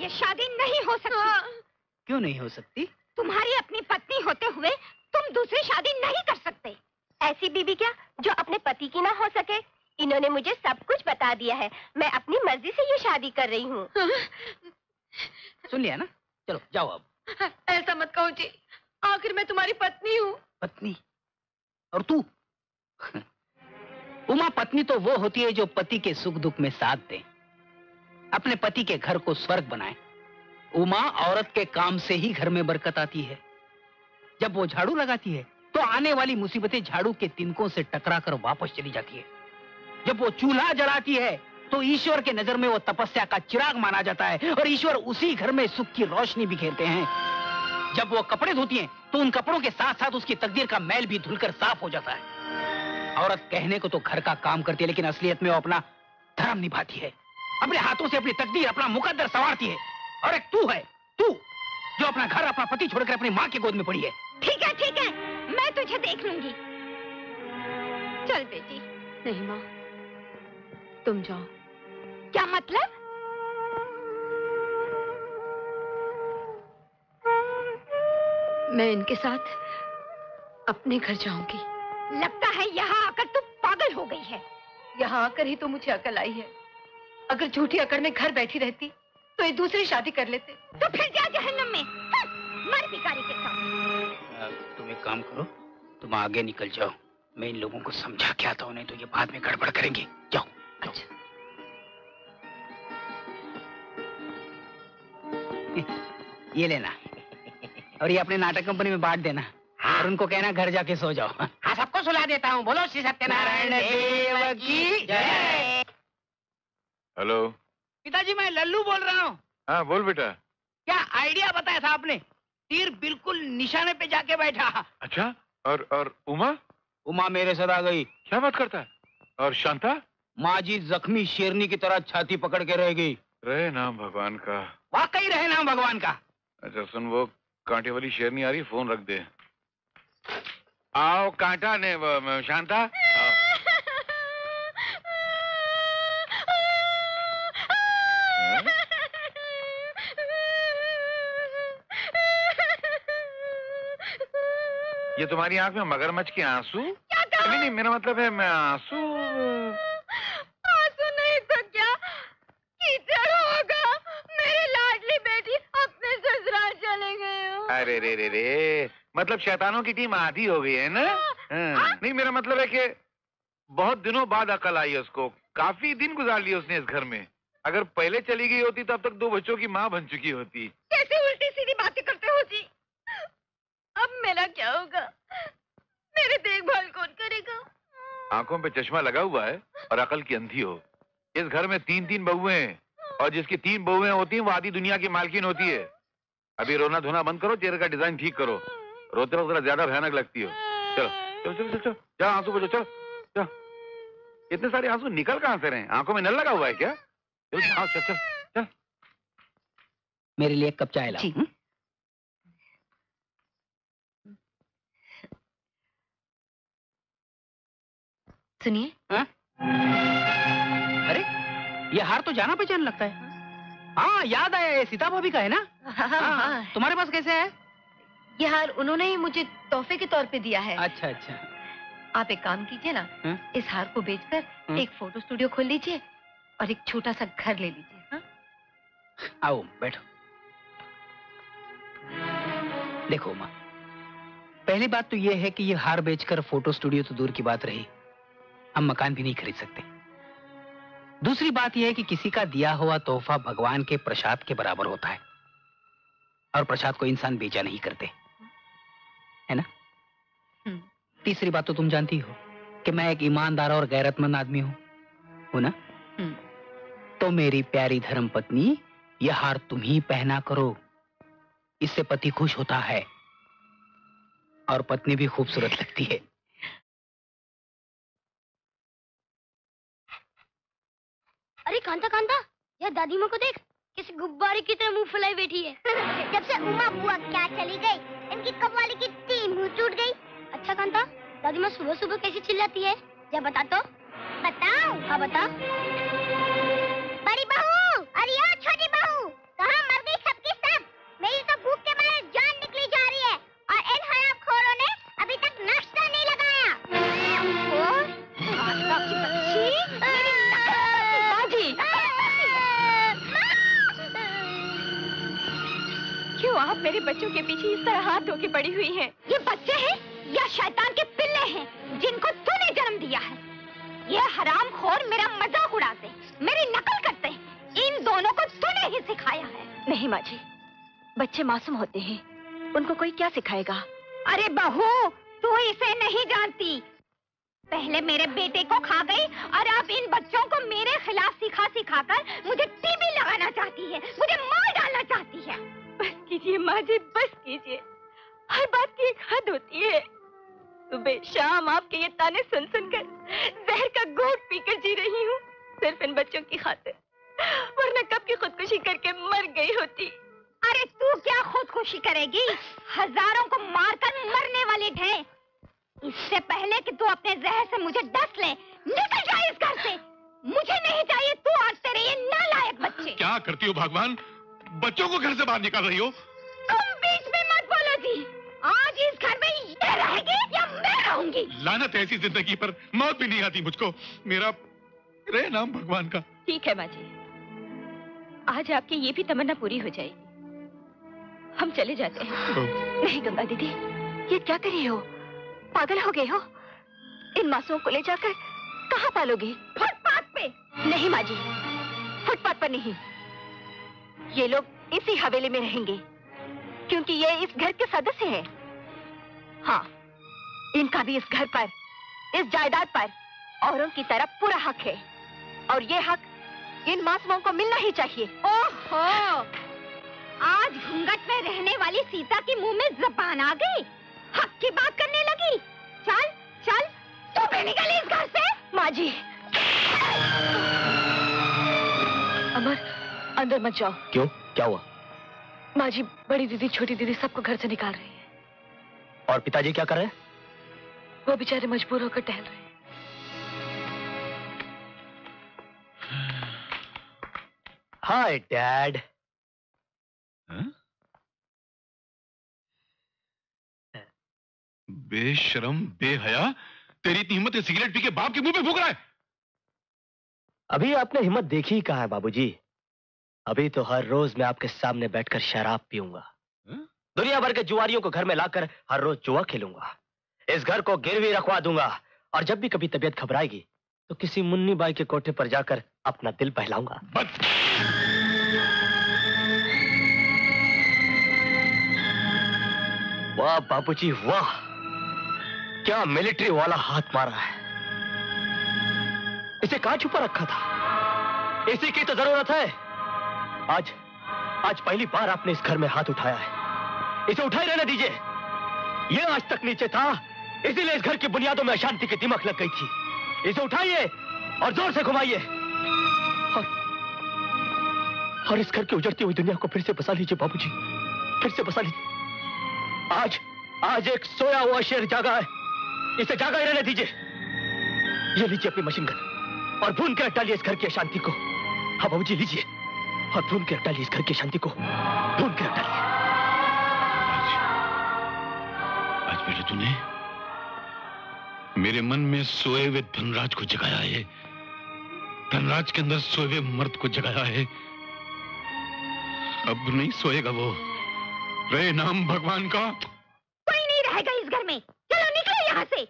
ये शादी नहीं हो सकती। क्यों नहीं हो सकती? तुम्हारी अपनी पत्नी होते हुए तुम दूसरी शादी नहीं कर सकते। ऐसी बीबी क्या जो अपने पति की ना हो सके? इन्होंने मुझे सब कुछ बता दिया है। मैं अपनी मर्ज़ी से ये शादी कर रही हूँ। सुन लिया ना? चलो जाओ अब। ऐसा मत कहो जी। आखिर मैं तुम्हारी पत्नी हूँ। पत्नी? और तू? उमा पत्नी तो वो होती है जो पति के सुख दुख में साथ दे। अपने पति के घर को स्वर्ग बनाए। उमा औरत के काम से ही घर में बरकत आती है। जब वो झाड़ू लगाती है तो आने वाली मुसीबतें झाड़ू के तिनकों से टकरा कर वापस चली जाती है। जब वो चूल्हा जलाती है तो ईश्वर के नज़र में वो तपस्या का चिराग माना जाता है और ईश्वर उसी घर में सुख की रोशनी बिखेरते हैं। जब वो कपड़े धोती हैं तो उन कपड़ों के साथ साथ उसकी तकदीर का मैल भी धुलकर साफ़ हो जाता है। औरत कहने को तो घर का काम करती है, लेकिन असलियत में वो अपना धर्म निभाती है। अपने हाथों से अपनी तकदीर अपना मुकद्दर संवारती है। और एक तू है तू जो अपना घर अपना पति छोड़कर अपनी माँ की गोद में पड़ी है। ठीक है ठीक है मैं तुझे देख लूँगी। चल बेटी। नहीं माँ। तुम जाओ। क्या मतलब? मैं इनके साथ अपने घर जाऊँगी। लगता है यहाँ आकर तू पागल हो गई है। यहाँ आकर ही तो मुझे अकल आई है। अगर झूठी अकड़ में घर बैठी रहती तो ये दूसरी शादी कर लेते। तो फिर जा जहन्नम में? हाँ, मर भिखारी के साथ तुम एक काम करो तुम आगे निकल जाओ। मैं इन लोगों को समझा के आता हूँ नहीं तो ये बाद में गड़बड़ करेंगे। जाओ अच्छा। ये लेना। और ये अपने नाटक कंपनी में बांट देना। हाँ। और उनको कहना घर जाके सो जाओ। हाँ सबको सुला देता हूँ। बोलो श्री सत्यनारायण देव की जय। हेलो। पिताजी मैं लल्लू बोल रहा हूँ। हाँ बोल बेटा। क्या आइडिया बताया था आपने? तीर बिल्कुल निशाने पे जाके बैठा। अच्छा और और उमा? उमा मेरे साथ आ गई। क्या बात करता है? और शांता? माँ जी जख्मी शेरनी की तरह छाती पकड़ के रह गई। रहे नाम भगवान का। वाकई रहे नाम भगवान का। अच्छा सुन वो कांटे वाली शेरनी आ रही फ़ोन रख दे। आओ कांटा ने वो, वो, शांता ये तुम्हारी आँख में मगरमच्छ के आँसू? नहीं नहीं मेरा मतलब है मैं आँसू। आँसू नहीं तो क्या? कीचड़ होगा। मेरी लाडली बेटी अपने ससुराल चले गए अरे रे रे रे। मतलब शैतानों की टीम आधी हो गई है ना? हाँ। नहीं मेरा मतलब है कि बहुत दिनों बाद अकल आई है उसको। काफ़ी दिन गुजार लिए उसने इस घर में। अगर पहले चली गई होती तो अब तक दो बच्चों की माँ बन चुकी होती। कैसे उल्टी सीधी बातें हो अब मेरा क्या होगा? मेरी देखभाल कौन करेगा? आँखों पे चश्मा लगा हुआ है और अकल की अंधी हो। इस घर में तीन तीन बहुए हैं और जिसकी तीन बहुएँ होती हैं वो आधी दुनिया की मालकिन होती है। अभी रोना धोना बंद करो चेहरे का डिज़ाइन ठीक करो। रोते वक्त जरा ज़्यादा भयानक लगती हो। चलो चलो चलो चलो चलो जा आँसू बचो चलो चलो। इतने सारे आँसू निकल कहाँ से रहे आँखों में नल लगा हुआ है क्या? चलो चल चल मेरे लिए एक कप चाय लाओ। सुनिए हाँ? अरे ये हार तो जाना पहचान लगता है हाँ याद आया ये सीता भाभी का है ना हाँ, हाँ। तुम्हारे पास कैसे है ये हार उन्होंने ही मुझे तोहफे के तौर पे दिया है अच्छा अच्छा आप एक काम कीजिए ना हाँ? इस हार को बेचकर? एक फ़ोटो स्टूडियो खोल लीजिए और एक छोटा सा घर ले लीजिए? आओ बैठो देखो माँ पहली बात तो ये है कि ये हार बेचकर फ़ोटो स्टूडियो तो दूर की बात रही हम मकान भी नहीं खरीद सकते। दूसरी बात यह है कि किसी का दिया हुआ तोहफा भगवान के प्रसाद के बराबर होता है। और प्रसाद को इंसान बेचा नहीं करते। है ना? तीसरी बात तो तुम जानती हो कि मैं एक ईमानदार और गैरतमंद आदमी हूँ। हो ना? तो मेरी प्यारी धर्म पत्नी यह हार तुम ही पहना करो। इससे पति खुश होता है। और पत्नी भी खूबसूरत लगती है। अरे कांता कांता यह दादी माँ को देख किसी गुब्बारे की तरह मुँह फुलाई बैठी है। जब से उमा बुआ क्या चली गई इनकी कव्वाली की तीन मुँह टूट गई। अच्छा कांता दादी माँ सुबह सुबह कैसे चिल्लाती है? जब बता तो। बताओ हाँ बता। बड़ी बहू अरे ओ छोटी बहू कहाँ मर गई सबकी सब? मेरी तो भूख के मारे जान निकली जा रही है और इन हरामखोरों ने अभी तक नाश्ता नहीं लगाया। आप मेरे बच्चों के पीछे इस तरह हाथ धो के पड़ी हुई हैं? ये बच्चे हैं या शैतान के पिल्ले हैं जिनको तूने जन्म दिया है? ये हराम खोर मेरा मज़ाक उड़ाते मेरी नकल करते हैं। इन दोनों को तूने ही सिखाया है। नहीं माँ जी बच्चे मासूम होते हैं। उनको कोई क्या सिखाएगा? अरे बहू तू इसे नहीं जानती। पहले मेरे बेटे को खा गई और अब इन बच्चों को मेरे खिलाफ सिखा सिखा कर मुझे टीवी लगाना चाहती है मुझे मार डालना चाहती है। कीजिए माँ जी बस कीजिए। हर बात की एक हद होती है। सुबह शाम आपके ये ताने सुन सुनकर जहर का घोट पीकर जी रही हूँ सिर्फ़ इन बच्चों की खातिर। वरना कब की खुदकुशी करके मर गई होती। अरे तू क्या खुदकुशी करेगी? हज़ारों को मारकर मरने वाली ढे इससे पहले कि तू अपने जहर से मुझे डस ले निकल जाए इस घर से। मुझे नहीं चाहिए तू और तेरे ये नालायक बच्चे। क्या करती हो भगवान? बच्चों को घर से बाहर निकाल रही हो? तुम बीच में मत बोलो जी। आज इस घर में ये रहेगी या मैं रहूँगी। लानत है ऐसी ज़िंदगी पर मौत भी नहीं आती मुझको। मेरा रे नाम भगवान का। ठीक है माँ जी। आज आपकी ये भी तमन्ना पूरी हो जाएगी। हम चले जाते हैं। नहीं गंगा दीदी ये क्या कर रही हो? पागल हो गए हो? इन मासूमों को ले जाकर कहाँ पालोगे? फुटपाथ पे। नहीं माँ जी। फुटपाथ पर नहीं। ये लोग इसी हवेली में रहेंगे क्योंकि ये इस घर के सदस्य हैं। हाँ इनका भी इस घर पर इस जायदाद पर औरों की तरफ़ पूरा हक है। और ये हक इन मासूमों को मिलना ही चाहिए। ओहो! आज घूंघट में रहने वाली सीता के मुँह में जबान आ गई। हक की बात करने लगी। चल चल तू भी निकल इस घर से। माँ जी। अंदर मत जाओ। क्यों? क्या हुआ? माँ जी बड़ी दीदी छोटी दीदी सबको घर से निकाल रही है। और पिताजी क्या कर रहे हैं? वो बेचारे मजबूर होकर टहल रहे हैं। हाय डैड बेशरम बेहया तेरी इतनी हिम्मत है सिगरेट पी के बाप के मुँह पे फूक रहा है। अभी आपने हिम्मत देखी ही कहा है बाबूजी? अभी तो हर रोज मैं आपके सामने बैठकर शराब पीऊँगा। दुनिया भर के जुआरियों को घर में लाकर हर रोज जुआ खेलूँगा। इस घर को गिरवी रखवा दूँगा। और जब भी कभी तबीयत घबराएगी तो किसी मुन्नी बाई के कोठे पर जाकर अपना दिल बहलाऊँगा। वाह बाबूजी वाह! क्या मिलिट्री वाला हाथ मारा है। इसे कहा छुपा रखा था? इसी की तो ज़रूरत है। आज आज पहली बार आपने इस घर में हाथ उठाया है। इसे उठाए रहने दीजिए। ये आज तक नीचे था इसीलिए इस घर की बुनियादों में अशांति की दिमक लग गई थी। इसे उठाइए और ज़ोर से घुमाइए। और, और इस घर की उजड़ती हुई दुनिया को फिर से बसा लीजिए बाबूजी। फिर से बसा लीजिए। आज आज एक सोया हुआ शेर जागा है। इसे जागा ही रहने दीजिए। ये लीजिए अपनी मशीन गन और भून कर डालिए इस घर की अशांति को। हाँ बाबूजी लीजिए। और भून के रख डालिए इस घर की शांति को। भून के रख डालिए आज बेटे तूने मेरे मन में सोए हुए धनराज को जगाया है। धनराज के अंदर सोए हुए मर्द को जगाया है। अब नहीं सोएगा वो। रे नाम भगवान का। कोई नहीं रहेगा इस घर में। चलो निकलो यहाँ से।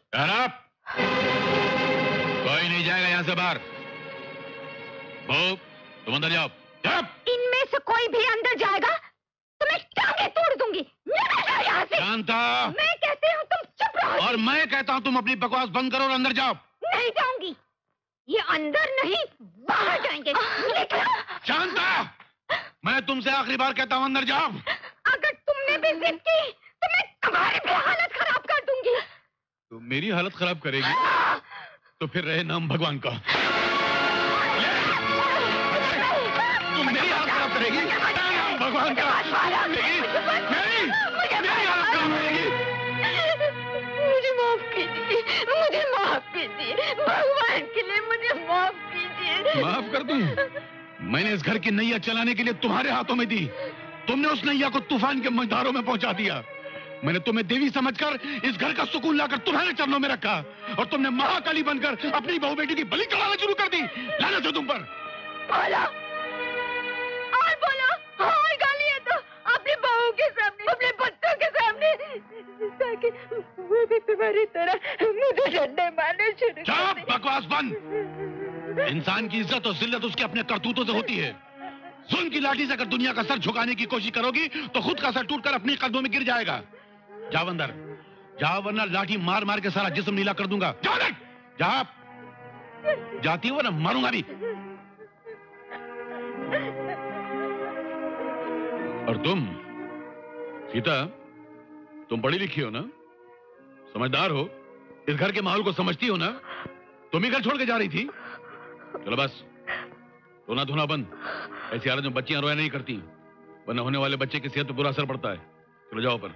up! कोई नहीं जाएगा यहाँ से बाहर। बहू तुम अंदर जाओ। इनमें से कोई भी अंदर जाएगा तो मैं टांगे तोड़ दूँगी। निकल यहाँ से। शांता! मैं कहती हूँ तुम चुप रहो। और मैं कहता हूँ तुम अपनी बकवास बंद करो और अंदर जाओ। नहीं जाऊँगी। ये अंदर नहीं बाहर जाएँगे। शांता! मैं तुमसे आखिरी बार कहता हूँ अंदर जाओ। अगर तुमने भी जिद की तो मैं तुम्हारी भी हालत खराब कर दूँगी। तो मेरी हालत खराब करेगी तो फिर रहे नाम भगवान का। माफ़ कर दूँ। मैंने इस घर की नैया चलाने के लिए तुम्हारे हाथों में दी। तुमने उस नैया को तूफ़ान के मझधारों में पहुँचा दिया। मैंने तुम्हें देवी समझकर इस घर का सुकून लाकर तुम्हारे चरणों में रखा और तुमने महाकाली बनकर अपनी बहू बेटी की बलि चढ़ाना शुरू कर दी। लाना जो तुम पर? बोलो। और बोलो। और गालियाँ दो अपनी बहू के सामने अपने बच्चों के सामने ताकि वो भी तुम्हारी तरह मुझे डंडे मारने शुरू बकवास बंद। इंसान की इज़्ज़त और जिल्लत उसके अपने करतूतों से होती है। जुल्म की लाठी से अगर दुनिया का सर झुकाने की कोशिश करोगी तो खुद का सर टूटकर अपने कदमों में गिर जाएगा। जाओ अंदर। जाओ, वरना लाठी मार मार के सारा जिस्म नीला कर दूँगा। जा। जाती हो ना मारूँगा भी और तुम, सीता, तुम पढ़ी लिखी हो ना? समझदार हो। इस घर के माहौल को समझती हो ना? तुम ही घर छोड़ के जा रही थी? चलो बस। रोना धोना बंद। ऐसी हालत में बच्चियाँ रोया नहीं करती। वरना होने वाले बच्चे की सेहत पर बुरा असर पड़ता है। चलो जाओ पर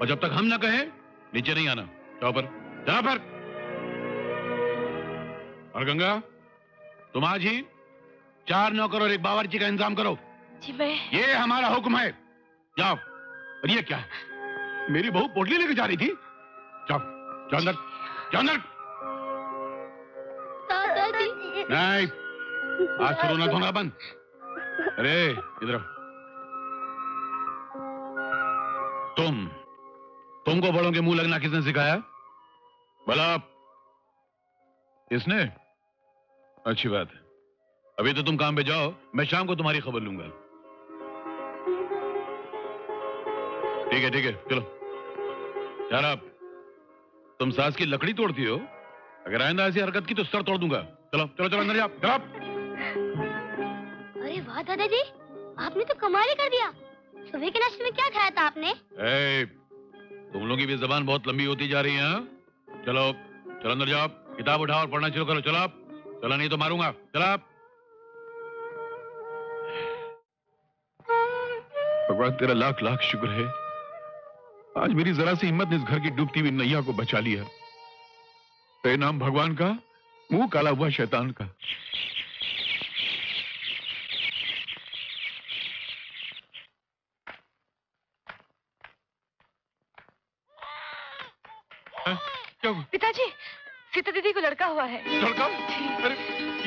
और जब तक हम ना कहें नीचे नहीं आना। जाओ पर जाओ पर और गंगा तुम आज ही चार नौकर और एक बावर्ची का इंतज़ाम करो। जी मैं ये हमारा हुक्म है। जाओ। और ये क्या? है मेरी बहू पोटली लेके जा रही थी। जाओ। जाओ अंदर। जाओ अंदर। नहीं आज से रोना धोना बंद अरे इधर तुम तुमको बड़ों के मुँह लगना किसने सिखाया? भला इसने अच्छी बात है। अभी तो तुम काम पे जाओ, मैं शाम को तुम्हारी खबर लूँगा। ठीक है ठीक है, चलो। यार आप, तुम सास की लकड़ी तोड़ती हो? अगर आइंदा ऐसी हरकत की तो सर तोड़ दूँगा। चलो चलो चलो अंदर जाओ। चलो। अरे वाह दादाजी आपने तो कमाल ही कर दिया। सुबह के नाश्ते में क्या खाया था आपने? ए, तुम लोगों की भी जबान बहुत लंबी होती जा रही है हाँ? चलो चलो अंदर जाओ। किताब उठाओ और पढ़ना शुरू करो। चलो आप। चलो नहीं तो मारूँगा। चलो आप। भगवान तेरा लाख लाख शुक्र है। आज मेरी जरा सी हिम्मत ने इस घर की डूबती हुई नैया को बचा लिया। तेरे नाम भगवान का? मुँह काला हुआ शैतान का। हाँ, क्या हुआ? पिताजी सीता दीदी को लड़का हुआ है। लड़का? अरे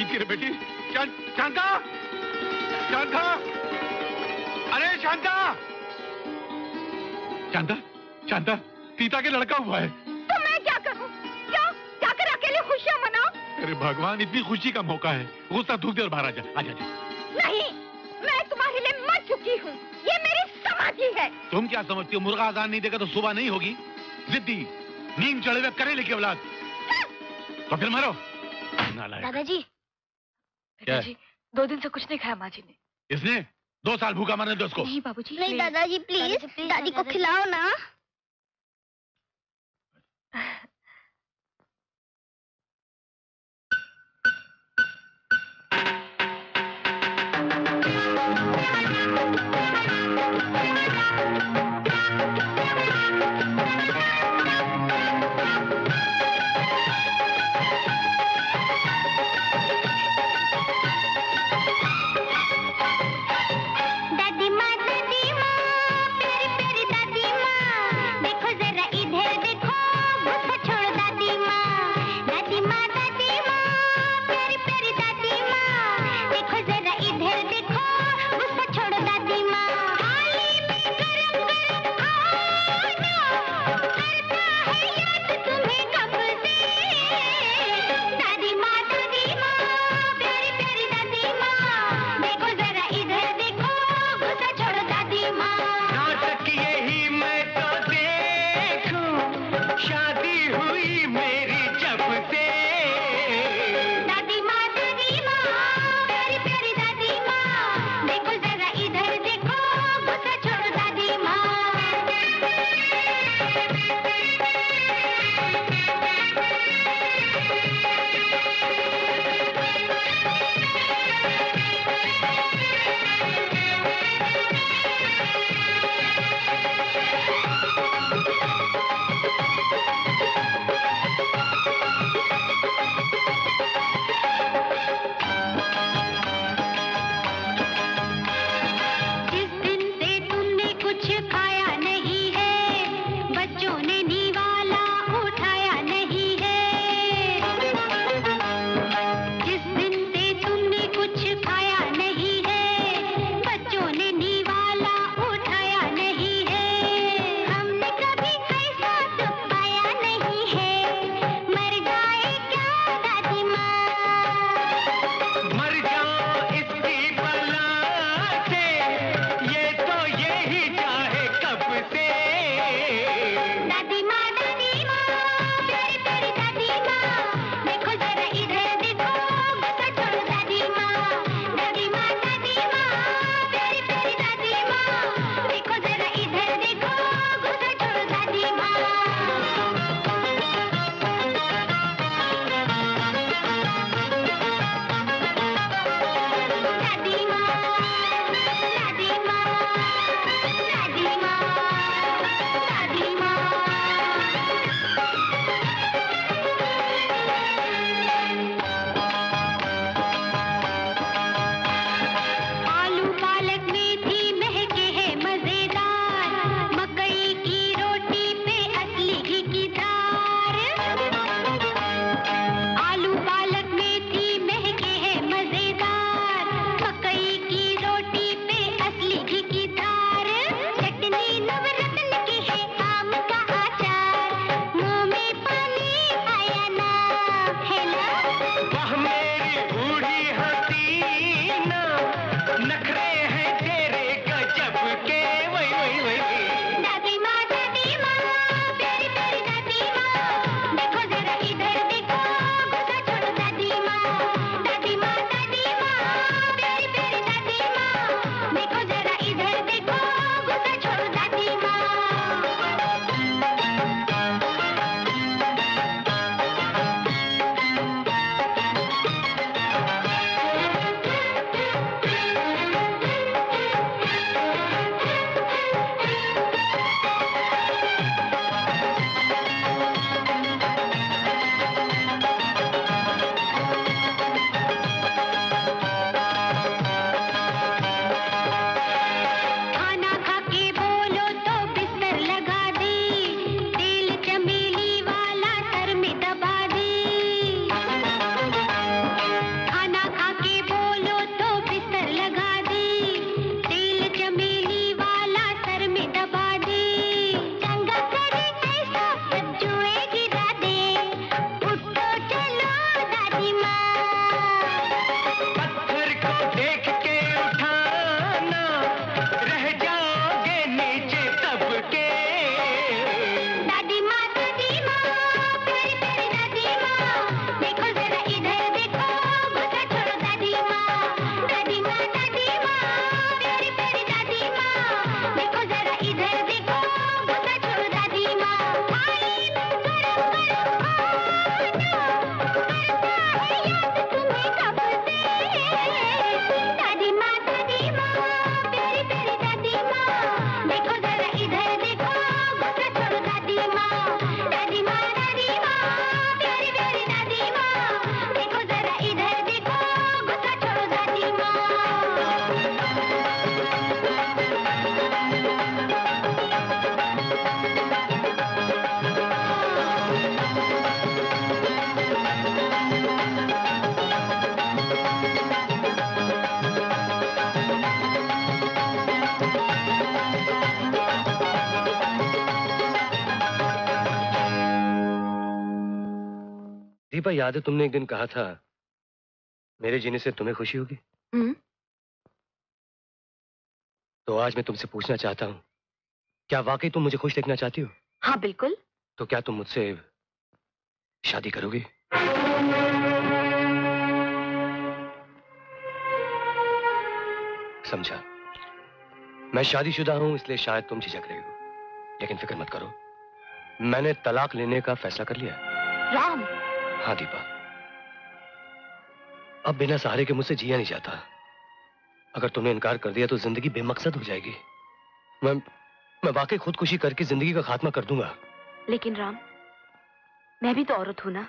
ईद की रे बेटी शांता! शांता! अरे शांता! शांता शांता सीता के लड़का हुआ है। अरे भगवान इतनी खुशी का मौका है। गुस्सा थूक दे और बाहर आ जा आजा जा नहीं मैं तुम्हारे लिए मर चुकी हूँ। ये मेरी समाधि है। तुम क्या समझती हो मुर्गा आजान नहीं देगा तो सुबह नहीं होगी? जिद्दी नींद चढ़े हुए करेले की औलाद। तो फिर मारो। दादाजी क्या है? दो दिन से कुछ नहीं खाया माँ जी ने। इसने दो साल भूखा मरने दो उसको। नहीं बाबूजी नहीं दादाजी प्लीज़ दादी को खिलाओ ना। दीपा याद है तुमने एक दिन कहा था मेरे जीने से तुम्हें खुशी होगी? हम्म। तो आज मैं तुमसे पूछना चाहता हूँ क्या वाकई तुम मुझे खुश देखना चाहती हो? हाँ बिल्कुल। तो क्या तुम मुझसे शादी करोगी? समझा। मैं शादीशुदा हूँ इसलिए शायद तुम झिझक रही हो। लेकिन फ़िक्र मत करो मैंने तलाक लेने का फैसला कर लिया। राम। हाँ दीपा। अब बिना सहारे के मुझसे जिया नहीं जाता। अगर तुमने इनकार कर दिया तो ज़िंदगी बेमकसद हो जाएगी। मैं मैं वाकई खुदकुशी करके ज़िंदगी का खात्मा कर दूँगा। लेकिन राम मैं भी तो औरत हूँ ना।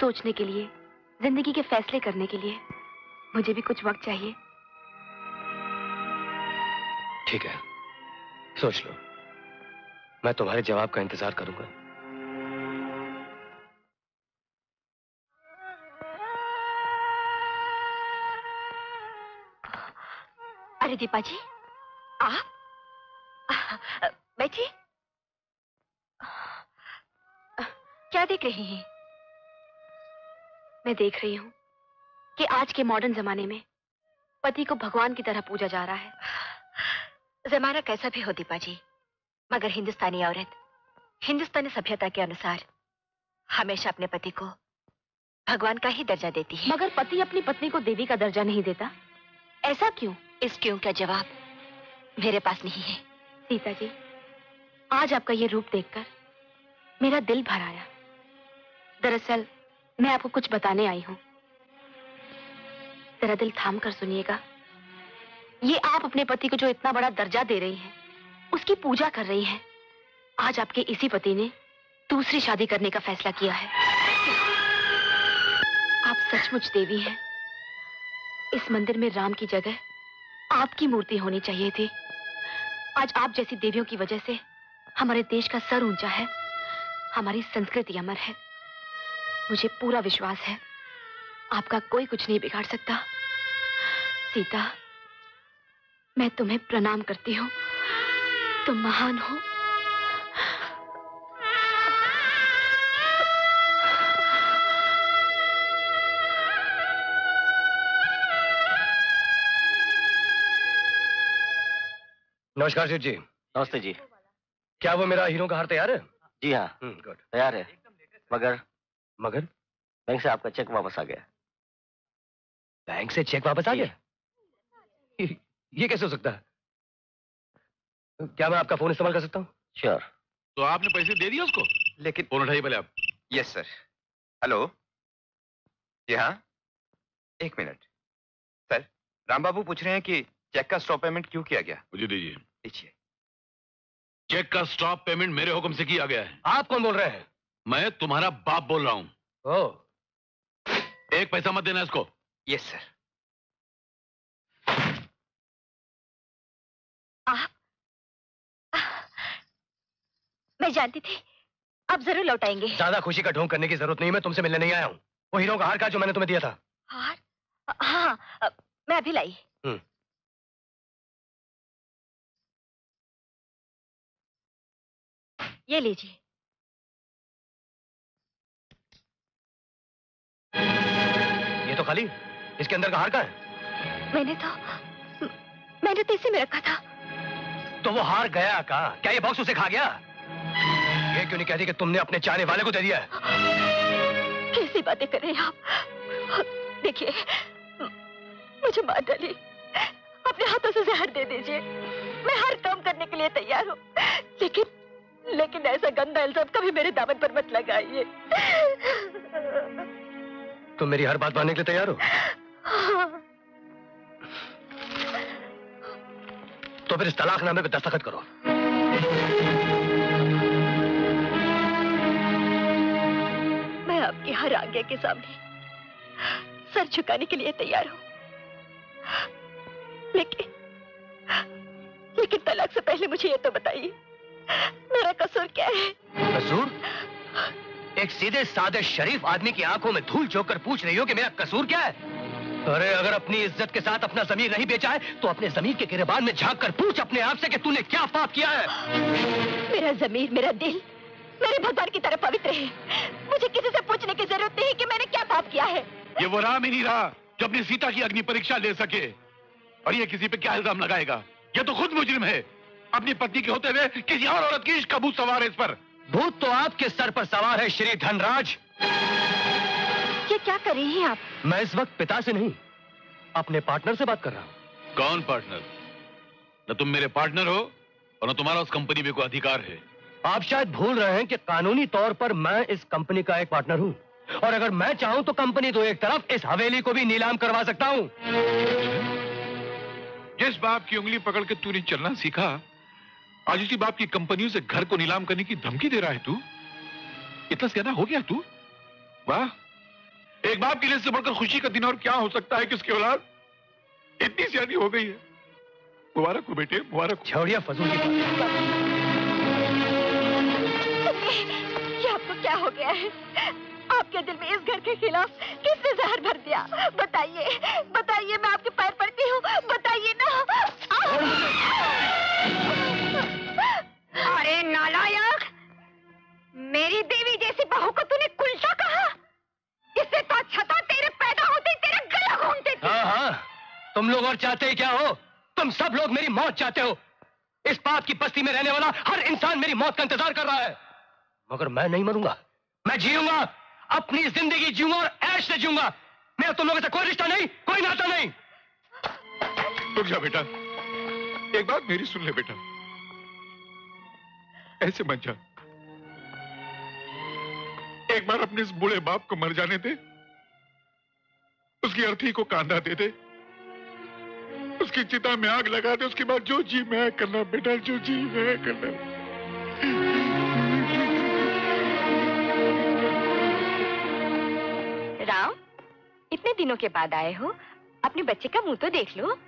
सोचने के लिए ज़िंदगी के फैसले करने के लिए मुझे भी कुछ वक्त चाहिए। ठीक है। सोच लो। मैं तुम्हारे जवाब का इंतज़ार करूँगा। अरे दीपा जी आप? बैठिए। क्या देख रही हैं? मैं देख रही हूँ कि आज के मॉडर्न जमाने में पति को भगवान की तरह पूजा जा रहा है। जमाना कैसा भी हो दीपा जी मगर हिंदुस्तानी औरत, हिंदुस्तानी सभ्यता के अनुसार हमेशा अपने पति को भगवान का ही दर्जा देती है। मगर पति अपनी पत्नी को देवी का दर्जा नहीं देता? ऐसा क्यों? इस क्यों का जवाब मेरे पास नहीं है। सीता जी आज आपका ये रूप देखकर मेरा दिल भर आया। दरअसल मैं आपको कुछ बताने आई हूँ। जरा दिल थाम कर सुनिएगा। ये आप अपने पति को जो इतना बड़ा दर्जा दे रही हैं, उसकी पूजा कर रही हैं। आज आपके इसी पति ने दूसरी शादी करने का फैसला किया है। आप सचमुच देवी हैं। इस मंदिर में राम की जगह आपकी मूर्ति होनी चाहिए थी। आज आप जैसी देवियों की वजह से हमारे देश का सर ऊँचा है, हमारी संस्कृति अमर है। मुझे पूरा विश्वास है, आपका कोई कुछ नहीं बिगाड़ सकता। सीता, मैं तुम्हें प्रणाम करती हूँ। तुम महान हो। नमस्कार शिव जी। नमस्ते जी। क्या वो मेरा हीरो का हार तैयार है? जी हाँ। गुड तैयार है। मगर मगर? बैंक से आपका चेक वापस आ गया। बैंक से चेक वापस आ गया? ये, ये कैसे हो सकता है? क्या मैं आपका फ़ोन इस्तेमाल कर सकता हूँ? श्योर तो आपने पैसे दे दिए उसको? लेकिन फ़ोन उठाइए पहले आप। यस सर हेलो जी हाँ? एक मिनट। सर राम बाबू पूछ रहे हैं कि चेक का स्टॉप पेमेंट क्यों किया गया? मुझे दीजिए। लीजिए चेक का स्टॉप पेमेंट मेरे हुक्म से किया गया है। आप कौन बोल रहे हैं? मैं तुम्हारा बाप बोल रहा हूँ। ओ। एक पैसा मत देना इसको। यस सर मैं जानती थी। आप ज़रूर लौटाएँगे। ज़्यादा खुशी का ढोंग करने की ज़रूरत नहीं मैं तुमसे मिलने नहीं आया हूँ। वो हीरो का हार का जो मैंने तुम्हें दिया था। हार? हाँ मैं अभी लाई। ये लीजिए। ये तो खाली। इसके अंदर का हार का है? मैंने तो मैंने तो इसी में रखा था। तो वो हार गया का? क्या ये बॉक्स उसे खा गया? ये क्यों नहीं कहती कि तुमने अपने चाहने वाले को दे दिया है? कैसी बातें कर रहे हैं आप? देखिए मुझे मार डाली अपने हाथों से जहर दे दीजिए। मैं हर काम करने के लिए तैयार हूँ। लेकिन लेकिन ऐसा गंदा इल्ज़ाम कभी मेरे दामन पर मत लगाइए। तुम मेरी हर बात मानने के लिए तैयार हो? तो फिर इस तलाकनामे पे दस्तखत करो। मैं आपकी हर आज्ञा के सामने सर झुकाने के लिए तैयार हूँ। लेकिन लेकिन तलाक से पहले मुझे ये तो बताइए। मेरा कसूर क्या है? कसूर? एक सीधे सादे शरीफ आदमी की आँखों में धूल झोंक कर पूछ रही हो कि मेरा कसूर क्या है? अरे अगर अपनी इज़्ज़त के साथ अपना जमीर नहीं बेचा है तो अपने जमीर के गिरबान में झाँक कर पूछ अपने आप से कि तूने क्या पाप किया है? मेरा जमीर मेरा दिल मेरे भगवान की तरह पवित्र है। मुझे किसी से पूछने की ज़रूरत नहीं कि मैंने क्या पाप किया है। ये वो राम ही नहीं रहा जो अपनी सीता की अग्नि परीक्षा ले सके। और ये किसी पे क्या इल्ज़ाम लगाएगा? ये तो खुद मुजरिम है। अपनी पत्नी के होते हुए किसी और औरत की इश्क का भूत सवार है इस पर। भूत तो आपके सर पर सवार है श्री धनराज। ये क्या कर रही हैं आप? मैं इस वक्त पिता से नहीं अपने पार्टनर से बात कर रहा हूँ। कौन पार्टनर? न तुम मेरे पार्टनर हो और न तुम्हारा उस कंपनी में कोई अधिकार है। आप शायद भूल रहे हैं कि कानूनी तौर पर मैं इस कंपनी का एक पार्टनर हूँ। और अगर मैं चाहूँ तो कंपनी तो एक तरफ़ इस हवेली को भी नीलाम करवा सकता हूँ। जिस बाप की उंगली पकड़ के तूने चलना सीखा आज उसी बाप की कंपनियों से घर को नीलाम करने की धमकी दे रहा है तू? इतना ज़्यादा हो गया तू? वाह। एक बाप के लिए से बढ़कर खुशी का दिन और क्या हो सकता है कि उसकी औलाद? इतनी ज़्यादा हो गई है। मुबारक हो बेटे मुबारक छोड़िया फजूल की ये आपको क्या हो गया है? आपके दिल में इस घर के खिलाफ किसने जहर भर दिया? बताइए बताइए मैं आपके पैर पड़ती हूँ। बताइए ना। नालायक मेरी देवी जैसी बहू को तूने कुलटा कहा? इससे तो अच्छा था तेरे पैदा होते ही तेरा गला घूमते हाँ हाँ तुम लोग और चाहते क्या हो? तुम सब लोग मेरी मौत चाहते हो। इस पाप की बस्ती में रहने वाला हर इंसान मेरी मौत का इंतज़ार कर रहा है। मगर मैं नहीं मरूँगा। मैं जीऊँगा अपनी ज़िंदगी जीऊँगा और ऐश से जीऊँगा। मेरा तुम लोगों से कोई रिश्ता नहीं कोई नाता नहीं। रुक जा बेटा। एक बात मेरी सुन ले बेटा। ऐसे मत जा एक बार अपने इस बूढ़े बाप को मर जाने दे। उसकी अर्थी को कांधा दे दे। उसकी चिता में आग लगा दे। उसके बाद जो जी मैं करना बेटा जो जी मैं करना। राम इतने दिनों के बाद आए हो। अपने बच्चे का मुँह तो देख लो।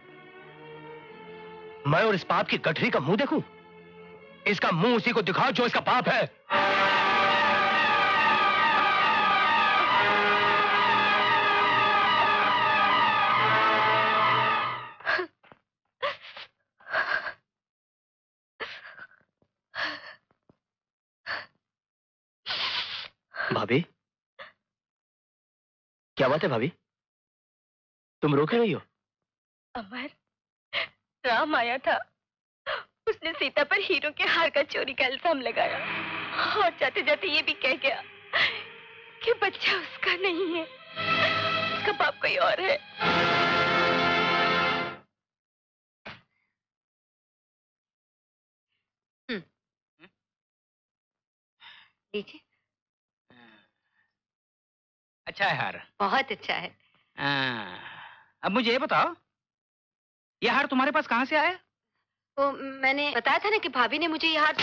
मैं और इस पाप की गठरी का मुँह देखूँ? इसका मुँह उसी को दिखाओ जो इसका पाप है। भाभी? क्या बात है भाभी? तुम रो क्यों रही हो? अमर, राम आया था। उसने सीता पर हीरो के हार का चोरी का इल्ज़ाम लगाया। और जाते जाते ये भी कह गया कि बच्चा उसका नहीं है। उसका बाप कोई और है। लीजिए। अच्छा है हार। बहुत अच्छा है। हाँ, अब मुझे ये बताओ ये हार तुम्हारे पास कहाँ से आया? वो मैंने बताया था ना कि भाभी ने मुझे ये हार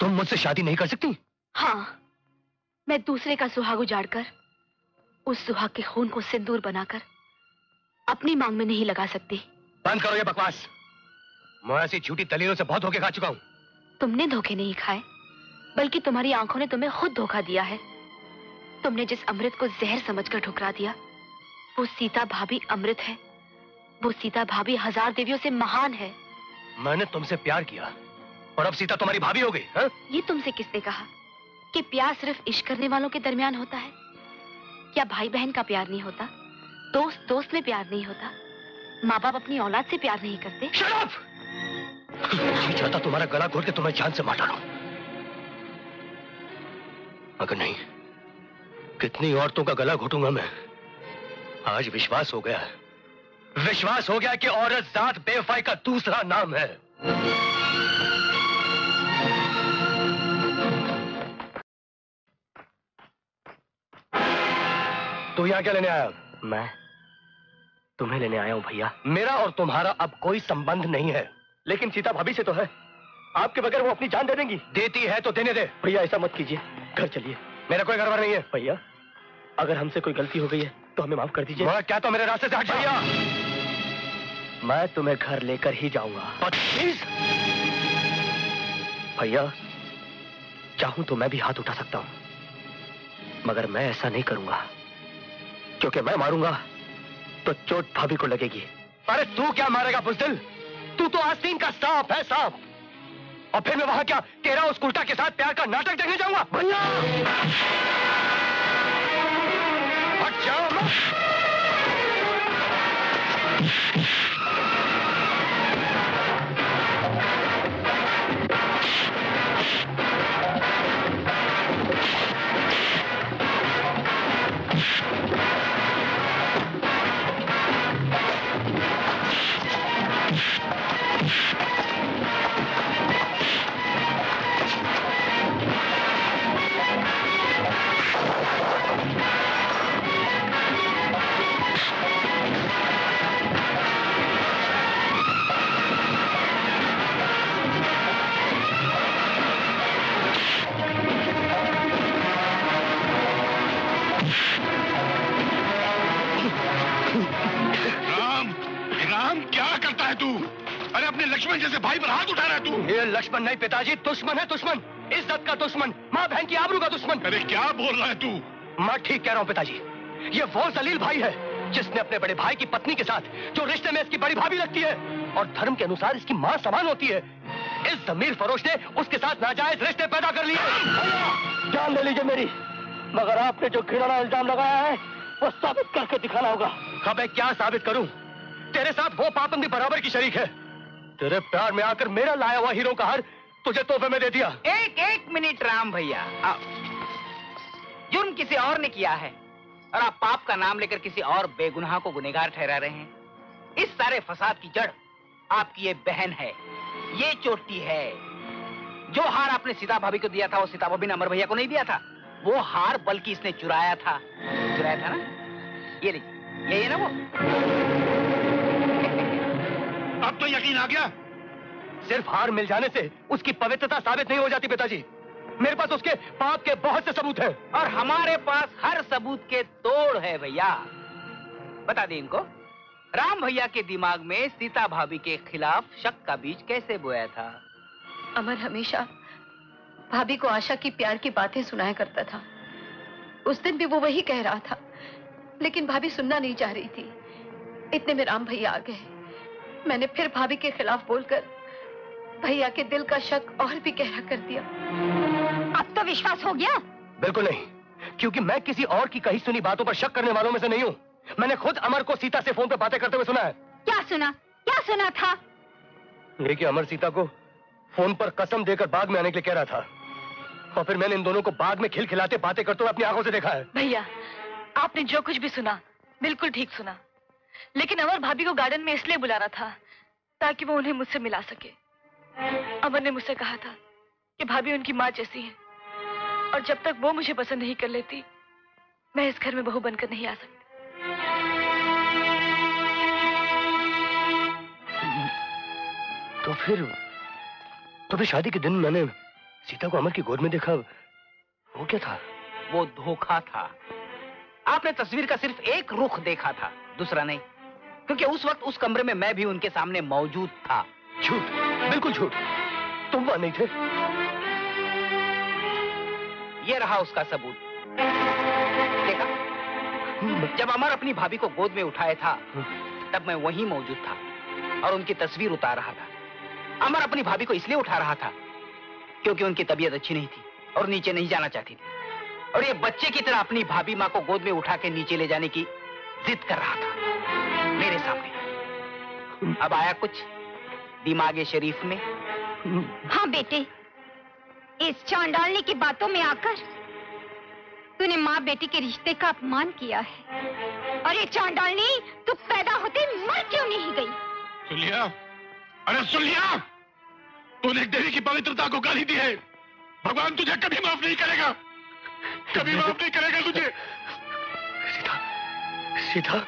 तुम मुझसे शादी नहीं कर सकती? हाँ। मैं दूसरे का सुहाग उजाड़कर उस सुहाग के खून को सिंदूर बनाकर अपनी मांग में नहीं लगा सकती। बंद करो ये बकवास। मैं ऐसी झूठी दलीलों से बहुत धोखे खा चुका हूँ। तुमने धोखे नहीं खाए बल्कि तुम्हारी आँखों ने तुम्हें खुद धोखा दिया है। तुमने जिस अमृत को जहर समझकर ठुकरा दिया वो सीता भाभी अमृत है। वो सीता भाभी हज़ार देवियों से महान है। मैंने तुमसे प्यार किया और अब सीता तुम्हारी भाभी हो गई हाँ? ये तुमसे किसने कहा कि प्यार सिर्फ़ इश्क करने वालों के दरमियान होता है? क्या भाई बहन का प्यार नहीं होता? दोस्त दोस्त में प्यार नहीं होता? माँ बाप अपनी औलाद से प्यार नहीं करते? चाहता तुम्हारा गला घोट के तुम्हें जान से मार डालूं। मगर नहीं कितनी औरतों का गला घोटूँगा मैं? आज विश्वास हो गया। विश्वास हो गया कि औरत जात बेवफाई का दूसरा नाम है। तू यहाँ क्या लेने आया? मैं? तुम्हें लेने आया हूँ भैया। मेरा और तुम्हारा अब कोई संबंध नहीं है। लेकिन सीता भाभी से तो है। आपके बगैर वो अपनी जान दे देंगी। देती है तो देने दे। भैया ऐसा मत कीजिए। घर चलिए। मेरा कोई गड़बड़ नहीं है। भैया अगर हमसे कोई गलती हो गई है तो हमें माफ़ कर दीजिए। मैं क्या तो मेरे रास्ते से हट भैया मैं तुम्हें घर लेकर ही जाऊँगा। भैया चाहूँ तो मैं भी हाथ उठा सकता हूँ मगर मैं ऐसा नहीं करूँगा। क्योंकि मैं मारूँगा तो चोट भाभी को लगेगी। अरे तू क्या मारेगा बुजदिल तू तो आस्तीन का सांप है सांप। और फिर मैं वहाँ क्या तेरा उस कुर्ता के साथ प्यार का नाटक देखने जाऊँगा? भैया! हट लक्ष्मण जैसे भाई पर हाथ उठा रहा है तू। ये लक्ष्मण नहीं पिताजी दुश्मन है दुश्मन। इज़्ज़त का दुश्मन माँ बहन की आबरू का दुश्मन। अरे क्या बोल रहा है तू? मैं ठीक कह रहा हूँ पिताजी ये वो जलील भाई है जिसने अपने बड़े भाई की पत्नी के साथ जो रिश्ते में इसकी बड़ी भाभी लगती है और धर्म के अनुसार इसकी माँ समान होती है। इस जमीर फरोश ने उसके साथ नाजायज रिश्ते पैदा कर लिए। जान ले लीजिए मेरी मगर आपने जो घृणा इल्ज़ाम लगाया है वो साबित करके दिखाना होगा। अब मैं क्या साबित करूँ? तेरे साथ वो पापन भी बराबर की शरीक है। तेरे प्यार में आकर मेरा लाया हुआ हीरो का हार तुझे तोहफे में दे दिया। एक एक मिनट राम भैया। जुर्म किसी और ने किया है और आप पाप का नाम लेकर किसी और बेगुनाह को गुनेगार ठहरा रहे हैं। इस सारे फसाद की जड़ आपकी ये बहन है, ये चोटी है। जो हार आपने सीता भाभी को दिया था, वो सीता भाभी ने अमर भैया को नहीं दिया था। वो हार बल्कि इसने चुराया था। चुराया था ना? ये लीजिए, ये है ना वो? अब तो यकीन आ गया। सिर्फ़ हार मिल जाने से उसकी पवित्रता साबित नहीं हो जाती पिताजी। मेरे पास उसके पाप के बहुत से सबूत हैं। और हमारे पास हर सबूत के तोड़ है भैया। बता दें इनको। राम भैया के दिमाग में सीता भाभी के खिलाफ शक का बीज कैसे बोया था? अमर हमेशा भाभी को आशा की प्यार की बातें सुनाया करता था। उस दिन भी वो वही कह रहा था। लेकिन भाभी सुनना नहीं चाह रही थी। इतने में राम भैया आ गए। मैंने फिर भाभी के खिलाफ बोलकर भैया के दिल का शक और भी गहरा कर दिया। अब तो विश्वास हो गया? बिल्कुल नहीं क्योंकि मैं किसी और की कही सुनी बातों पर शक करने वालों में से नहीं हूँ। मैंने खुद अमर को सीता से फ़ोन पर बातें करते हुए सुना है। क्या सुना? क्या सुना था? ये कि अमर सीता को फ़ोन पर कसम देकर बाग में आने के लिए कह रहा था। और फिर मैंने इन दोनों को बाग में खिल खिलाते बातें करते हुए अपनी आँखों से देखा है। भैया आपने जो कुछ भी सुना बिल्कुल ठीक सुना। लेकिन अमर भाभी को गार्डन में इसलिए बुला रहा था ताकि वो उन्हें मुझसे मिला सके। अमर ने मुझसे कहा था कि भाभी उनकी माँ जैसी है और जब तक वो मुझे पसंद नहीं कर लेती मैं इस घर में बहू बनकर नहीं आ सकती। तो फिर तो फिर शादी के दिन मैंने सीता को अमर की गोद में देखा वो क्या था? वो धोखा था। आपने तस्वीर का सिर्फ़ एक रुख देखा था दूसरा नहीं। क्योंकि उस वक्त उस कमरे में मैं भी उनके सामने मौजूद था। झूठ। बिल्कुल झूठ। तुम वहाँ नहीं थे। ये रहा उसका सबूत। देखा? जब अमर अपनी भाभी को गोद में उठाया था तब मैं वहीं मौजूद था और उनकी तस्वीर उतार रहा था। अमर अपनी भाभी को इसलिए उठा रहा था क्योंकि उनकी तबीयत अच्छी नहीं थी और नीचे नहीं जाना चाहती थी। और ये बच्चे की तरह अपनी भाभी माँ को गोद में उठा के नीचे ले जाने की जिद कर रहा था। मेरे सामने। अब आया कुछ दिमागे शरीफ में। हाँ बेटे इस चांडालने की बातों में आकर तूने माँ बेटी के रिश्ते का अपमान किया है। और ये चांडालनी तू पैदा होते मर क्यों नहीं गई? सुन लिया अरे सुन लिया तूने देवी की पवित्रता को गाली दी है। भगवान तुझे कभी माफ़ नहीं करेगा। कभी माफ़ नहीं करेगा तुझे। सीता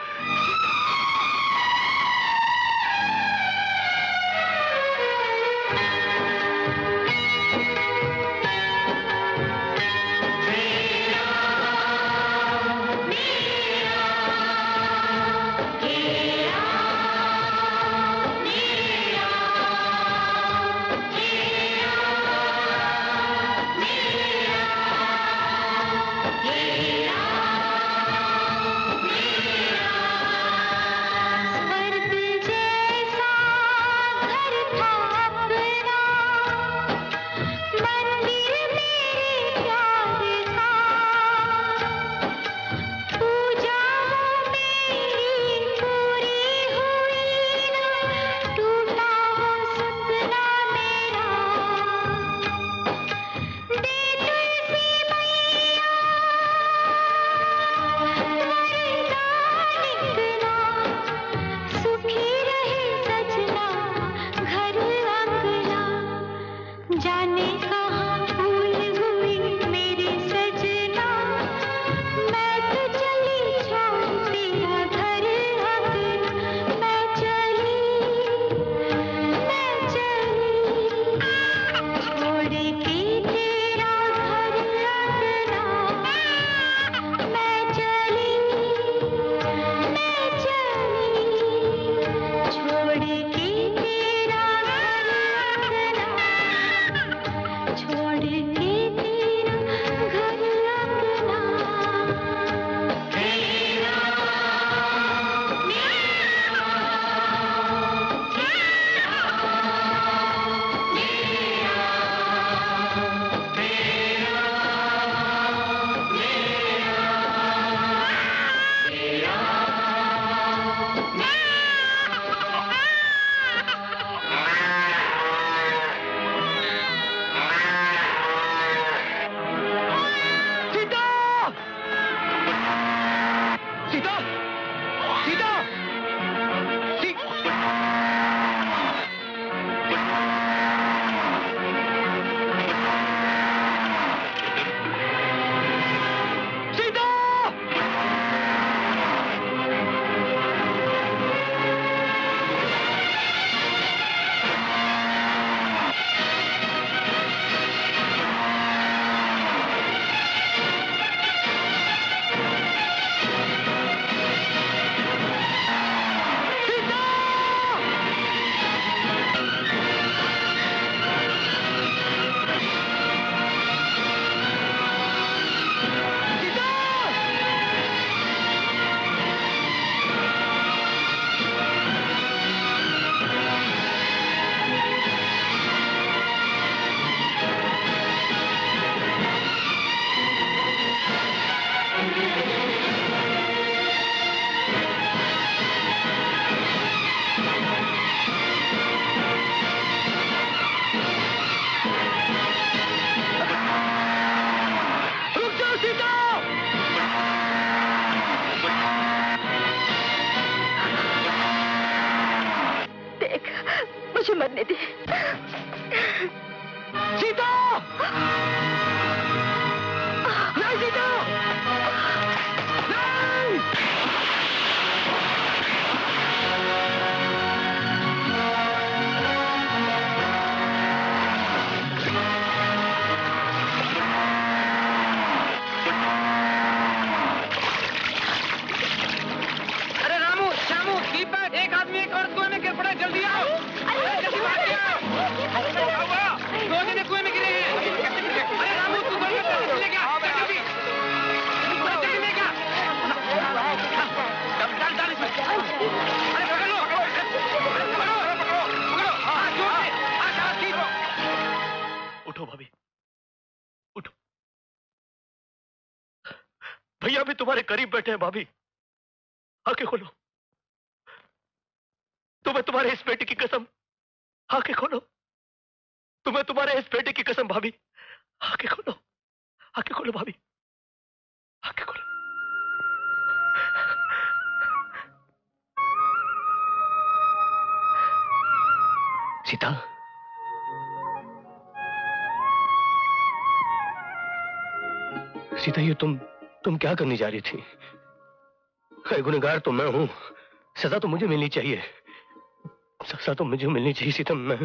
करीब बैठे हैं भाभी। आके खोलो। तुम्हें तुम्हारे इस बेटे की कसम। आके खोलो। तुम्हें तुम्हारे इस बेटे की कसम भाभी। आँखें खोलो। आके खोलो भाभी। आँखें खोलो। सीता। सीता, ये तुम तुम क्या करने जा रही थी? है गुनहगार तो मैं हूँ। सजा तो मुझे मिलनी चाहिए। सजा तो मुझे मिलनी चाहिए सीतम मैं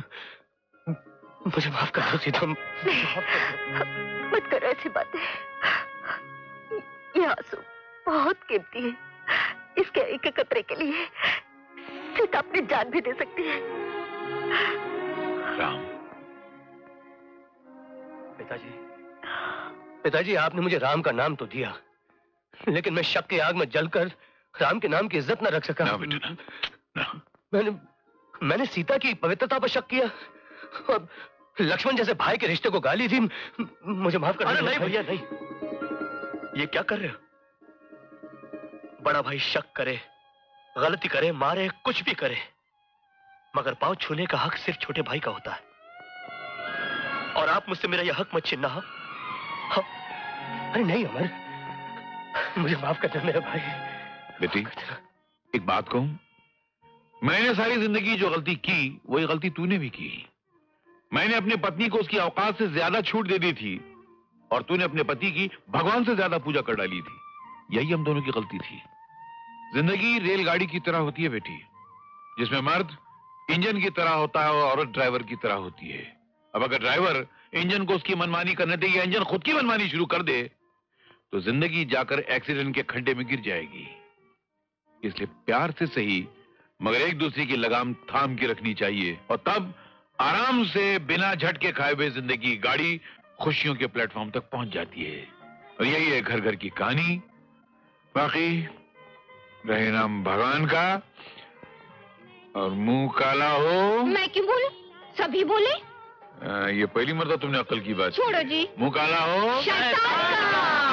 मुझे माफ़ कर दो सीतम मत करो ऐसी बातें। ये आँसू बहुत कीमती है। इसके एक एक कतरे के लिए सीता अपनी जान भी दे सकती है। राम। पिताजी। पिताजी आपने मुझे राम का नाम तो दिया। लेकिन मैं शक की आग में जलकर राम के नाम की इज़्ज़त न रख सका ना बेटा ना ना। मैंने मैंने सीता की पवित्रता पर शक किया और लक्ष्मण जैसे भाई के रिश्ते को गाली दी मुझे माफ़ कर नहीं भैया नहीं ये क्या कर रहे हो बड़ा भाई शक करे गलती करे मारे कुछ भी करे मगर पाँव छूने का हक सिर्फ़ छोटे भाई का होता है और आप मुझसे मेरा यह हक मत छीनना हाँ? हाँ? अरे नहीं अमर मुझे माफ़ कर दे मेरे भाई। बेटी एक बात कहूँ। मैंने सारी ज़िंदगी जो गलती की वही गलती तूने भी की। मैंने अपनी पत्नी को उसकी औकात से ज़्यादा छूट दे दी थी और तूने अपने पति की भगवान से ज़्यादा पूजा कर डाली थी। यही हम दोनों की गलती थी। ज़िंदगी रेलगाड़ी की तरह होती है बेटी जिसमें मर्द इंजन की तरह होता है और औरत ड्राइवर की तरह होती है। अब अगर ड्राइवर इंजन को उसकी मनमानी करने दे या इंजन खुद की मनमानी शुरू कर दे तो ज़िंदगी जाकर एक्सीडेंट के खड्डे में गिर जाएगी। इसलिए प्यार से सही मगर एक दूसरे की लगाम थाम के रखनी चाहिए। और तब आराम से बिना झटके खाए हुए ज़िंदगी गाड़ी खुशियों के प्लेटफॉर्म तक पहुँच जाती है। और यही है घर घर की कहानी। बाकी रहे नाम भगवान का और मुँह काला हो। मैं क्यों बोलूँ? सभी बोले? आ, ये पहली मर्तबा तुमने अकल की बात। छोड़ो जी। मुँह काला हो। शैतान का